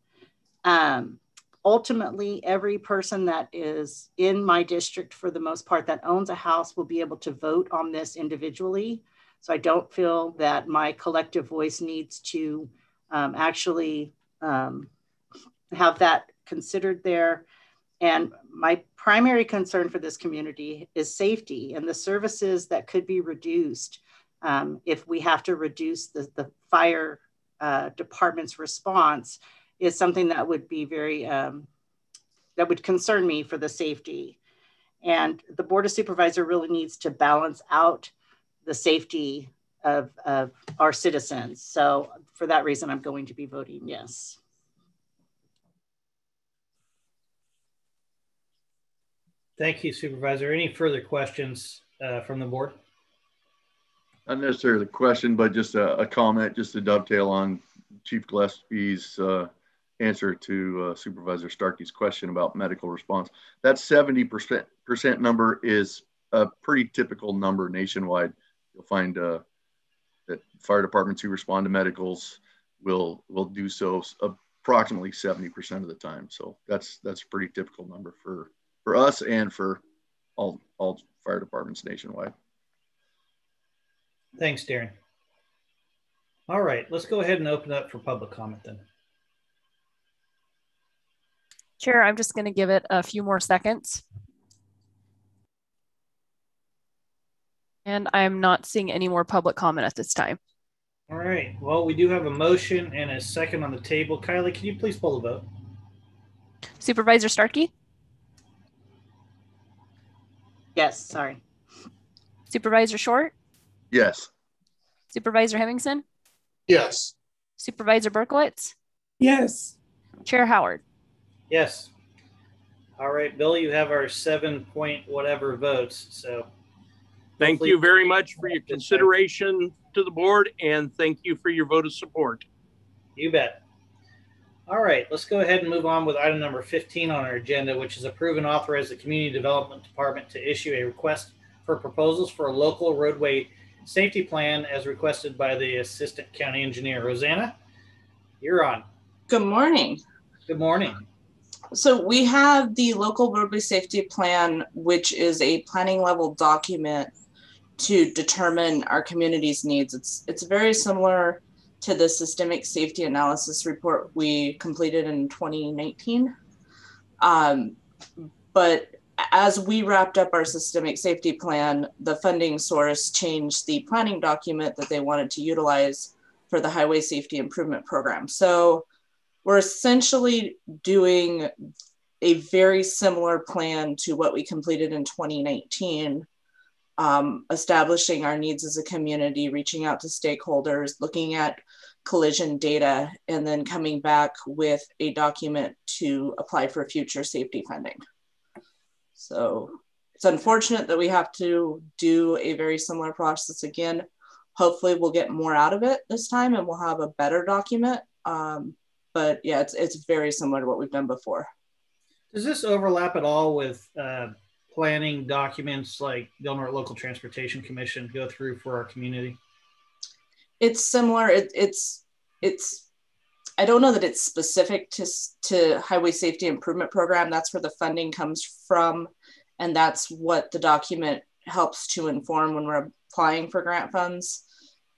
[SPEAKER 2] Um, ultimately, every person that is in my district, for the most part, that owns a house will be able to vote on this individually. So I don't feel that my collective voice needs to um, actually um, have that considered there. And my primary concern for this community is safety and the services that could be reduced um, if we have to reduce the, the fire uh, department's response is something that would be very, um, that would concern me for the safety. And the Board of Supervisor really needs to balance out the safety of, of our citizens. So for that reason, I'm going to be voting yes.
[SPEAKER 1] Thank you, Supervisor. Any further questions uh, from the board?
[SPEAKER 5] Not necessarily a question, but just a, a, comment, just to dovetail on Chief Gillespie's uh, answer to uh, Supervisor Starkey's question about medical response. That 70% number is a pretty typical number nationwide. You'll find uh, that fire departments who respond to medicals will will do so approximately 70% of the time. So that's that's a pretty typical number for for us and for all, all fire departments nationwide.
[SPEAKER 1] Thanks, Darren. All right, let's go ahead and open up for public comment then.
[SPEAKER 3] Chair, I'm just going to give it a few more seconds. And I'm not seeing any more public comment at this time.
[SPEAKER 1] All right. Well, we do have a motion and a second on the table. Kylie, can you please pull the vote?
[SPEAKER 3] Supervisor Starkey?
[SPEAKER 2] Yes, sorry.
[SPEAKER 3] Supervisor Short?
[SPEAKER 5] Yes.
[SPEAKER 3] Supervisor Hemmingsen?
[SPEAKER 6] Yes.
[SPEAKER 3] Supervisor Berkowitz?
[SPEAKER 7] Yes.
[SPEAKER 3] Chair Howard?
[SPEAKER 1] Yes. All right, Bill, you have our seven point whatever votes. So
[SPEAKER 16] thank you very much for your consideration to the board and thank you for your vote of support.
[SPEAKER 1] You bet. All right, let's go ahead and move on with item number 15 on our agenda, which is approve and authorize the Community Development Department to issue a request for proposals for a local roadway safety plan as requested by the Assistant County Engineer. Rosanna, you're on.
[SPEAKER 17] Good morning.
[SPEAKER 1] Good morning.
[SPEAKER 17] So we have the local roadway safety plan, which is a planning level document to determine our community's needs. It's it's very similar to the systemic safety analysis report we completed in 2019. Um, but as we wrapped up our systemic safety plan, the funding source changed the planning document that they wanted to utilize for the Highway Safety Improvement Program. So we're essentially doing a very similar plan to what we completed in 2019, um, establishing our needs as a community, reaching out to stakeholders, looking at collision data, and then coming back with a document to apply for future safety funding. So it's unfortunate that we have to do a very similar process again. Hopefully we'll get more out of it this time and we'll have a better document. Um, but yeah, it's, it's very similar to what we've done before.
[SPEAKER 1] Does this overlap at all with uh, planning documents like Del Norte Local Transportation Commission go through for our community?
[SPEAKER 17] It's similar. It, it's it's I don't know that it's specific to to Highway Safety Improvement Program. That's where the funding comes from, and that's what the document helps to inform when we're applying for grant funds.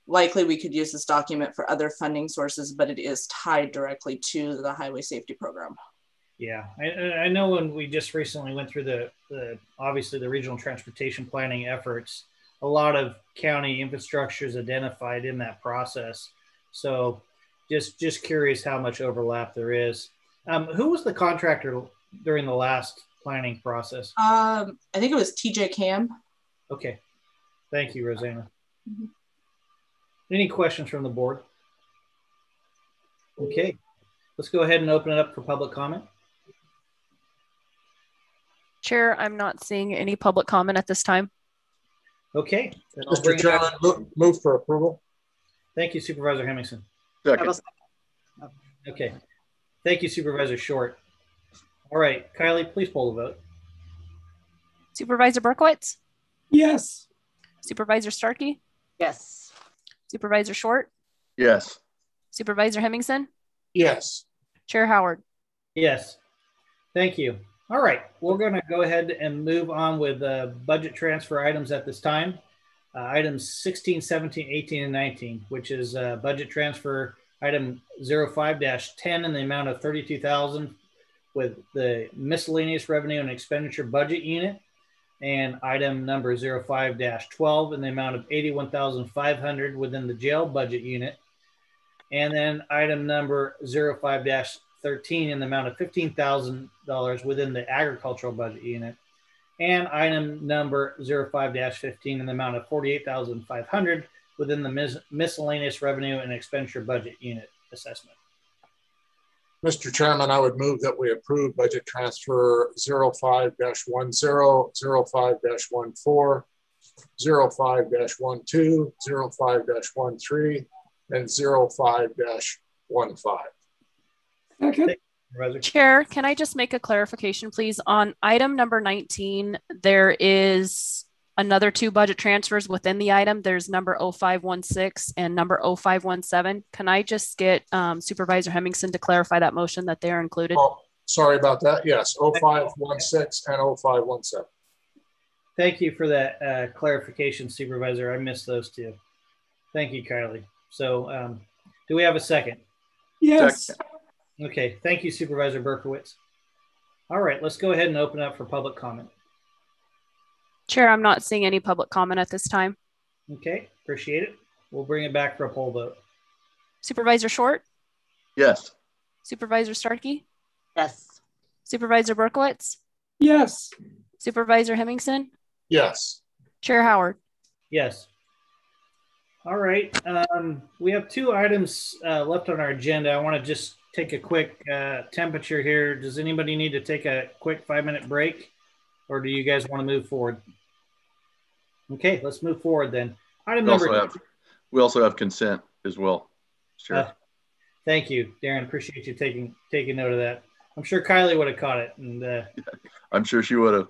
[SPEAKER 17] Likely, we could use this document for other funding sources, but it is tied directly to the Highway Safety Program.
[SPEAKER 1] Yeah, I, I know when we just recently went through the, the obviously the regional transportation planning efforts, a lot of county infrastructure is identified in that process. So just just curious how much overlap there is. Um, who was the contractor during the last planning process?
[SPEAKER 17] Um, I think it was TJKM.
[SPEAKER 1] Okay, thank you, Rosanna. Mm-hmm. Any questions from the board? Okay, let's go ahead and open it up for public comment.
[SPEAKER 3] Chair, I'm not seeing any public comment at this time.
[SPEAKER 1] Okay.
[SPEAKER 6] Mr. Chairman, move, move for approval.
[SPEAKER 1] Thank you, Supervisor Hemmingsen.
[SPEAKER 5] Second.
[SPEAKER 1] Okay. Thank you, Supervisor Short. All right, Kylie, please poll the vote.
[SPEAKER 3] Supervisor Berkowitz?
[SPEAKER 7] Yes.
[SPEAKER 3] Supervisor Starkey?
[SPEAKER 2] Yes.
[SPEAKER 3] Supervisor Short?
[SPEAKER 5] Yes.
[SPEAKER 3] Supervisor Hemmingsen?
[SPEAKER 6] Yes.
[SPEAKER 3] Chair Howard?
[SPEAKER 1] Yes. Thank you. All right, we're going to go ahead and move on with uh, budget transfer items at this time. Uh, items 16, 17, 18, and 19, which is uh, budget transfer item 05-10 in the amount of 32,000 with the miscellaneous revenue and expenditure budget unit and item number 05-12 in the amount of 81,500 within the jail budget unit. And then item number 05 13 in the amount of $15,000 within the agricultural budget unit. And item number 05-15 in the amount of 48,500 within the mis miscellaneous revenue and expenditure budget unit assessment.
[SPEAKER 6] Mr. Chairman, I would move that we approve budget transfer 05-10, 05-14, 05-12, 05-13, and 05-15.
[SPEAKER 7] Second.
[SPEAKER 3] Chair, can I just make a clarification, please? On item number 19, there is another two budget transfers within the item. There's number 0516 and number 0517. Can I just get um, Supervisor Hemmingsen to clarify that motion that they're included?
[SPEAKER 6] Oh, sorry about that. Yes, 0516 and 0517.
[SPEAKER 1] Thank you for that uh, clarification, Supervisor. I missed those two. Thank you, Kylie. So um, do we have a second?
[SPEAKER 7] Yes.
[SPEAKER 5] Second.
[SPEAKER 1] Okay, thank you, Supervisor Berkowitz. All right, let's go ahead and open up for public comment.
[SPEAKER 3] Chair, I'm not seeing any public comment at this time.
[SPEAKER 1] Okay, appreciate it. We'll bring it back for a poll vote.
[SPEAKER 3] Supervisor Short?
[SPEAKER 5] Yes.
[SPEAKER 3] Supervisor Starkey?
[SPEAKER 2] Yes.
[SPEAKER 3] Supervisor Berkowitz?
[SPEAKER 7] Yes.
[SPEAKER 3] Supervisor Hemmingsen?
[SPEAKER 6] Yes.
[SPEAKER 3] Chair Howard?
[SPEAKER 1] Yes. All right, um, we have two items uh, left on our agenda. I want to just take a quick uh, temperature here. Does anybody need to take a quick five minute break or do you guys want to move forward? Okay, let's move forward then. Item
[SPEAKER 5] we
[SPEAKER 1] number
[SPEAKER 5] also have, we also have consent as well. Sure.
[SPEAKER 1] Uh, thank you, Darrin. Appreciate you taking taking note of that. I'm sure Kylie would have caught it and uh, <laughs>
[SPEAKER 5] I'm sure she would have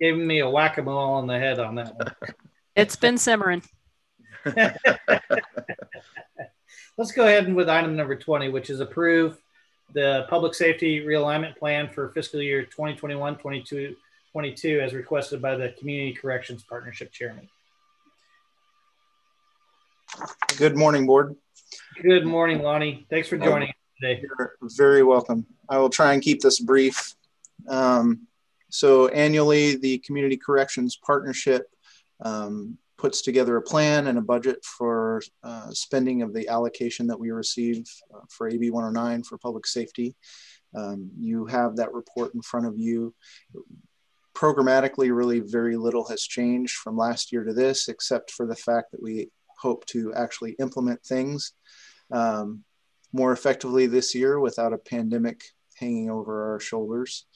[SPEAKER 1] given me a whack-a-mole on the head on that one. <laughs>
[SPEAKER 3] It's been simmering. <laughs>
[SPEAKER 1] Let's go ahead and with item number 20, which is approve the public safety realignment plan for fiscal year 2021 22 22 as requested by the Community Corrections Partnership Chairman.
[SPEAKER 18] Good morning, board.
[SPEAKER 1] Good morning, Lonnie. Thanks for joining us today.
[SPEAKER 18] You're very welcome. I will try and keep this brief. Um, so annually, the Community Corrections Partnership um, puts together a plan and a budget for uh, spending of the allocation that we receive uh, for AB 109 for public safety. Um, you have that report in front of you. Programmatically, really very little has changed from last year to this, except for the fact that we hope to actually implement things um, more effectively this year without a pandemic hanging over our shoulders.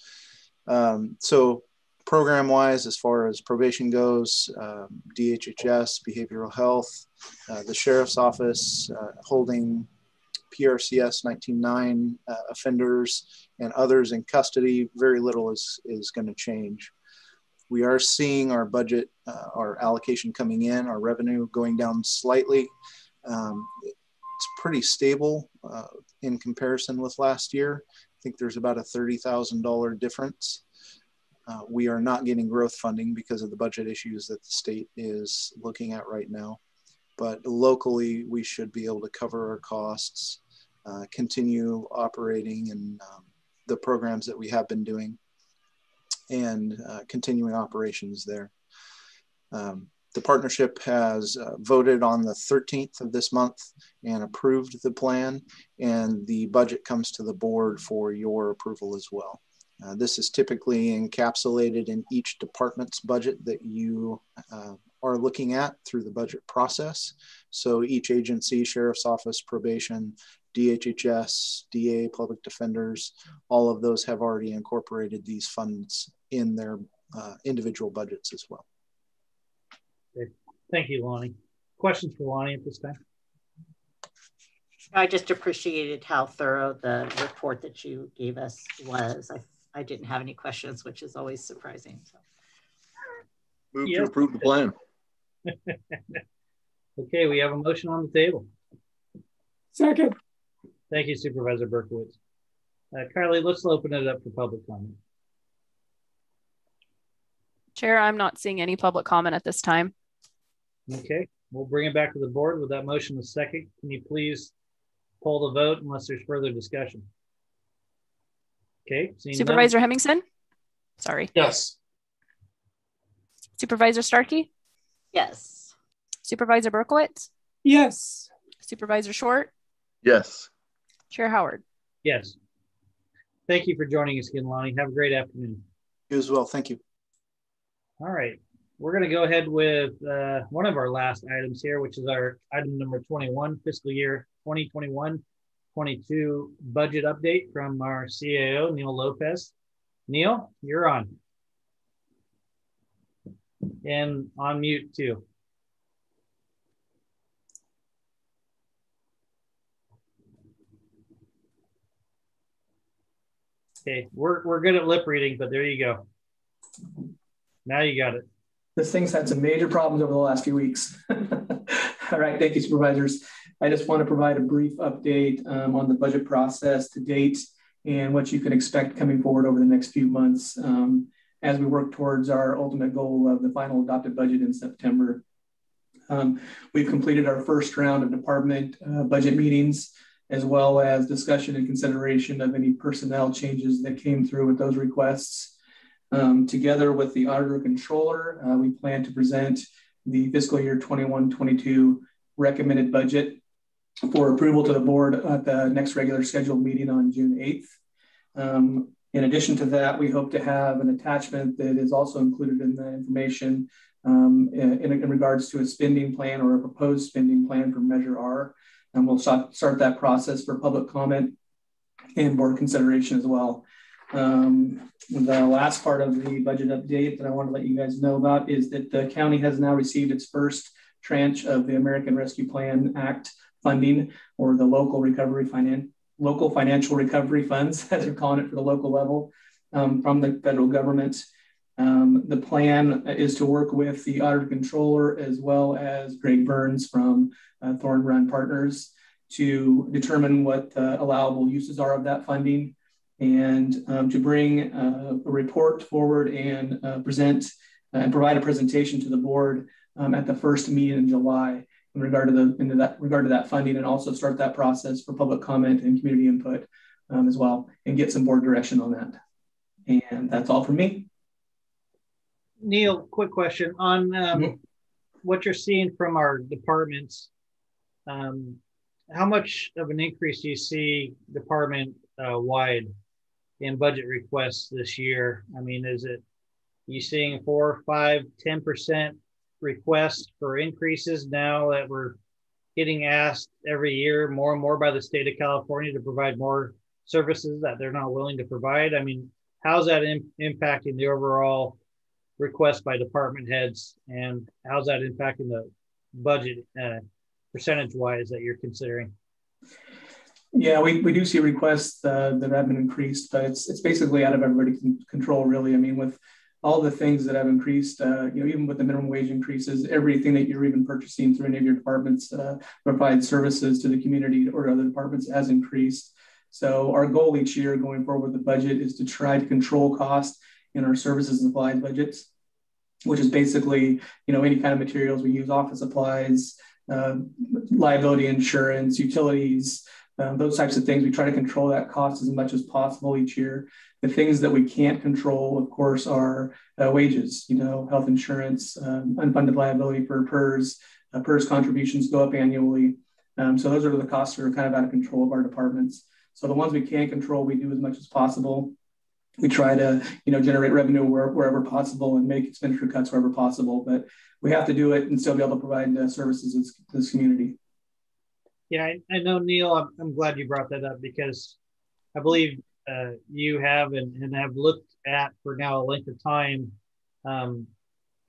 [SPEAKER 18] Um, so program wise, as far as probation goes, um, DHHS, behavioral health, uh, the sheriff's office uh, holding PRCS 199 uh, offenders and others in custody, very little is, is going to change. We are seeing our budget, uh, our allocation coming in, our revenue going down slightly. Um, it's pretty stable uh, in comparison with last year. I think there's about a $30,000 difference. Uh, we are not getting growth funding because of the budget issues that the state is looking at right now. But locally, we should be able to cover our costs, uh, continue operating and um, the programs that we have been doing, and uh, continuing operations there. Um, the partnership has uh, voted on the 13th of this month and approved the plan, and the budget comes to the board for your approval as well. Uh, this is typically encapsulated in each department's budget that you uh, are looking at through the budget process. So each agency, Sheriff's Office, Probation, DHHS, DA, Public Defenders, all of those have already incorporated these funds in their uh, individual budgets as well.
[SPEAKER 1] Okay. Thank you, Lonnie. Questions for Lonnie at this time?
[SPEAKER 2] I just appreciated how thorough the report that you gave us was. I I didn't have any questions, which is always surprising. So.
[SPEAKER 5] Move yep. to approve the plan. <laughs>
[SPEAKER 1] okay, we have a motion on the table.
[SPEAKER 7] Second.
[SPEAKER 1] Thank you, Supervisor Berkowitz. Uh, Kylie, let's open it up for public comment.
[SPEAKER 3] Chair, I'm not seeing any public comment at this time.
[SPEAKER 1] Okay, we'll bring it back to the board with that motion a second. Can you please poll the vote unless there's further discussion? Okay.
[SPEAKER 3] Supervisor none. Hemmingsen? Sorry.
[SPEAKER 6] Yes.
[SPEAKER 3] Supervisor Starkey?
[SPEAKER 2] Yes.
[SPEAKER 3] Supervisor Berkowitz?
[SPEAKER 7] Yes.
[SPEAKER 3] Supervisor Short?
[SPEAKER 5] Yes.
[SPEAKER 3] Chair Howard?
[SPEAKER 1] Yes. Thank you for joining us again, Lonnie. Have a great afternoon.
[SPEAKER 18] You as well. Thank you.
[SPEAKER 1] All right. We're going to go ahead with uh, one of our last items here, which is our item number 21, fiscal year 2021 22 budget update from our CAO, Neil Lopez. Neil, you're on. And on mute too. Okay, we're, we're good at lip reading, but there you go. Now you got it.
[SPEAKER 19] This thing's had some major problems over the last few weeks. <laughs> All right, thank you, supervisors. I just want to provide a brief update um, on the budget process to date and what you can expect coming forward over the next few months um, as we work towards our ultimate goal of the final adopted budget in September. Um, we've completed our first round of department uh, budget meetings, as well as discussion and consideration of any personnel changes that came through with those requests. Um, together with the auditor controller, uh, we plan to present the fiscal year 21 22 recommended budget for approval to the board at the next regular scheduled meeting on June 8th. Um, in addition to that, we hope to have an attachment that is also included in the information um, in, in, regards to a spending plan or a proposed spending plan for Measure R. And we'll start, that process for public comment and board consideration as well. Um, the last part of the budget update that I want to let you guys know about is that the county has now received its first tranche of the American Rescue Plan Act funding or the local recovery finance local financial recovery funds, <laughs> as they're calling it for the local level um, from the federal government. Um, the plan is to work with the auditor controller as well as Greg Burns from uh, Thorn Run Partners to determine what the allowable uses are of that funding and um, to bring uh, a report forward and uh, present uh, and provide a presentation to the board um, at the first meeting in July in regard to the into that regard to that funding and also start that process for public comment and community input um, as well and get some board direction on that. And that's all from me.
[SPEAKER 1] Neil, quick question on um, mm -hmm. what you're seeing from our departments, um, how much of an increase do you see department uh, wide in budget requests this year? I mean, is it you seeing four, five, ten percent requests for increases now that we're getting asked every year more and more by the state of California to provide more services that they're not willing to provide? I mean, how's that in, impacting the overall request by department heads, and how's that impacting the budget uh, percentage wise that you're considering?
[SPEAKER 19] Yeah, we, we do see requests uh, that have been increased, but it's it's basically out of everybody's control, really. I mean, with all the things that have increased, uh, you know, even with the minimum wage increases, everything that you're even purchasing through any of your departments uh, provide services to the community or other departments has increased. So our goal each year going forward with the budget is to try to control cost in our services and supplies budgets, which is basically, you know, any kind of materials we use, office supplies, uh, liability insurance, utilities, um, those types of things. We try to control that cost as much as possible each year. The things that we can't control, of course, are uh, wages, you know, health insurance, um, unfunded liability for PERS, uh, PERS contributions go up annually. Um, so those are the costs that are kind of out of control of our departments. So the ones we can control, we do as much as possible. We try to, you know, generate revenue where, wherever possible and make expenditure cuts wherever possible. But we have to do it and still be able to provide uh, services to this community.
[SPEAKER 1] Yeah, I, I know, Neil. I'm, I'm, glad you brought that up because I believe uh, you have and, and, have looked at for now a length of time, um,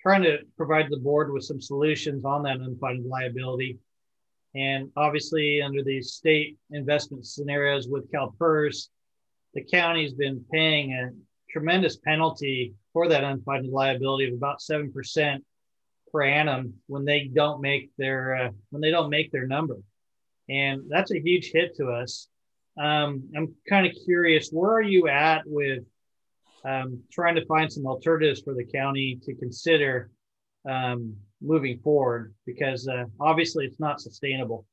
[SPEAKER 1] trying to provide the board with some solutions on that unfunded liability. And obviously, under these state investment scenarios with CalPERS, the county's been paying a tremendous penalty for that unfunded liability of about seven percent per annum when they don't make their uh, when they don't make their number, and that's a huge hit to us. Um, I'm kind of curious, where are you at with um, trying to find some alternatives for the county to consider um, moving forward? Because uh, obviously, it's not sustainable.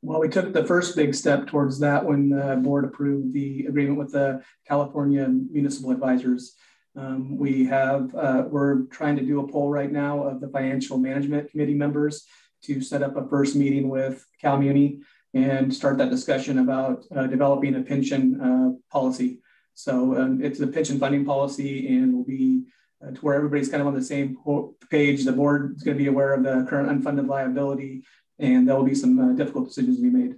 [SPEAKER 19] Well, we took the first big step towards that when the board approved the agreement with the California Municipal Advisors. Um, we have, uh, we're trying to do a poll right now of the financial management committee members to set up a first meeting with CalMuni and start that discussion about uh, developing a pension uh, policy. So um, it's a pension funding policy and will be uh, to where everybody's kind of on the same page. The board is going to be aware of the current unfunded liability and there will be some uh, difficult decisions to be made.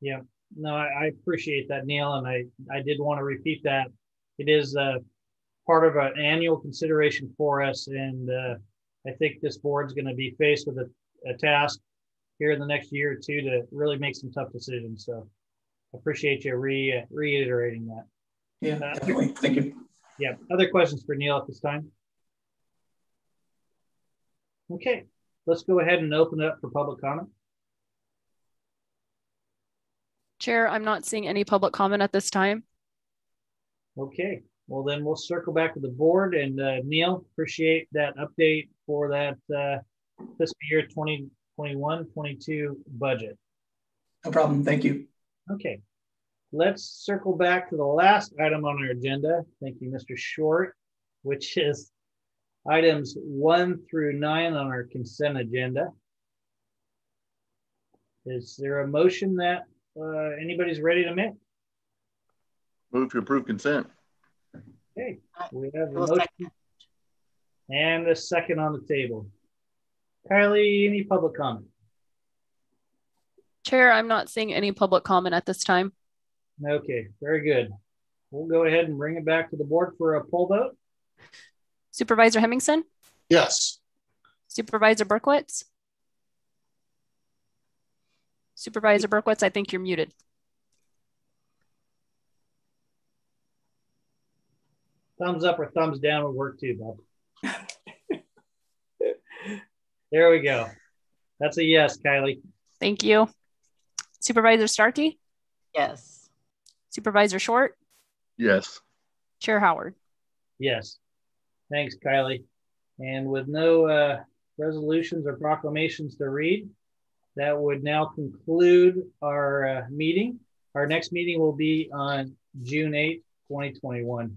[SPEAKER 1] Yeah, no, I, I, appreciate that, Neil, and I I did want to repeat that it is uh, part of an annual consideration for us, and uh, I think this board's going to be faced with a, a, task here in the next year or two to really make some tough decisions. So I appreciate you re reiterating that.
[SPEAKER 19] Yeah, uh, definitely. Thank you.
[SPEAKER 1] Yeah. Other questions for Neil at this time? Okay let's go ahead and open it up for public comment.
[SPEAKER 3] Chair, I'm not seeing any public comment at this time.
[SPEAKER 1] Okay, well then we'll circle back to the board and uh, Neil, appreciate that update for that uh, fiscal year 2021-22 budget.
[SPEAKER 19] No problem, thank you.
[SPEAKER 1] Okay, let's circle back to the last item on our agenda. Thank you, Mr. Short, which is items one through nine on our consent agenda. Is there a motion that uh, anybody's ready to make?
[SPEAKER 5] Move to approve consent.
[SPEAKER 1] Okay, we have a motion and a second on the table. Kylie, any public comment?
[SPEAKER 3] Chair, I'm not seeing any public comment at this time.
[SPEAKER 1] Okay, very good. We'll go ahead and bring it back to the board for a poll vote.
[SPEAKER 3] Supervisor Hemmingsen?
[SPEAKER 6] Yes.
[SPEAKER 3] Supervisor Berkowitz? Supervisor Berkowitz, I think you're muted.
[SPEAKER 1] Thumbs up or thumbs down would work too, Bob. <laughs> there we go. That's a yes, Kylie.
[SPEAKER 3] Thank you. Supervisor Starkey?
[SPEAKER 2] Yes.
[SPEAKER 3] Supervisor Short?
[SPEAKER 5] Yes.
[SPEAKER 3] Chair Howard?
[SPEAKER 1] Yes. Thanks, Kylie. And with no uh, resolutions or proclamations to read, that would now conclude our uh, meeting. Our next meeting will be on June 8th, 2021.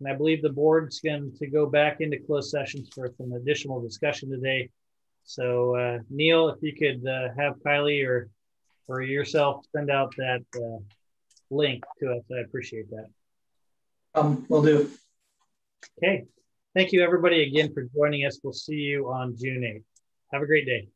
[SPEAKER 1] And I believe the board's going to go back into closed sessions for some additional discussion today. So uh, Neil, if you could uh, have Kylie or or yourself send out that uh, link to us, I appreciate that.
[SPEAKER 19] Um, we'll do.
[SPEAKER 1] Okay. Thank you everybody again for joining us. We'll see you on June 8th. Have a great day.